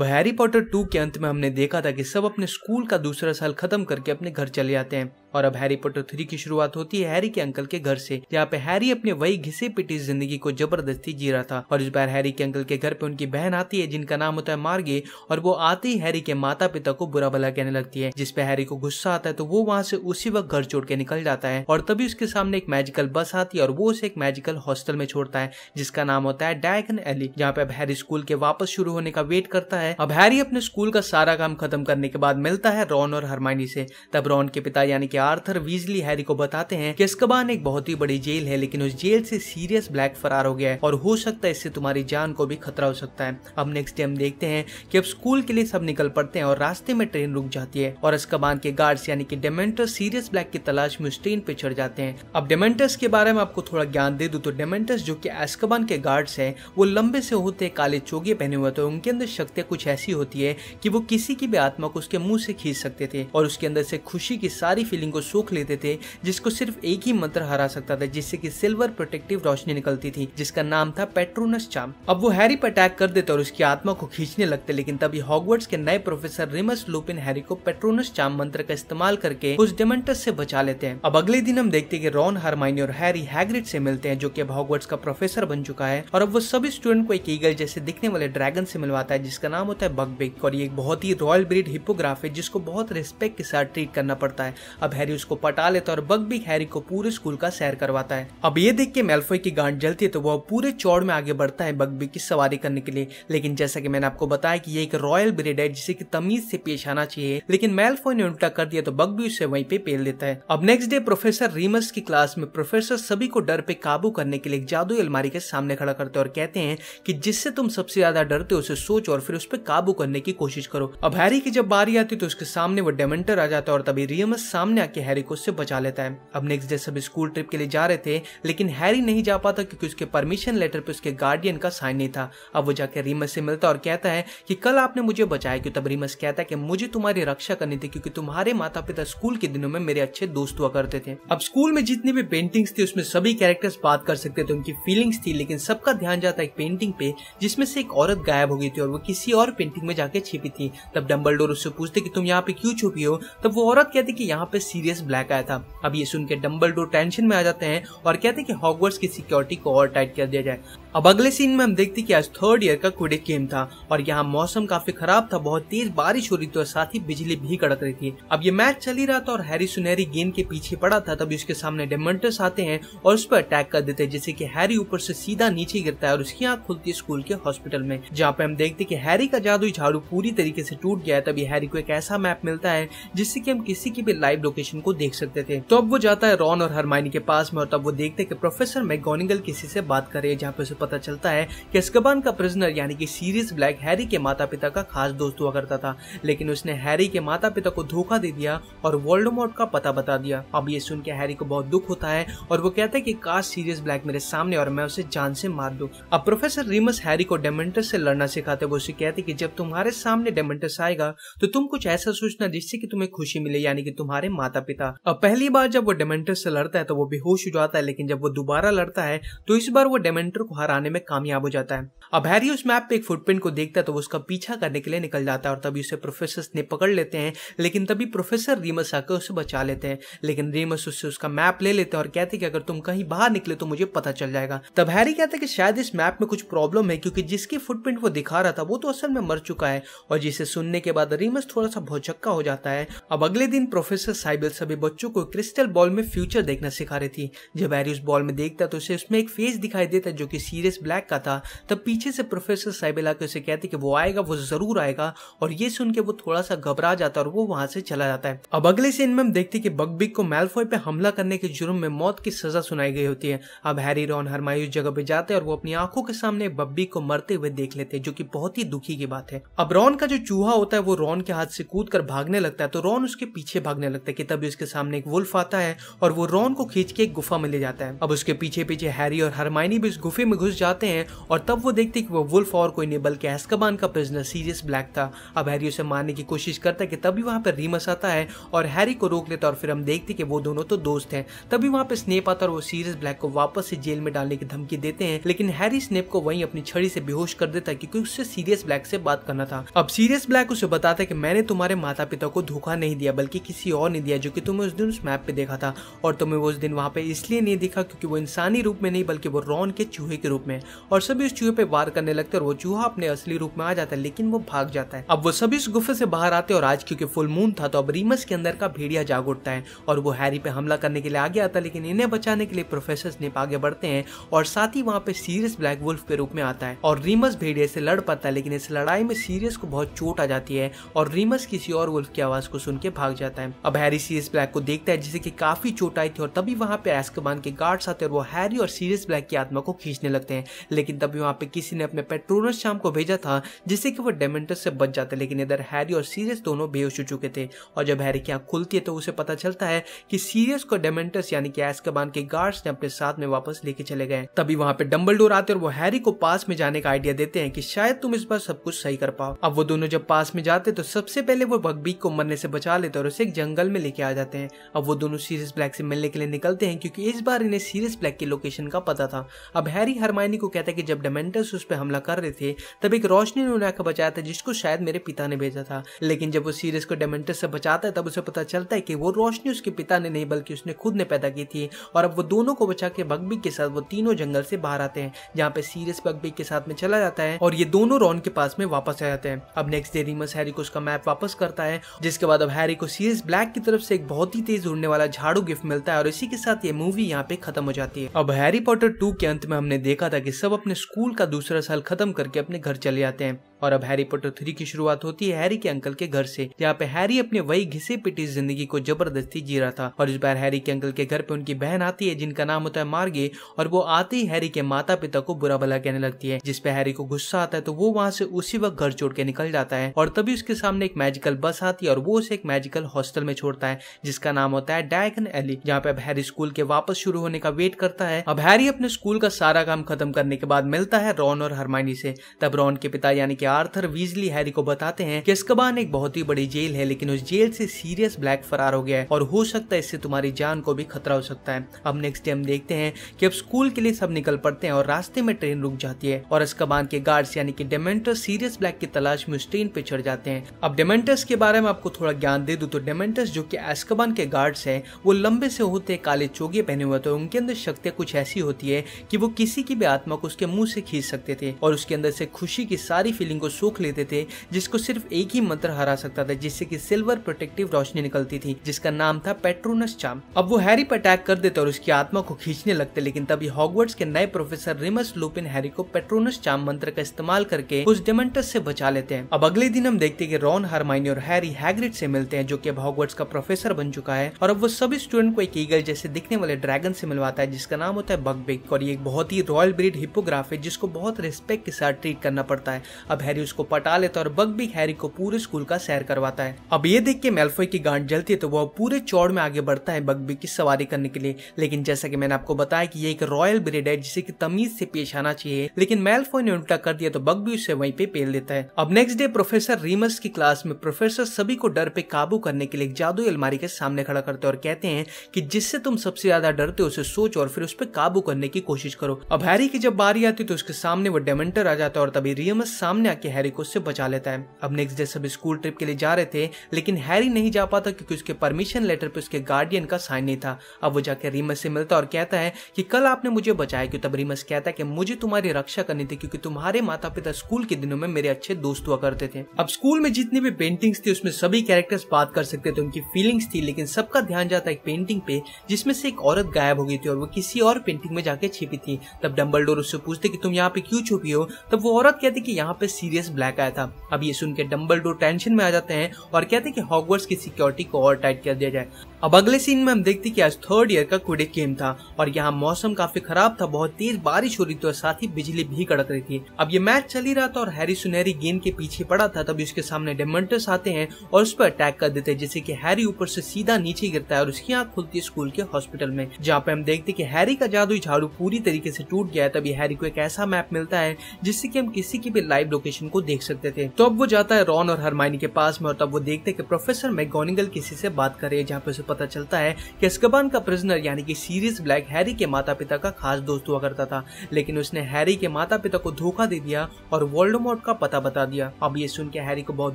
अब Harry Potter to के अंत में हमने देखा था कि सब अपने स्कूल का दूसरा साल खत्म करके अपने घर चले जाते हैं। और अब हैरी पॉटर थ्री की शुरुआत होती है हैरी के अंकल के घर से। जहाँ पे हैरी अपने वही घिसे पिटी ज़िंदगी को ज़बरदस्ती जी रहा था। और इस बार हैरी के अंकल के घर पे उनकी बहन आती है, जिनका नाम होता है मार्गे, और वो आते ही हैरी के माता पिता को बुरा भला कहने लगती है जिसपे हैरी को गुस्सा आता है तो वो वहाँ से उसी वक्त घर छोड़ के निकल जाता है। और तभी उसके सामने एक मैजिकल बस आती है, और वो उसे एक मैजिकल हॉस्टल में छोड़ता है, जिसका नाम होता है डायगन एली जहाँ पे अब हैरी स्कूल के वापस शुरू होने का वेट करता है। अब हैरी अपने स्कूल का सारा काम खत्म करने के बाद मिलता है रॉन और हरमानी से। तब रॉन के पिता, यानी कि आर्थर वीजली हैरी को बताते हैं कि अस्कबान एक बहुत ही बड़ी जेल है, लेकिन उस जेल से सीरियस ब्लैक फरार हो गया है और हो सकता है इससे तुम्हारी जान को भी खतरा हो सकता है। अब नेक्स्ट डे हम देखते हैं कि अब स्कूल के लिए सब निकल पड़ते हैं और रास्ते में ट्रेन रुक जाती है और अस्कबान के गार्ड्स यानी कि डेमेंटर सीरियस ब्लैक की तलाश में उस ट्रेन पे चढ़ जाते हैं। अब डेमेंटस के बारे में आपको थोड़ा ज्ञान दे दू तो डेमेंटस जो कि एस्कबान के गार्ड्स है, वो लंबे से होते काले चोगे पहने हुए थे उनके अंदर शक्तियाँ कुछ ऐसी होती है कि वो किसी की भी आत्मा को उसके मुँह से खींच सकते थे और उसके अंदर से खुशी की सारी फीलिंग को सूख लेते थे, जिसको सिर्फ़ एक ही मंत्र हरा सकता था, जिससे कि सिल्वर प्रोटेक्टिव रोशनी निकलती थी, जिसका नाम था पेट्रोनस चाम। अब वो हैरी पर अटैक कर देते और उसकी आत्मा को खींचने लगते, लेकिन तभी हॉगवर्ड्स के नए प्रोफेसर रिमस लुपिन हैरी को पेट्रोनस चाम मंत्र का इस्तेमाल करके उस डेमेंटस से बचा लेते हैं। अब अगले दिन हम देखते हैं कि रॉन हरमाइनी और हैरी हैग्रिड से मिलते हैं, जो कि अब हॉगवर्ड्स का प्रोफेसर बन चुका है, और अब वो सभी स्टूडेंट को एक ईगल जैसे दिखने वाले ड्रैगन से मिलवाता है, जिसका नाम होता है बगबिग, और ये एक बहुत ही रॉयल ब्रीड हिपोग्राफ है, जिसको बहुत रिस्पेक्ट के साथ ट्रीट करना पड़ता है। अब हैरी उसको पटा लेता है और बगबिग हैरी को पूरे स्कूल का सैर करवाता है। अब ये देख के मेल्फोय की गांड जलती है तो वह पूरे चौड़ में आगे बढ़ता है बगबिग की सवारी करने के लिए। लेकिन जैसा कि मैंने आपको बताया कि ये एक रॉयल ब्रीड है जिसे की तमीज से पेश आना चाहिए, लेकिन मेल्फोय ने उल्टा कर दिया तो बगबी उसे वहीं पे पेल देता है। अब नेक्स्ट डे प्रोफेसर रीमस की क्लास में प्रोफेसर सभी को डर पे काबू करने के लिए जादू अलमारी के सामने खड़ा करते हैं और कहते हैं कि जिससे तुम सबसे ज़्यादा डरते हो उसे सोच और फिर उस पर काबू करने की कोशिश करो। अब हैरी की जब बारी आती तो उसके सामने वो डेमेंटर आ जाता है और तभी रियमस सामने आके हैरी को उससे बचा लेता है। अब नेक्स्ट डे सब स्कूल ट्रिप के लिए जा रहे थे, लेकिन हैरी नहीं जा पाता क्योंकि उसके परमिशन लेटर पे उसके गार्डियन का साइन नहीं था। अब वो जाके रीमस से मिलता और कहता है कि कल आपने मुझे बचाया, क्यों? तब रीमस कहता है कि मुझे तुम्हारी रक्षा करनी थी, क्योंकि तुम्हारे माता पिता स्कूल के दिनों में मेरे अच्छे दोस्त हुआ करते थे। अब स्कूल में जितनी भी पेंटिंग्स थी, उसमें सभी कैरेक्टर्स बात कर सकते थे, उनकी फीलिंग्स थी, लेकिन सबका ध्यान जाता एक पेंटिंग पे, जिसमें से एक औरत गायब हो गई थी और वो किसी और पेंटिंग में जाके छिपी थी। तब डम्बलडोर उससे पूछते कि तुम यहाँ पे क्यों छुपी हो? तब वो औरत कहती कि यहाँ पे सीरियस ब्लैक आया था। अब ये सुन के डम्बलडोर टेंशन में आ जाते हैं और कहते हैं कि हॉगवर्ड्स की सिक्योरिटी को और टाइट कर दिया जाए। अब अगले सीन में हम देखते कि आज थर्ड ईयर का क्विडिक गेम था और यहाँ मौसम काफ़ी खराब था, बहुत तेज बारिश हो रही थी और साथ ही बिजली भी कड़क रही थी। अब ये मैच चल ही रहा था और हैरी सुनहरी गेंद के पीछे पड़ा था, तभी उसके सामने डेमेंटर्स आते हैं और उस पर अटैक कर देते हैं, जिससे कि हैरी ऊपर से सीधा नीचे गिरता है और उसकी आँख खुलती है स्कूल के हॉस्पिटल में, जहाँ पे हम देखते की हैरी का जादुई झाड़ू पूरी तरीके से टूट गया है, तभी हैरी को एक ऐसा मैप मिलता है, जिससे की हम किसी की भी लाइव लोकेशन को देख सकते थे। तो अब वो जाता है रॉन और हरमाइनी के पास में और तब वो देखते कि प्रोफेसर मैगोनिगल किसी से बात करे जहाँ पे पता चलता है कि अस्कबान का प्रिजनर यानी कि सीरियस ब्लैक हैरी के माता पिता का खास दोस्त हुआ करता था। लेकिन उसने हैरी के माता पिता को धोखा दे दिया और वोल्डेमॉर्ट का पता बता दिया। अब ये सुन के हैरी को बहुत दुख होता है और वो कहता है कि काश सीरियस ब्लैक मेरे सामने और मैं उसे जान से मार दूँ। अब प्रोफेसर रीमस हैरी को डेमेंटर से लड़ना सिखाते वो उसे कहते कि जब तुम्हारे सामने डेमेंटस आएगा तो तुम कुछ ऐसा सोचना जिससे कि तुम्हें खुशी मिले, यानी कि तुम्हारे माता पिता अब पहली बार जब वो डेमेंटर से लड़ता है तो वो बेहोश हो जाता है, लेकिन जब वो दोबारा लड़ता है तो इस बार वो डेमेंटर को हराने में कामयाब हो जाता है। अब हैरी उस मैप पे एक फुटप्रिंट को देखता है तो वो उसका पीछा करने के लिए निकल जाता है और तभी उसे प्रोफेसर ने पकड़ लेते हैं, लेकिन तभी प्रोफेसर रीमस आकर उसे बचा लेते हैं, लेकिन रीमस उससे उसका मैप ले लेते हैं और कहते हैं कि अगर तुम कहीं बाहर निकले तो मुझे पता चल जाएगा। तब हैरी कहता है कि शायद इस मैप में कुछ प्रॉब्लम है, क्योंकि जिसकी फुटप्रिंट वो दिखा रहा था वो तो असल में मर चुका है और जिसे सुनने के बाद रीमस थोड़ा सा भौचक्का हो जाता है। अब अगले दिन प्रोफेसर साइबिल सभी बच्चों को क्रिस्टल बॉल में फ्यूचर देखना सिखा रही थी। जब हैरी उस बॉल में देखता तो उसे उसमें एक फेस दिखाई देता जो कि सीरियस ब्लैक का था, तब पीछे से प्रोफेसर साइबल आके उसे कहते कि वो आएगा, वो ज़रूर आएगा, और ये सुन के वो थोड़ा सा घबरा जाता है और वो वहाँ से चला जाता है। अब अगले सीन में हम देखते कि बगबिग को मेलफॉय पे हमला करने के जुर्म में मौत की सजा सुनाई गई होती है। अब हैरी रॉन हरमाई उस जगह पे जाते हैं और वो अपनी आँखों के सामने बब्बी को मरते हुए देख लेते हैं, जो की बहुत ही दुखी की बात है। अब रॉन का जो चूहा होता है, वो रॉन के हाथ से कूद भागने लगता है तो रॉन उसके पीछे भागने लगता है कि तभी उसके सामने एक वुल्फ आता है और वो रॉन को खींच के एक गुफा में ले जाता है। अब उसके पीछे पीछे हैरी और हरमाइनी भी उस गुफे में घुस घुस जाते हैं और तब वो देखते कि वो वुल्फ और कोई नहीं बल्कि एस्कबान का प्रिजनर सीरियस ब्लैक था। अब हैरी उसे मारने की कोशिश करता है कि तभी वहाँ पर रीमस आता है और हैरी को रोक लेता और फिर हम देखते कि वो दोनों तो दोस्त हैं। तभी वहाँ पे स्नेप आता और वो सीरियस ब्लैक को वापस से जेल में डालने की धमकी देते हैं। लेकिन हैरी स्नेप को वहीं अपनी छड़ी से बेहोश कर देता है क्योंकि उससे सीरियस ब्लैक से बात करना था। अब सीरियस ब्लैक उसे बताता है कि मैंने तुम्हारे माता पिता को धोखा नहीं दिया, बल्कि किसी और ने दिया जो कि तुम्हें उस दिन उस मैप पे देखा था। और तुम्हें वो उस दिन वहाँ पे इसलिए नहीं दिखा क्योंकि वो इंसानी रूप में नहीं, बल्कि वो रॉन के चूहे के रूप में। और सभी उस चूहे पे वार करने लगते और वो चूहा अपने असली रूप में आ जाता है, लेकिन वो भाग जाता है। अब वो सभी इस गुफे से बाहर आते और आज क्योंकि फुल मून था तो अब रीमस के अंदर का भेड़िया जाग उठता है और वो हैरी पे हमला करने के लिए आगे आता है, लेकिन इन्हें बचाने के लिए प्रोफेसर स्नेप आगे बढ़ते हैं और साथ ही वहाँ पे सीरियस ब्लैक वुल्फ के रूप में आता है। और रीमस भेड़िया से लड़ पाता है, लेकिन इस लड़ाई में सीरियस को बहुत चोट आ जाती है और रीमस किसी और वुल्फ की आवाज़ को सुन के भाग जाता है। अब हैरी सीरियस ब्लैक को देखता है, जिसे की काफ़ी चोट आई थी और तभी वहाँ पे एस्कबान के गार्ड्स आते और वो हैरी और सीरियस ब्लैक की आत्मा को खींचने लगते हैं। लेकिन तभी वहाँ पे किसी ने अपने पेट्रोनस शाम को भेजा था, जिससे कि वो डेमेंटस से बच जाते, लेकिन इधर हैरी और सीरियस दोनों बेहोश हो चुके थे। और जब हैरी की आँख खुलती है तो उसे पता चलता है कि सीरियस को डेमेंटस यानी कि एस्कबान के गार्ड्स ने अपने साथ में वापस लेके चले गए। तभी वहाँ पे डम्बल आते और वो हैरी को पास में जाने का आइडिया देते हैं कि शायद तुम इस बार सब कुछ सही कर पाओ। अब वो दोनों जब पास में जाते तो सबसे पहले वो बगबीक को मरने से बचा लेते और उसे एक जंगल में लेके आ जाते हैं। अब वो दोनों सीरियस ब्लैक से मिलने के लिए निकलते हैं, क्योंकि इस बार इन्हें सीरियस ब्लैक की लोकेशन का पता था। अब हैरी हरमाइनी को कहता है कि जब डेमेंटस उस पर हमला कर रहे थे, तब एक रोशनी ने उन्हें बचाया था, जिसको शायद मेरे पिता ने भेजा था। लेकिन जब वो सीरियस को डेमेंटस से बचाता है, तब उसे पता चलता है कि वो रोशनी उसके पिता ने नहीं, बल्कि उसने खुद ने पैदा की थी। और अब वो दोनों को बचा के बगबी के साथ, वो तीनों जंगल से बाहर आते हैं, जहाँ पे सीरियस बगबी के साथ में चला जाता है, और ये दोनों रॉन के पास में वापस आ जाते हैं। अब नेक्स्ट डे रीमस हैरी को उसका मैप वापस करता है, जिसके बाद अब हैरी को सीरियस ब्लैक की तरफ़ से एक बहुत ही तेज उड़ने वाला झाड़ू गिफ्ट मिलता है, और इसी के साथ ये मूवी यहाँ पे खत्म हो जाती है। अब हैरी पॉटर टू के अंत में हमने देखा था कि सब अपने स्कूल का दूसरा साल खत्म करके अपने घर चले जाते हैं। और अब हैरी पॉटर थ्री की शुरुआत होती है हैरी के अंकल के घर से। जहाँ पे हैरी अपने वही घिसे पिटी ज़िंदगी को ज़बरदस्ती जी रहा था। और इस बार हैरी के अंकल के घर पे उनकी बहन आती है, जिनका नाम होता है मार्गे, और वो आते ही हैरी के माता पिता को बुरा भला कहने लगती है जिसपे हैरी को गुस्सा आता है तो वो वहाँ से उसी वक्त घर छोड़ के निकल जाता है। और तभी उसके सामने एक मैजिकल बस आती है, और वो उसे एक मैजिकल हॉस्टल में छोड़ता है, जिसका नाम होता है डायगन एली जहाँ पे अब हैरी स्कूल के वापस शुरू होने का वेट करता है। अब हैरी अपने स्कूल का सारा काम खत्म करने के बाद मिलता है रॉन और हरमानी से। तब रॉन के पिता, यानी कि आर्थर वीजली हैरी को बताते हैं कि अस्कबान एक बहुत ही बड़ी जेल है, लेकिन उस जेल से सीरियस ब्लैक फरार हो गया है और हो सकता है इससे तुम्हारी जान को भी खतरा हो सकता है। अब नेक्स्ट डे हम देखते हैं कि अब स्कूल के लिए सब निकल पड़ते हैं और रास्ते में ट्रेन रुक जाती है और अस्कबान के गार्ड्स यानी कि डेमेंटर सीरियस ब्लैक की तलाश में उस ट्रेन पे चढ़ जाते हैं। अब डेमेंटस के बारे में आपको थोड़ा ज्ञान दे दू तो डेमेंटस जो कि एस्कबान के गार्ड्स है, वो लंबे से होते काले चोगे पहने हुए थे उनके अंदर शक्तियाँ कुछ ऐसी होती है कि वो किसी की भी आत्मा को उसके मुँह से खींच सकते थे और उसके अंदर से खुशी की सारी फीलिंग को सूख लेते थे, जिसको सिर्फ़ एक ही मंत्र हरा सकता था, जिससे कि सिल्वर प्रोटेक्टिव रोशनी निकलती थी, जिसका नाम था पेट्रोनस चाम। अब वो हैरी पर अटैक कर देते और उसकी आत्मा को खींचने लगते, लेकिन तभी हॉगवर्ड्स के नए प्रोफेसर रिमस लुपिन हैरी को पेट्रोनस चाम मंत्र का इस्तेमाल करके उस डेमेंटस से बचा लेते हैं। अब अगले दिन हम देखते हैं कि रॉन हरमाइनी और हैरी हैग्रिड से मिलते हैं, जो कि अब हॉगवर्ड्स का प्रोफेसर बन चुका है, और अब वो सभी स्टूडेंट को एक ईगल जैसे दिखने वाले ड्रैगन से मिलवाता है, जिसका नाम होता है बग बगबिग, और ये एक बहुत ही रॉयल ब्रीड हिपोग्राफ है, जिसको बहुत रिस्पेक्ट के साथ ट्रीट करना पड़ता है। अब हैरी उसको पटा लेता है और बगबिग हैरी को पूरे स्कूल का सैर करवाता है। अब ये देख के मेल्फोय की गांड जलती है तो वो पूरे चौड़ में आगे बढ़ता है बगबिग की सवारी करने के लिए। लेकिन जैसा कि मैंने आपको बताया कि ये एक रॉयल ब्रेड है, जिसे की तमीज से पेश आना चाहिए, लेकिन मेल्फोय ने उल्टा कर दिया तो बगबी उससे वहीं पे पेल देता है। अब नेक्स्ट डे प्रोफेसर रीमस की क्लास में प्रोफेसर सभी को डर पे काबू करने के लिए एक जादू अलमारी के सामने खड़ा करते और कहते हैं कि जिससे तुम सबसे ज़्यादा डरते हो, उसे सोच और फिर उस पर काबू करने की कोशिश करो। अब हैरी की जब बारी आती तो उसके सामने वो डेमेंटर आ जाता और तभी रियमस सामने हैरी को उससे बचा लेता है। अब नेक्स्ट डे सब स्कूल ट्रिप के लिए जा रहे थे, लेकिन हैरी नहीं जा पाता क्योंकि उसके परमिशन लेटर पे उसके गार्डियन का साइन नहीं था। अब वो जाके रीमस से मिलता और कहता है कि कल आपने मुझे बचाया, क्यों? तब रीमस कहता है कि मुझे तुम्हारी रक्षा करनी थी, क्योंकि तुम्हारे माता पिता स्कूल के दिनों में मेरे अच्छे दोस्त हुआ करते थे। अब स्कूल में जितनी भी पेंटिंग्स थी, उसमें सभी कैरेक्टर्स बात कर सकते थे, उनकी फीलिंग्स थी, लेकिन सबका ध्यान जाता एक पेंटिंग पे, जिसमें से एक औरत गायब हो गई थी और वो किसी और पेंटिंग में जाके छिपी थी। तब डम्बल उससे पूछते कि तुम यहाँ पे क्यों छुपी हो? तब वो औरत कहती कि यहाँ पे सीरियस ब्लैक आया था। अब ये सुनकर डम्बल टेंशन में आ जाते हैं और कहते हैं कि हॉगवर्ड्स की सिक्योरिटी को और टाइट कर दिया जाए। अब अगले सीन में हम देखते कि आज थर्ड ईयर का क्विडिक गेम था और यहाँ मौसम काफ़ी खराब था, बहुत तेज बारिश हो रही थी और साथ ही बिजली भी कड़क रही थी। अब ये मैच चल ही रहा था और हैरी सुनहरी गेंद के पीछे पड़ा था, तभी उसके सामने डेमेंटस आते हैं और उस पर अटैक कर देते हैं, जिससे कि हैरी ऊपर से सीधा नीचे गिरता है और उसकी आँख खुलती है स्कूल के हॉस्पिटल में, जहाँ पे हम देखते कि हैरी का जादू झाड़ू पूरी तरीके से टूट गया है, तभी हैरी को एक ऐसा मैप मिलता है, जिससे की हम किसी की भी लाइव लोकेशन को देख सकते थे। तो अब वो जाता है रॉन और हरमाइनी के पास में और तब वो देखते कि प्रोफेसर मैगोनिगल किसी से बात करे जहाँ पे पता चलता है कि अस्कबान का प्रिजनर यानी कि सीरियस ब्लैक हैरी के माता पिता का खास दोस्त हुआ करता था। लेकिन उसने हैरी के माता पिता को धोखा दे दिया और वोल्डोमोट का पता बता दिया। अब ये सुन के हैरी को बहुत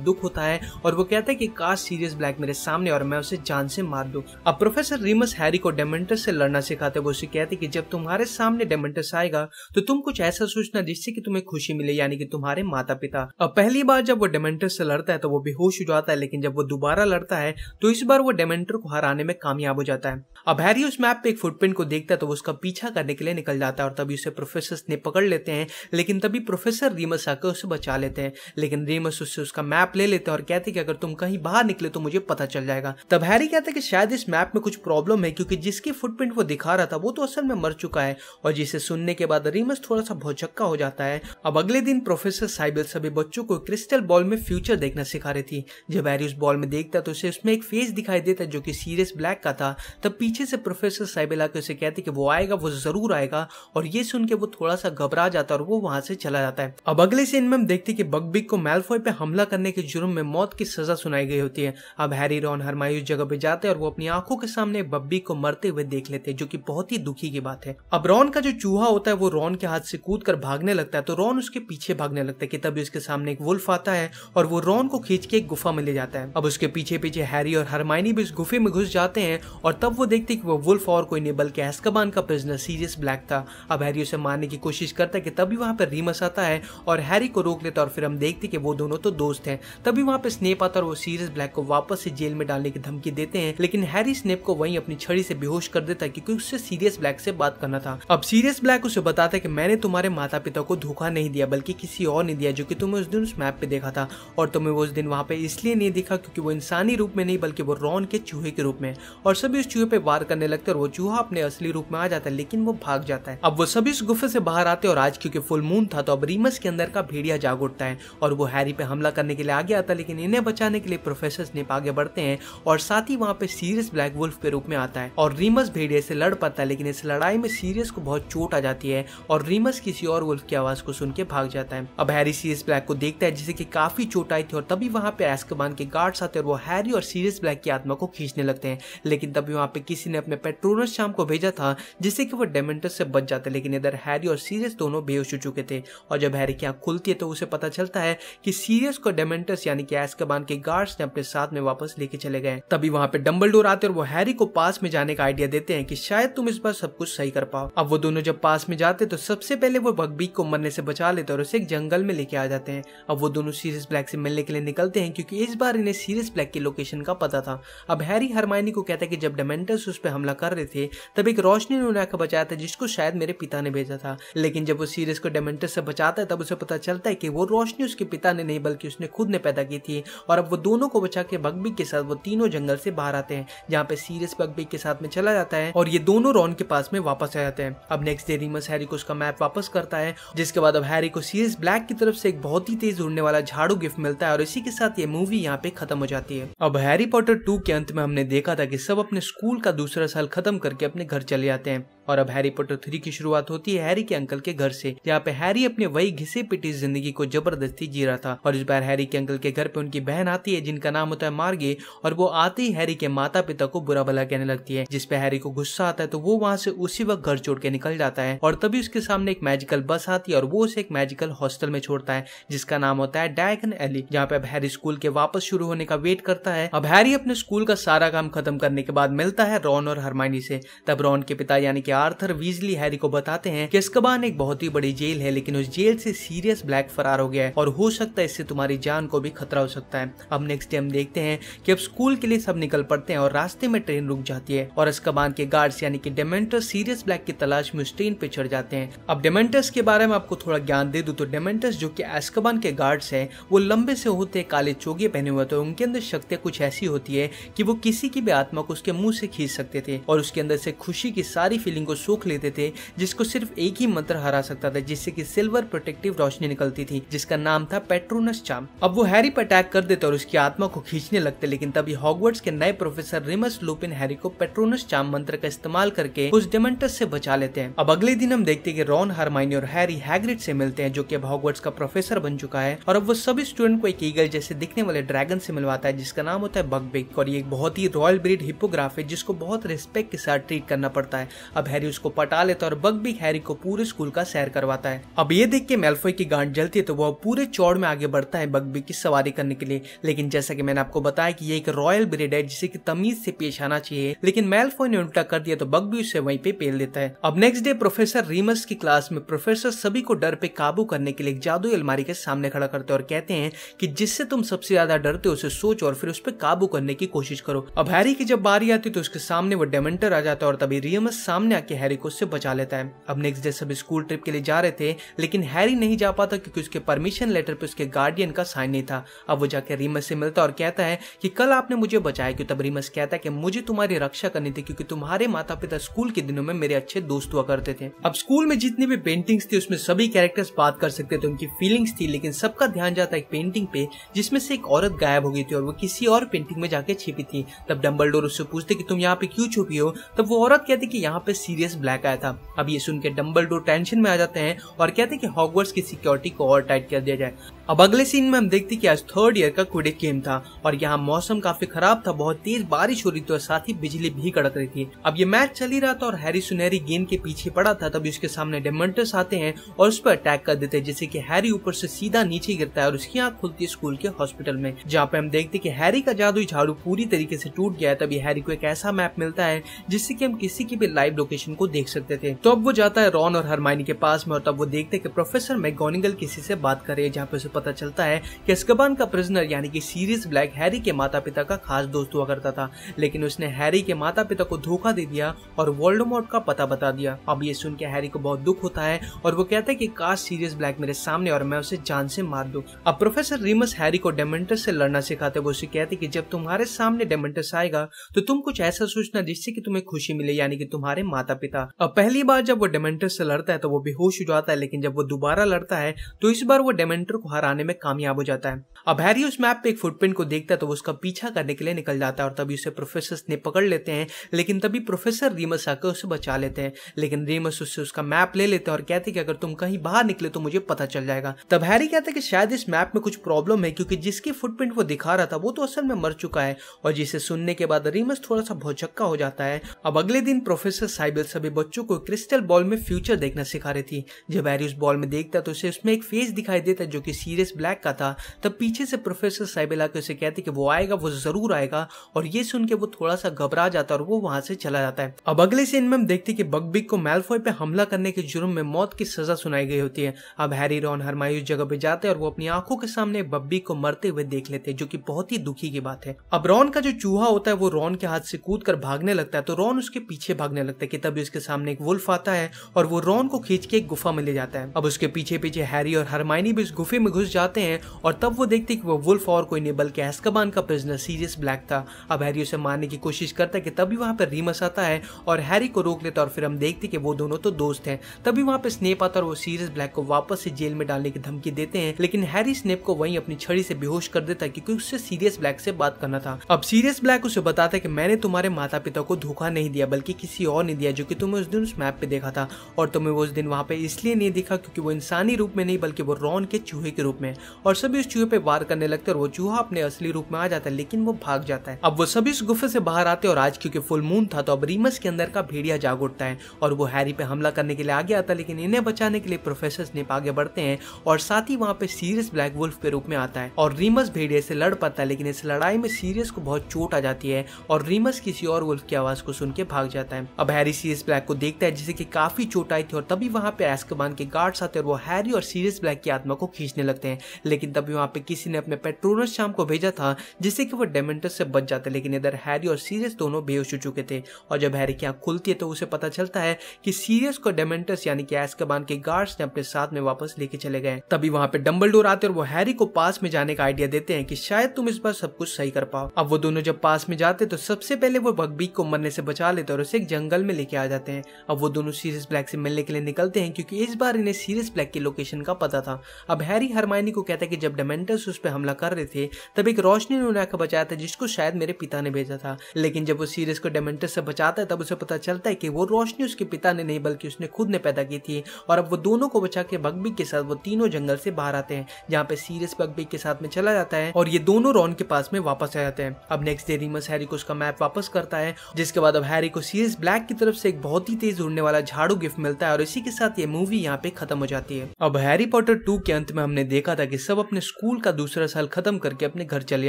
दुख होता है और वो कहता है कि काश सीरियस ब्लैक मेरे सामने और मैं उसे जान से मार दू। अब प्रोफेसर रिमस हैरी को डेमेंटस से लड़ना सिखाते वो उसे कहते कि जब तुम्हारे सामने डेमेंटस आएगा तो तुम कुछ ऐसा सोचना जिससे कि तुम्हें खुशी मिले, यानी कि तुम्हारे माता पिता अब पहली बार जब वो डेमेंटस से लड़ता है तो वो बेहोश हो जाता है, लेकिन जब वो दोबारा लड़ता है तो इस बार वो डेमेंटर को हराने में कामयाब हो जाता है। अब हैरी उस मैप पे एक फुटप्रिंट को देखता है तो वो उसका पीछा करने के लिए निकल जाता है और तभी उसे प्रोफेसर ने पकड़ लेते हैं, लेकिन तभी प्रोफेसर रीमस आकर उसे बचा लेते हैं, लेकिन रीमस उससे उसका मैप ले लेते हैं और कहते कि अगर तुम कहीं बाहर निकले तो मुझे पता चल जाएगा। तब हैरी कहता है कि शायद इस मैप में कुछ प्रॉब्लम है, क्योंकि जिसकी फुटप्रिंट वो दिखा रहा था, वो तो असल में मर चुका है, और जिसे सुनने के बाद रीमस थोड़ा सा भौचक्का हो जाता है। अब अगले दिन प्रोफेसर साइबल सभी बच्चों को क्रिस्टल बॉल में फ्यूचर देखना सिखा रही थी। जब हैरी उस बॉल में देखता तो उसे उसमें एक फेस दिखाई देता जो कि सीरियस ब्लैक का था, तब पीछे से प्रोफेसर साइबल आके उसे कहती कि वो आएगा, वो ज़रूर आएगा, और ये सुन के वो थोड़ा सा घबरा जाता है और वो वहाँ से चला जाता है। अब अगले सीन में हम देखते कि बगबिग को मेलफॉय पे हमला करने के जुर्म में मौत की सजा सुनाई गई होती है। अब हैरी रॉन हरमाई उस जगह पे जाते हैं और वो अपनी आँखों के सामने बब्बी को मरते हुए देख लेते हैं, जो की बहुत ही दुखी की बात है। अब रॉन का जो चूहा होता है, वो रॉन के हाथ से कूद भागने लगता है तो रॉन उसके पीछे भागने लगता है कि तभी उसके सामने एक वुल्फ आता है और वो रॉन को खींच के एक गुफा में ले जाता है। अब उसके पीछे पीछे हैरी और हरमाइनी भी उस गुफे में घुस जाते हैं और तब वो देखते कि वो वुल्फ और कोई नहीं बल्कि एस्कबान का प्रिजनर सीरियस ब्लैक था। अब हैरी उसे मारने की कोशिश करता है कि तभी वहाँ पर रीमस आता है और हैरी को रोक लेता और फिर हम देखते कि वो दोनों तो दोस्त हैं। तभी वहाँ पे स्नेप आता और वो सीरियस ब्लैक को वापस से जेल में डालने की धमकी देते हैं। लेकिन हैरी स्नेप को वहीं अपनी छड़ी से बेहोश कर देता है क्योंकि उससे सीरियस ब्लैक से बात करना था। अब सीरियस ब्लैक उसे बताता है कि मैंने तुम्हारे माता पिता को धोखा नहीं दिया, बल्कि किसी और ने दिया जो कि तुम्हें उस दिन उस मैप पे देखा था। और तुम्हें वो उस दिन वहाँ पे इसलिए नहीं दिखा क्योंकि वो इंसानी रूप में नहीं, बल्कि वो रॉन के चूहे के रूप में। और सभी उस चूहे पे वार करने लगते और वो चूहा अपने असली रूप में आ जाता है, लेकिन वो भाग जाता है। अब वो सभी उस गुफे से बाहर आते और आज क्योंकि फुल मून था तो अब रीमस के अंदर का भेड़िया जाग उठता है और वो हैरी पे हमला करने के लिए आगे आता है, लेकिन इन्हें बचाने के लिए प्रोफेसर स्नेप आगे बढ़ते हैं और साथ ही वहाँ पे सीरियस ब्लैक वुल्फ के रूप में आता है और रीमस भेड़िया से लड़ पाता है, लेकिन इस लड़ाई में सीरियस को बहुत चोट आ जाती है और रीमस किसी और वुल्फ की आवाज़ को सुन के भाग जाता है। अब हैरी सीरियस ब्लैक को देखता है जिसे की काफ़ी चोट आई थी और तभी वहाँ पे एस्कबान के गार्ड्स आते हैं और वो हैरी और सीरियस ब्लैक की आत्मा को खींचने लगते हैं, लेकिन तभी वहाँ पे किसी ने अपने पेट्रोनस शाम को भेजा था, जिससे कि वो डेमेंटस से बच जाते, लेकिन इधर हैरी और सीरियस दोनों बेहोश हो चुके थे। और जब हैरी की आँख खुलती है तो उसे पता चलता है कि सीरियस को डेमेंटस यानी कि एस्कबान के गार्ड्स ने अपने साथ में वापस लेके चले गए। तभी वहाँ पे डम्बल आते और वो हैरी को पास में जाने का आइडिया देते हैं कि शायद तुम इस बार सब कुछ सही कर पाओ। अब वो दोनों जब पास में जाते तो सबसे पहले वो बगबीक को मरने से बचा लेते और उसे एक जंगल में लेके आ जाते हैं। अब वो दोनों सीरियस ब्लैक से मिलने के लिए निकलते हैं, क्योंकि इस बार इन्हें सीरियस ब्लैक की लोकेशन का पता था। अब हैरी हरमाइनी को कहता है कि जब डेमेंटस उस पर हमला कर रहे थे, तब एक रोशनी ने उन्हें आकर बचाया था, जिसको शायद मेरे पिता ने भेजा था। लेकिन जब वो सीरियस को डेमेंटस से बचाता है, तब उसे पता चलता है कि वो रोशनी उसके पिता ने नहीं, बल्कि उसने खुद ने पैदा की थी। और अब वो दोनों को बचा के बगबी के साथ, वो तीनों जंगल से बाहर आते हैं, जहाँ पे सीरियस बगबी के साथ में चला जाता है, और ये दोनों रॉन के पास में वापस आ जाते हैं। अब नेक्स्ट डे रीमस हैरी को उसका मैप वापस करता है, जिसके बाद अब हैरी को सीरियस ब्लैक की तरफ़ से एक बहुत ही तेज उड़ने वाला झाड़ू गिफ्ट मिलता है, और इसी के साथ ये मूवी यहाँ पे खत्म हो जाती है। अब हैरी पॉटर टू के अंत में हमने देखा था कि सब अपने स्कूल का दूसरा साल खत्म करके अपने घर चले जाते हैं। और अब हैरी पॉटर थ्री की शुरुआत होती है हैरी के अंकल के घर से। जहाँ पे हैरी अपने वही घिसे पिटी ज़िंदगी को ज़बरदस्ती जी रहा था। और इस बार हैरी के अंकल के घर पे उनकी बहन आती है, जिनका नाम होता है मार्गे, और वो आते ही हैरी के माता पिता को बुरा भला कहने लगती है जिसपे हैरी को गुस्सा आता है तो वो वहाँ से उसी वक्त घर छोड़ के निकल जाता है। और तभी उसके सामने एक मैजिकल बस आती है, और वो उसे एक मैजिकल हॉस्टल में छोड़ता है, जिसका नाम होता है डायगन एली जहाँ पे अब हैरी स्कूल के वापस शुरू होने का वेट करता है। अब हैरी अपने स्कूल का सारा काम खत्म करने के बाद मिलता है रॉन और हरमाइनी से। तब रॉन के पिता, यानी कि आर्थर वीजली हैरी को बताते हैं कि अस्कबान एक बहुत ही बड़ी जेल है, लेकिन उस जेल से सीरियस ब्लैक फरार हो गया है और हो सकता है इससे तुम्हारी जान को भी खतरा हो सकता है। अब नेक्स्ट डे हम देखते हैं कि अब स्कूल के लिए सब निकल पड़ते हैं और रास्ते में ट्रेन रुक जाती है और अस्कबान के गार्ड्स यानी कि डेमेंटर सीरियस ब्लैक की तलाश में उस ट्रेन पे चढ़ जाते हैं। अब डेमेंटस के बारे में आपको थोड़ा ज्ञान दे दू तो डेमेंटस जो कि एस्कबान के गार्ड्स है, वो लंबे से होते काले चोगे पहने हुए थे उनके अंदर शक्तियाँ कुछ ऐसी होती है कि वो किसी की भी आत्मा को उसके मुँह से खींच सकते थे और उसके अंदर से खुशी की सारी फीलिंग को सूख लेते थे, जिसको सिर्फ़ एक ही मंत्र हरा सकता था, जिससे कि सिल्वर प्रोटेक्टिव रोशनी निकलती थी, जिसका नाम था पेट्रोनस चाम। अब वो हैरी पर अटैक कर देते और उसकी आत्मा को खींचने लगते, लेकिन तभी हॉगवर्ड्स के नए प्रोफेसर रिमस लुपिन हैरी को पेट्रोनस चाम मंत्र का इस्तेमाल करके उस डेमेंटस से बचा लेते हैं। अब अगले दिन हम देखते हैं कि रॉन, हरमाइनी और हैरी हैग्रिड से मिलते हैं, जो कि अब हॉगवर्ड्स का प्रोफेसर बन चुका है, और अब वो सभी स्टूडेंट को एक ईगल जैसे दिखने वाले ड्रैगन से मिलवाता है, जिसका नाम होता है बगबिग, और ये एक बहुत ही रॉयल ब्रीड हिपोग्राफ है, जिसको बहुत रिस्पेक्ट के साथ ट्रीट करना पड़ता है। अब हैरी उसको पटा लेता है और बगबिग हैरी को पूरे स्कूल का सैर करवाता है। अब ये देख के मेल्फोई की गांड जलती है तो वो पूरे चौड़ में आगे बढ़ता है बगबिग की सवारी करने के लिए। लेकिन जैसा कि मैंने आपको बताया कि ये एक रॉयल ब्रेड है, जिसे की तमीज से पेश आना चाहिए, लेकिन मेल्फोई ने उल्टा कर दिया तो बगबी उसे वहीं पे पेल देता है। अब नेक्स्ट डे प्रोफेसर रीमस की क्लास में प्रोफेसर सभी को डर पे काबू करने के लिए एक जादू अलमारी के सामने खड़ा करते और कहते हैं कि जिससे तुम सबसे ज़्यादा डरते हो, उसे सोच और फिर उस पर काबू करने की कोशिश करो। अब हैरी की जब बारी आती तो उसके सामने वो डेमेंटर आ जाता और तभी रियमस सामने हैरी को उससे बचा लेता है। अब नेक्स्ट डे सब स्कूल ट्रिप के लिए जा रहे थे, लेकिन हैरी नहीं जा पाता क्योंकि उसके परमिशन लेटर पे उसके गार्डियन का साइन नहीं था। अब वो जाके रीमस से मिलता और कहता है कि कल आपने मुझे बचाया, क्यों? तब रीमस कहता है कि मुझे तुम्हारी रक्षा करनी थी, क्योंकि तुम्हारे माता पिता स्कूल के दिनों में मेरे अच्छे दोस्त हुआ करते थे। अब स्कूल में जितनी भी पेंटिंग्स थी, उसमें सभी कैरेक्टर्स बात कर सकते थे, उनकी फीलिंग्स थी, लेकिन सबका ध्यान जाता एक पेंटिंग पे, जिसमें से एक औरत गायब हो गई थी और वो किसी और पेंटिंग में जाके छिपी थी। तब डम्बल उससे पूछते कि तुम यहाँ पे क्यों छुपी हो? तब वो औरत कहती कि यहाँ पे सीरियस ब्लैक आया था। अब ये सुनकर डम्बल टेंशन में आ जाते हैं और कहते हैं कि हॉगवर्ड्स की सिक्योरिटी को और टाइट कर दिया जाए। अब अगले सीन में हम देखते कि आज थर्ड ईयर का क्विडिक गेम था और यहाँ मौसम काफ़ी खराब था, बहुत तेज बारिश हो रही थी और साथ ही बिजली भी कड़क रही थी। अब ये मैच चल ही रहा था और हैरी सुनहरी गेंद के पीछे पड़ा था, तभी उसके सामने डेमेंटस आते हैं और उस पर अटैक कर देते हैं, जिससे कि हैरी ऊपर से सीधा नीचे गिरता है और उसकी आँख खुलती है स्कूल के हॉस्पिटल में, जहाँ पे हम देखते कि हैरी का जादू झाड़ू पूरी तरीके से टूट गया है, तभी हैरी को एक ऐसा मैप मिलता है, जिससे की हम किसी की भी लाइव लोकेशन को देख सकते थे। तो अब वो जाता है रॉन और हरमाइनी के पास में और तब वो देखते कि प्रोफेसर मैगोनिगल किसी से बात करे जहाँ पे पता चलता है कि अस्कबान का प्रिजनर यानी कि सीरियस ब्लैक हैरी के माता पिता का खास दोस्त हुआ करता था। लेकिन उसने हैरी के माता पिता को धोखा दे दिया और वोल्डोमोट का पता बता दिया। अब ये सुन के हैरी को बहुत दुख होता है और वो कहता है कि काश सीरियस ब्लैक मेरे सामने और मैं उसे जान से मार दूँ। अब प्रोफेसर रिमस हैरी को डेमेंटस से लड़ना सिखाते वो उसे कहते कि जब तुम्हारे सामने डेमेंटस आएगा तो तुम कुछ ऐसा सोचना जिससे कि तुम्हें खुशी मिले, यानी कि तुम्हारे माता पिता अब पहली बार जब वो डेमेंटस से लड़ता है तो वो बेहोश हो जाता है, लेकिन जब वो दोबारा लड़ता है तो इस बार वो डेमेंटर को हराने में कामयाब हो जाता है। अब हैरी उस मैप पे एक फुटप्रिंट को देखता है तो वो उसका पीछा करने के लिए निकल जाता है और तभी उसे प्रोफेसर ने पकड़ लेते हैं, लेकिन तभी प्रोफेसर रीमस आकर उसे बचा लेते हैं, लेकिन रीमस उससे उसका मैप ले लेते हैं और कहते कि अगर तुम कहीं बाहर निकले तो मुझे पता चल जाएगा। तब हैरी कहता है कि शायद इस मैप में कुछ प्रॉब्लम है, क्योंकि जिसकी फुटप्रिंट वो दिखा रहा था, वो तो असल में मर चुका है, और जिसे सुनने के बाद रीमस थोड़ा सा भौचक्का हो जाता है। अब अगले दिन प्रोफेसर साइबल सभी बच्चों को क्रिस्टल बॉल में फ्यूचर देखना सिखा रही थी। जब हैरी उस बॉल में देखता तो उसे उसमें एक फेस दिखाई देता जो कि सीरियस ब्लैक का था, तब पीछे से प्रोफेसर साइबल आके उसे कहती कि वो आएगा, वो ज़रूर आएगा, और ये सुन के वो थोड़ा सा घबरा जाता है और वो वहाँ से चला जाता है। अब अगले सीन में हम देखते कि बगबिग को मेलफॉय पे हमला करने के जुर्म में मौत की सजा सुनाई गई होती है। अब हैरी रॉन हरमाई उस जगह पे जाते हैं और वो अपनी आँखों के सामने बब्बी को मरते हुए देख लेते हैं, जो की बहुत ही दुखी की बात है। अब रॉन का जो चूहा होता है, वो रॉन के हाथ से कूद भागने लगता है तो रॉन उसके पीछे भागने लगता है कि तभी उसके सामने एक वुल्फ आता है और वो रॉन को खींच के एक गुफा में ले जाता है। अब उसके पीछे पीछे हैरी और हरमाइनी भी उस गुफे में घुस जाते हैं और तब वो देखते कि वो वुल्फ और कोई नहीं, बल्कि एस्कबान का प्रिजनर सीरियस ब्लैक था। अब हैरी उसे मारने की कोशिश करता है कि तभी वहाँ पर रीमस आता है और हैरी को रोक लेता और फिर हम देखते कि वो दोनों तो दोस्त हैं। तभी वहाँ पे स्नेप आता और वो सीरियस ब्लैक को वापस से जेल में डालने की धमकी देते हैं, लेकिन हैरी स्नेप को वहीं अपनी छड़ी से बेहोश कर देता है क्योंकि उससे सीरियस ब्लैक से बात करना था। अब सीरियस ब्लैक उसे बताता है कि मैंने तुम्हारे माता पिता को धोखा नहीं दिया, बल्कि किसी और ने दिया जो कि तुम्हें उस दिन उस मैप पे देखा था। और तुम्हें वो उस दिन वहाँ पे इसलिए नहीं दिखा क्योंकि वो इंसानी रूप में नहीं, बल्कि वो रॉन के चूहे के रूप में। और सभी उस चूहे पे वार करने लगते और वो चूहा अपने असली रूप में आ जाता है, लेकिन वो भाग जाता है। अब वो सभी उस गुफे से बाहर आते और आज क्योंकि फुल मून था तो अब रीमस के अंदर का भेड़िया जाग उठता है और वो हैरी पे हमला करने के लिए आगे आता है, लेकिन इन्हें बचाने के लिए प्रोफेसर स्नेप आगे बढ़ते हैं और साथ ही वहाँ पे सीरियस ब्लैक वुल्फ के रूप में आता है और रीमस भेड़िया से लड़ पाता है, लेकिन इस लड़ाई में सीरियस को बहुत चोट आ जाती है और रीमस किसी और वुल्फ की आवाज़ को सुन के भाग जाता है। अब हैरी सीरियस ब्लैक को देखता है जिसे की काफ़ी चोट आई थी और तभी वहाँ पे एस्कबान के गार्ड्स आते हैं और वो हैरी और सीरियस ब्लैक की आत्मा को खींचने लगते हैं, लेकिन तभी वहाँ पे किसी ने अपने पेट्रोनस शाम को भेजा था, जिससे कि वो डेमेंटस से बच जाते, लेकिन इधर हैरी और सीरियस दोनों बेहोश हो चुके थे। और जब हैरी की आँख खुलती है तो उसे पता चलता है कि सीरियस को डेमेंटस यानी कि एस्कबान के गार्ड्स, ने अपने साथ में वापस लेके चले गए। तभी वहाँ पे डम्बल आते और वो हैरी को पास में जाने का आइडिया देते हैं कि शायद तुम इस बार सब कुछ सही कर पाओ। अब वो दोनों जब पास में जाते तो सबसे पहले वो बगबीक को मरने से बचा लेते और उसे एक जंगल में लेके आ जाते हैं। अब वो दोनों सीरियस ब्लैक से मिलने के लिए निकलते हैं, क्योंकि इस बार इन्हें सीरियस ब्लैक की लोकेशन का पता था। अब हैरी हरमाइनी को कहता है कि जब डेमेंटस उस पर हमला कर रहे थे, तब एक रोशनी ने उन्हें आकर बचाया था, जिसको शायद मेरे पिता ने भेजा था। लेकिन जब वो सीरियस को डेमेंटस से बचाता है, तब उसे पता चलता है कि वो रोशनी उसके पिता ने नहीं, बल्कि उसने खुद ने पैदा की थी। और अब वो दोनों को बचा के बगबी के साथ, वो तीनों जंगल से बाहर आते हैं, जहाँ पे सीरियस बगबी के साथ में चला जाता है, और ये दोनों रॉन के पास में वापस आ जाते हैं। अब नेक्स्ट डे रीमस हैरी को उसका मैप वापस करता है, जिसके बाद अब हैरी को सीरियस ब्लैक की तरफ़ से एक बहुत ही तेज उड़ने वाला झाड़ू गिफ्ट मिलता है, और इसी के साथ ये मूवी यहाँ पे खत्म हो जाती है। अब हैरी पॉटर टू के अंत में हमने देखा था कि सब अपने स्कूल का दूसरा साल खत्म करके अपने घर चले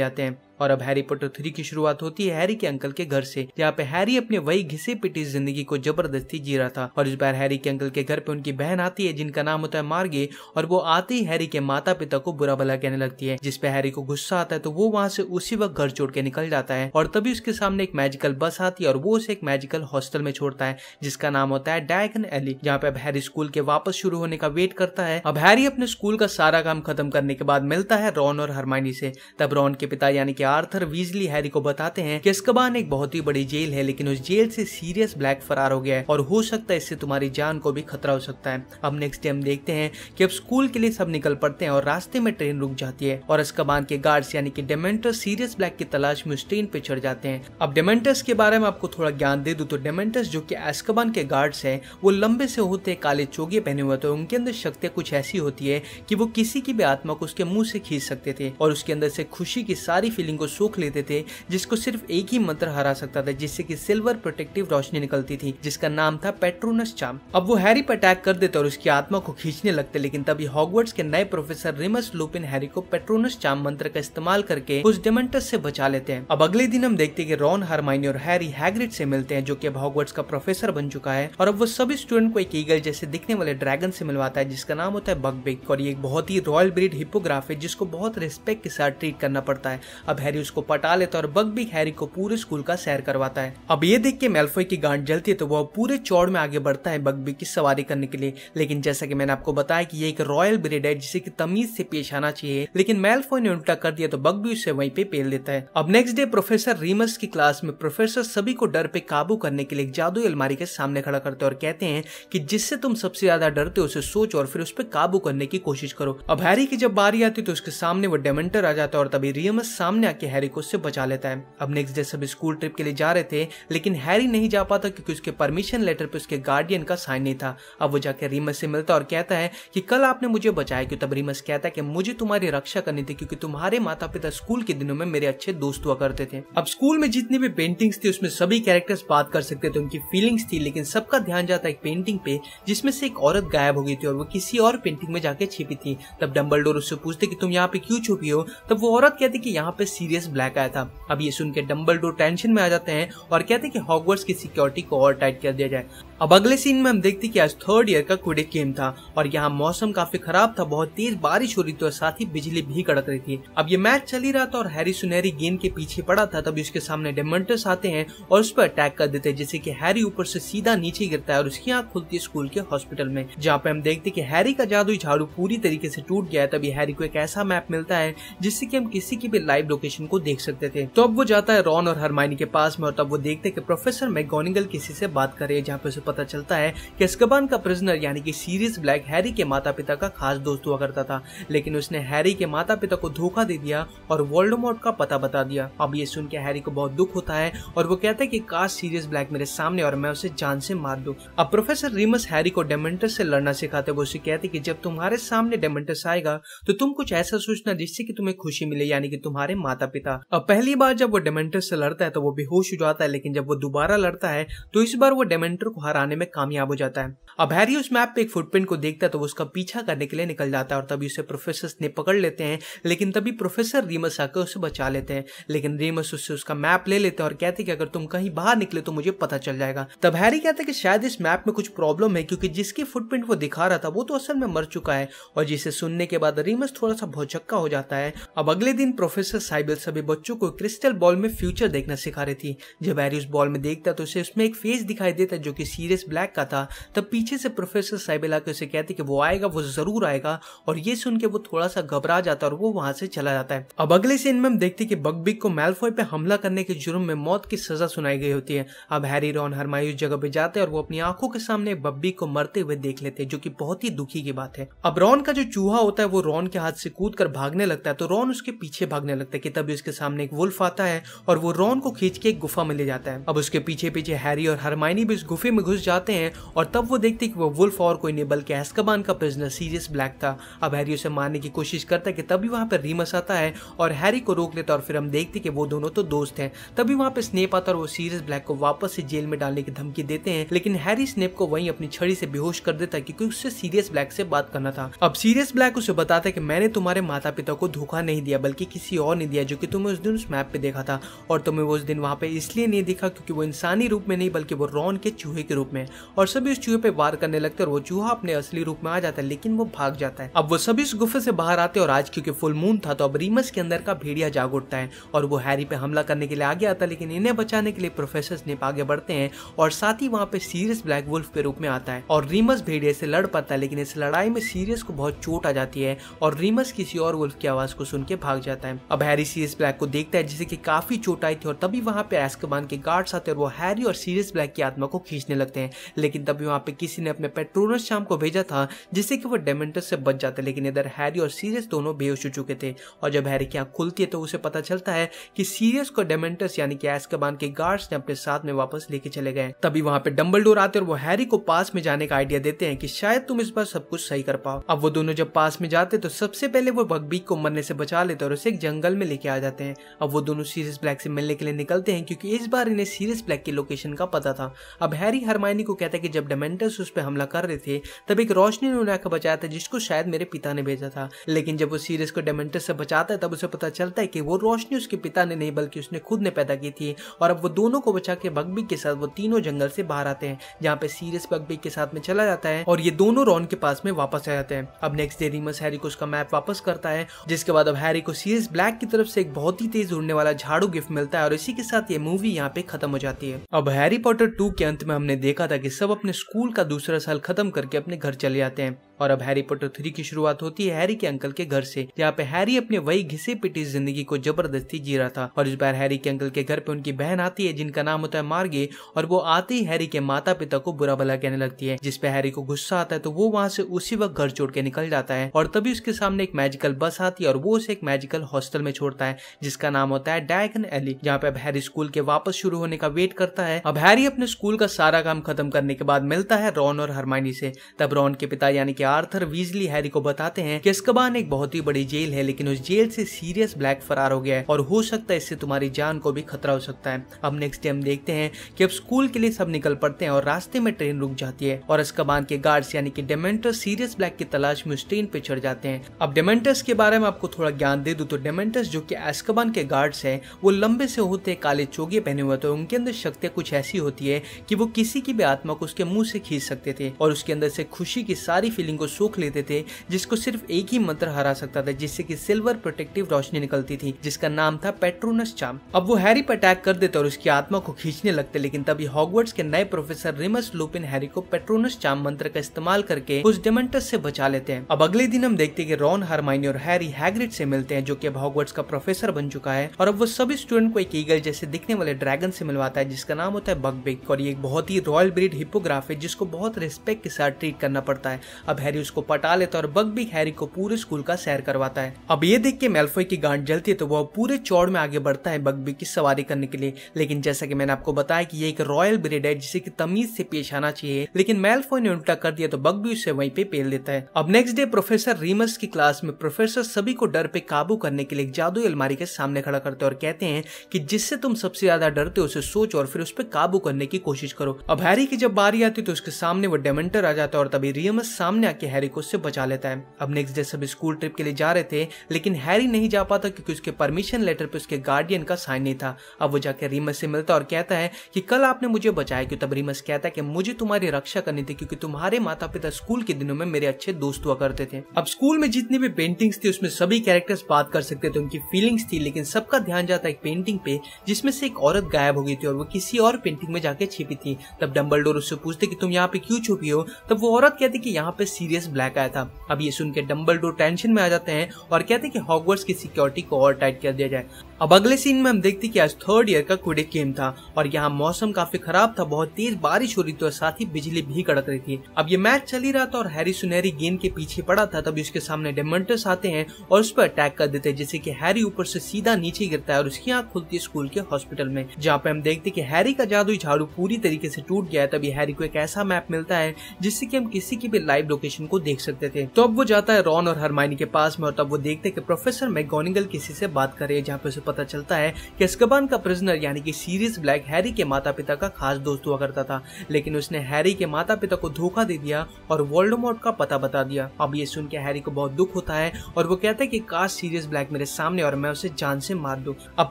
आते हैं। और अब हैरी पॉटर थ्री की शुरुआत होती है हैरी के अंकल के घर से। जहाँ पे हैरी अपने वही घिसे पिटी ज़िंदगी को ज़बरदस्ती जी रहा था। और इस बार हैरी के अंकल के घर पे उनकी बहन आती है, जिनका नाम होता है मार्गे, और वो आते ही हैरी के माता पिता को बुरा भला कहने लगती है जिसपे हैरी को गुस्सा आता है तो वो वहाँ से उसी वक्त घर छोड़ के निकल जाता है। और तभी उसके सामने एक मैजिकल बस आती है, और वो उसे एक मैजिकल हॉस्टल में छोड़ता है, जिसका नाम होता है डायगन एली जहाँ पे अब हैरी स्कूल के वापस शुरू होने का वेट करता है। अब हैरी अपने स्कूल का सारा काम खत्म करने के बाद मिलता है रॉन और हरमानी से। तब रॉन के पिता, यानी कि आर्थर वीजली हैरी को बताते हैं कि अस्कबान एक बहुत ही बड़ी जेल है, लेकिन उस जेल से सीरियस ब्लैक फरार हो गया है और हो सकता है इससे तुम्हारी जान को भी खतरा हो सकता है। अब नेक्स्ट डे हम देखते हैं कि अब स्कूल के लिए सब निकल पड़ते हैं और रास्ते में ट्रेन रुक जाती है और अस्कबान के गार्ड्स यानी कि डेमेंटर सीरियस ब्लैक की तलाश में उस ट्रेन पे चढ़ जाते हैं। अब डेमेंटस के बारे में आपको थोड़ा ज्ञान दे दू तो डेमेंटस जो कि एस्कबान के गार्ड्स है, वो लंबे से होते काले चोगे पहने हुए थे उनके अंदर शक्तियाँ कुछ ऐसी होती है कि वो किसी की भी आत्मा को उसके मुँह से खींच सकते थे और उसके अंदर से खुशी की सारी फीलिंग को सूख लेते थे, जिसको सिर्फ़ एक ही मंत्र हरा सकता था, जिससे कि सिल्वर प्रोटेक्टिव रोशनी निकलती थी, जिसका नाम था पेट्रोनस चाम। अब वो हैरी पर अटैक कर देते और उसकी आत्मा को खींचने लगते, लेकिन तभी हॉगवर्ड्स के नए प्रोफेसर रिमस लुपिन हैरी को पेट्रोनस चाम मंत्र का इस्तेमाल करके उस डेमेंटस से बचा लेते हैं। अब अगले दिन हम देखते हैं कि रॉन, हरमाइनी और हैरी हैग्रिड से मिलते हैं, जो कि अब हॉगवर्ड्स का प्रोफेसर बन चुका है, और अब वो सभी स्टूडेंट को एक ईगल जैसे दिखने वाले ड्रैगन से मिलवाता है, जिसका नाम होता है बगबिग, और ये एक बहुत ही रॉयल ब्रीड हिपोग्राफ है, जिसको बहुत रिस्पेक्ट के साथ ट्रीट करना पड़ता है। अब हैरी उसको पटा लेता है और बगबिग हैरी को पूरे स्कूल का सैर करवाता है। अब ये देख के मेल्फोई की गांड जलती है तो वो पूरे चौड़ में आगे बढ़ता है बगबिग की सवारी करने के लिए। लेकिन जैसा कि मैंने आपको बताया कि ये एक रॉयल ब्रेड है, जिसे की तमीज से पेश आना चाहिए, लेकिन मेल्फोई ने उल्टा कर दिया तो बगबी उससे वहीं पे पेल देता है। अब नेक्स्ट डे प्रोफेसर रीमस की क्लास में प्रोफेसर सभी को डर पे काबू करने के लिए एक जादू अलमारी के सामने खड़ा करते और कहते हैं कि जिससे तुम सबसे ज़्यादा डरते हो, उसे सोच और फिर उस पर काबू करने की कोशिश करो। अब हैरी की जब बारी आती तो उसके सामने वो डेमेंटर आ जाता और तभी रियमस सामने हैरी को उससे बचा लेता है। अब नेक्स्ट डे सब स्कूल ट्रिप के लिए जा रहे थे, लेकिन हैरी नहीं जा पाता क्योंकि उसके परमिशन लेटर पे उसके गार्डियन का साइन नहीं था। अब वो जाकर रीमस से मिलता और कहता है कि कल आपने मुझे बचाया, क्यों? तब रीमस कहता है कि मुझे तुम्हारी रक्षा करनी थी, क्योंकि तुम्हारे माता पिता स्कूल के दिनों में मेरे अच्छे दोस्त हुआ करते थे। अब स्कूल में जितनी भी पेंटिंग्स थी, उसमें सभी कैरेक्टर्स बात कर सकते थे, उनकी फीलिंग्स थी, लेकिन सबका ध्यान जाता एक पेंटिंग पे, जिसमें से एक औरत गायब हो गई थी और वो किसी और पेंटिंग में जाके छिपी थी। तब डम्बल उससे पूछते कि तुम यहाँ पे क्यों छुपी हो? तब वो औरत कहती कि यहाँ पे सीरियस ब्लैक आया था। अब ये सुनकर डम्बल टेंशन में आ जाते हैं और कहते हैं कि हॉगवर्ड्स की सिक्योरिटी को और टाइट कर दिया जाए। अब अगले सीन में हम देखते कि आज थर्ड ईयर का क्विडिक गेम था और यहाँ मौसम काफ़ी खराब था, बहुत तेज बारिश हो रही थी और साथ ही बिजली भी कड़क रही थी। अब ये मैच चल ही रहा था और हैरी सुनहरी गेंद के पीछे पड़ा था, तभी उसके सामने डेमेंटस आते हैं और उस पर अटैक कर देते हैं, जिससे कि हैरी ऊपर से सीधा नीचे गिरता है और उसकी आँख खुलती है स्कूल के हॉस्पिटल में, जहाँ पे हम देखते की हैरी का जादू झाड़ू पूरी तरीके से टूट गया है, तभी हैरी को एक ऐसा मैप मिलता है, जिससे की हम किसी की भी लाइव लोकेशन को देख सकते थे। तो अब वो जाता है रॉन और हरमाइनी के पास में और तब वो देखते कि प्रोफेसर मैगोनिगल किसी से बात करे जहाँ पे पता चलता है कि अस्कबान का प्रिजनर यानी कि सीरियस ब्लैक हैरी के माता पिता का खास दोस्त हुआ करता था। लेकिन उसने हैरी के माता पिता को धोखा दे दिया और वोल्डोमोट का पता बता दिया। अब ये सुन के हैरी को बहुत दुख होता है और वो कहता है कि काश सीरियस ब्लैक मेरे सामने और मैं उसे जान से मार दू। अब प्रोफेसर रीमस हैरी को डेमेंटस से लड़ना सिखाते वो उसे कहते कि जब तुम्हारे सामने डेमेंटस आएगा तो तुम कुछ ऐसा सोचना जिससे कि तुम्हें खुशी मिले, यानी कि तुम्हारे माता पिता अब पहली बार जब वो डेमेंटस से लड़ता है तो वो बेहोश हो जाता है, लेकिन जब वो दोबारा लड़ता है तो इस बार वो डेमेंटर को हराने में कामयाब हो जाता है। अब हैरी उस मैप पे एक फुटप्रिंट को देखता है तो वो उसका पीछा करने के लिए निकल जाता है और तभी उसे प्रोफेसर ने पकड़ लेते हैं, लेकिन तभी प्रोफेसर रीमस आकर उसे बचा लेते हैं। लेकिन रीमस उससे उसका मैप ले लेते हैं और कहते कि अगर तुम कहीं बाहर निकले तो मुझे पता चल जाएगा। तब हैरी कहता है कि शायद इस मैप में कुछ प्रॉब्लम है, क्योंकि जिसकी फुटप्रिंट वो दिखा रहा था वो तो असल में मर चुका है और जिसे सुनने के बाद रीमस थोड़ा सा भौचक्का हो जाता है। अब अगले दिन प्रोफेसर साइबल सभी बच्चों को क्रिस्टल बॉल में फ्यूचर देखना सिखा रही थी। जब हैरी उस बॉल में देखता तो उसे उसमें एक फेस दिखाई देता जो कि सीरियस ब्लैक का था, तब पीछे से प्रोफेसर साइबल आकर उसे कहती कि वो आएगा, वो ज़रूर आएगा, और ये सुन के वो थोड़ा सा घबरा जाता है और वो वहाँ से चला जाता है। अब अगले सीन में हम देखते कि बगबिग को मेलफॉय पे हमला करने के जुर्म में मौत की सजा सुनाई गई होती है। अब हैरी रॉन हरमाई उस जगह पे जाते हैं और वो अपनी आँखों के सामने बब्बी को मरते हुए देख लेते हैं, जो कि बहुत ही दुखी की बात है। अब रॉन का जो चूहा होता है, वो रॉन के हाथ से कूद कर भागने लगता है तो रॉन उसके पीछे भागने लगता है कि तभी उसके सामने एक वुल्फ आता है और वो रॉन को खींच के एक गुफा में ले जाता है। अब उसके पीछे पीछे हैरी और हरमाइनी भी उस गुफे में घुस जाते हैं और तब वो देखते कि वो वुल्फ और कोई नहीं, बल्कि एस्कबान का प्रिजनर सीरियस ब्लैक था। अब हैरी उसे मारने की कोशिश करता है कि तभी वहाँ पर रीमस आता है और हैरी को रोक लेता और फिर हम देखते कि वो दोनों तो दोस्त हैं। तभी वहाँ पे स्नेप आता और वो सीरियस ब्लैक को वापस से जेल में डालने की धमकी देते हैं, लेकिन हैरी स्नेप को वहीं अपनी छड़ी से बेहोश कर देता है क्योंकि उससे सीरियस ब्लैक से बात करना था। अब सीरियस ब्लैक उसे बताता है कि मैंने तुम्हारे माता पिता को धोखा नहीं दिया, बल्कि किसी और ने दिया, जो कि तुम्हें उस दिन उस मैप पे देखा था। और तुम्हें वो उस दिन वहाँ पे इसलिए नहीं दिखा क्योंकि वो इंसानी रूप में नहीं, बल्कि वो रॉन के चूहे के रूप में। और सभी उस चूहे पे वार करने लगते और वो चूहा अपने असली रूप में आ जाता है, लेकिन वो भाग जाता है। अब वो सभी उस गुफे से बाहर आते और आज क्योंकि फुल मून था तो अब रीमस के अंदर का भेड़िया जाग उठता है और वो हैरी पे हमला करने के लिए आगे आता है, लेकिन इन्हें बचाने के लिए प्रोफेसर स्नेप आगे बढ़ते हैं और साथ ही वहाँ पे सीरियस ब्लैक वुल्फ के रूप में आता है। और रीमस भेड़िया से लड़ पाता है, लेकिन इस लड़ाई में सीरियस को बहुत चोट आ जाती है और रीमस किसी और वुल्फ की आवाज़ को सुन के भाग जाता है। अब हैरी सीरियस ब्लैक को देखता है जिसे की काफ़ी चोट आई थी और तभी वहाँ पे एस्कबान के गार्ड्स आते और वो हैरी और सीरियस ब्लैक की आत्मा को खींचने लगते हैं। लेकिन तभी वहाँ पे किसी ने अपने पेट्रोनस शाम को भेजा था, जिससे कि वो डेमेंटस से बच जाते, लेकिन इधर हैरी और सीरियस दोनों बेहोश हो चुके थे। और जब हैरी की आँख खुलती है तो उसे पता चलता है कि सीरियस को डेमेंटस यानी कि एस्कबान के गार्ड्स ने अपने साथ में वापस लेके चले गए। तभी वहाँ पे डम्बल आते और वो हैरी को पास में जाने का आइडिया देते हैं कि शायद तुम इस बार सब कुछ सही कर पाओ। अब वो दोनों जब पास में जाते तो सबसे पहले वो बगबीक को मरने से बचा लेते और उसे एक जंगल में लेके आ जाते हैं। अब वो दोनों सीरियस ब्लैक से मिलने के लिए निकलते हैं, क्योंकि इस बार इन्हें सीरियस ब्लैक की लोकेशन का पता था। अब हैरी हरमाइनी को कहता है कि जब डेमेंटस उस पर हमला कर रहे थे, तब एक रोशनी ने उन्हें आकर बचाया था, जिसको शायद मेरे पिता ने भेजा था। लेकिन जब वो सीरियस को डेमेंटस से बचाता है, तब उसे पता चलता है कि वो रोशनी उसके पिता ने नहीं, बल्कि उसने खुद ने पैदा की थी। और अब वो दोनों को बचा के बगबी के साथ, वो तीनों जंगल से बाहर आते हैं, जहाँ पे सीरियस बगबी के साथ में चला जाता है, और ये दोनों रॉन के पास में वापस आ जाते हैं। अब नेक्स्ट डे रीमस हैरी को उसका मैप वापस करता है, जिसके बाद अब हैरी को सीरियस ब्लैक की तरफ़ से एक बहुत ही तेज उड़ने वाला झाड़ू गिफ्ट मिलता है, और इसी के साथ ये मूवी यहाँ पे खत्म हो जाती है। अब हैरी पॉटर टू के अंत में हमने देखा था कि सब अपने स्कूल का दूसरा साल खत्म करके अपने घर चले जाते हैं। और अब हैरी पॉटर थ्री की शुरुआत होती है हैरी के अंकल के घर से। जहाँ पे हैरी अपने वही घिसे पिटी ज़िंदगी को ज़बरदस्ती जी रहा था। और इस बार हैरी के अंकल के घर पे उनकी बहन आती है, जिनका नाम होता है मार्गे, और वो आते ही हैरी के माता पिता को बुरा भला कहने लगती है जिसपे हैरी को गुस्सा आता है तो वो वहाँ से उसी वक्त घर छोड़ के निकल जाता है। और तभी उसके सामने एक मैजिकल बस आती है, और वो उसे एक मैजिकल हॉस्टल में छोड़ता है, जिसका नाम होता है डायगन एली जहाँ पे अब हैरी स्कूल के वापस शुरू होने का वेट करता है। अब हैरी अपने स्कूल का सारा काम खत्म करने के बाद मिलता है रॉन और हरमाइनी से। तब रॉन के पिता, यानी कि आर्थर वीजली हैरी को बताते हैं कि अस्कबान एक बहुत ही बड़ी जेल है, लेकिन उस जेल से सीरियस ब्लैक फरार हो गया है और हो सकता है इससे तुम्हारी जान को भी खतरा हो सकता है। अब नेक्स्ट डे हम देखते हैं कि अब स्कूल के लिए सब निकल पड़ते हैं और रास्ते में ट्रेन रुक जाती है और अस्कबान के गार्ड्स यानी कि डेमेंटर सीरियस ब्लैक की तलाश में उस ट्रेन पे चढ़ जाते हैं। अब डेमेंटस के बारे में आपको थोड़ा ज्ञान दे दू तो डेमेंटस जो कि एस्कबान के गार्ड्स है, वो लंबे से होते काले चोगे पहने हुए तो उनके अंदर शक्तियाँ कुछ ऐसी होती है कि वो किसी की भी आत्मा को उसके मुँह से खींच सकते थे और उसके अंदर से खुशी की सारी फीलिंग को सूख लेते थे, जिसको सिर्फ़ एक ही मंत्र हरा सकता था, जिससे की सिल्वर प्रोटेक्टिव रोशनी निकलती थी, जिसका नाम था पेट्रोनस चाम। अब वो हैरी पर अटैक कर देते और उसकी आत्मा को खींचने लगते, लेकिन तभी हॉगवर्ड्स के नए प्रोफेसर रिमस लुपिन हैरी को पेट्रोनस चाम मंत्र का इस्तेमाल करके उस डेमेंटस से बचा लेते हैं। अब अगले दिन हम देखते हैं कि रॉन, हरमाइनी और हैरी हैग्रिड से मिलते हैं, जो कि अब हॉगवर्ड्स का प्रोफेसर बन चुका है, और अब वो सभी स्टूडेंट को एक ईगल जैसे दिखने वाले ड्रैगन से मिलवाता है, जिसका नाम होता है बगबिग, और ये एक बहुत ही रॉयल ब्रीड हिपोग्राफ है, जिसको बहुत रिस्पेक्ट के साथ ट्रीट करना पड़ता है। अब हैरी उसको पटा लेता है और बगबिग हैरी को पूरे स्कूल का सैर करवाता है। अब ये देख के मेल्फोई की गांड जलती है तो वो पूरे चौड़ में आगे बढ़ता है बगबिग की सवारी करने के लिए। लेकिन जैसा कि मैंने आपको बताया कि ये एक रॉयल ब्रेड है, जिसे की तमीज से पेश आना चाहिए, लेकिन मेल्फोई ने उल्टा कर दिया तो बगबी उससे वहीं पे पेल देता है। अब नेक्स्ट डे प्रोफेसर रीमस की क्लास में प्रोफेसर सभी को डर पे काबू करने के लिए एक जादू अलमारी के सामने खड़ा करते और कहते हैं कि जिससे तुम सबसे ज़्यादा डरते हो, उसे सोच और फिर उस पर काबू करने की कोशिश करो। अब हैरी की जब बारी आती तो उसके सामने वो डेमेंटर आ जाता है और तभी रियमस सामने हैरी को उससे बचा लेता है। अब नेक्स्ट डे सब स्कूल ट्रिप के लिए जा रहे थे, लेकिन हैरी नहीं जा पाता क्योंकि उसके परमिशन लेटर पे उसके गार्डियन का साइन नहीं था। अब वो जाके रीमस से मिलता और कहता है कि कल आपने मुझे बचाया, क्यों? तब रीमस कहता है कि मुझे तुम्हारी रक्षा करनी थी, क्योंकि तुम्हारे माता पिता स्कूल के दिनों में मेरे अच्छे दोस्त हुआ करते थे। अब स्कूल में जितनी भी पेंटिंग्स थी, उसमें सभी कैरेक्टर्स बात कर सकते थे, उनकी फीलिंग्स थी, लेकिन सबका ध्यान जाता एक पेंटिंग पे, जिसमें से एक औरत गायब हो गई थी और वो किसी और पेंटिंग में जाके छिपी थी। तब डम्बल उससे पूछते कि तुम यहाँ पे क्यों छुपी हो? तब वो औरत कहती कि यहाँ पे सीरियस ब्लैक आया था। अब ये सुनकर डम्बल टेंशन में आ जाते हैं और कहते हैं कि हॉगवर्ड्स की सिक्योरिटी को और टाइट कर दिया जाए। अब अगले सीन में हम देखते कि आज थर्ड ईयर का क्विडिक गेम था और यहाँ मौसम काफ़ी खराब था, बहुत तेज बारिश हो रही थी और साथ ही बिजली भी कड़क रही थी। अब ये मैच चल ही रहा था और हैरी सुनहरी गेंद के पीछे पड़ा था, तभी उसके सामने डेमेंटस आते हैं और उस पर अटैक कर देते हैं, जिससे कि हैरी ऊपर से सीधा नीचे गिरता है और उसकी आँख खुलती है स्कूल के हॉस्पिटल में, जहाँ पे हम देखते कि हैरी का जादू झाड़ू पूरी तरीके से टूट गया है, तभी हैरी को एक ऐसा मैप मिलता है, जिससे की हम किसी की भी लाइव लोकेशन को देख सकते थे। तो अब वो जाता है रॉन और हरमाइनी के पास में और तब वो देखते कि प्रोफेसर मैगोनिगल किसी से बात करे जहाँ पे पता चलता है कि अस्कबान का प्रिजनर यानी कि सीरियस ब्लैक हैरी के माता पिता का खास दोस्त हुआ करता था। लेकिन उसने हैरी के माता पिता को धोखा दे दिया और वोल्डोमोट का पता बता दिया। अब ये सुन के हैरी को बहुत दुख होता है और वो कहता है कि काश सीरियस ब्लैक मेरे सामने और मैं उसे जान से मार दू। अब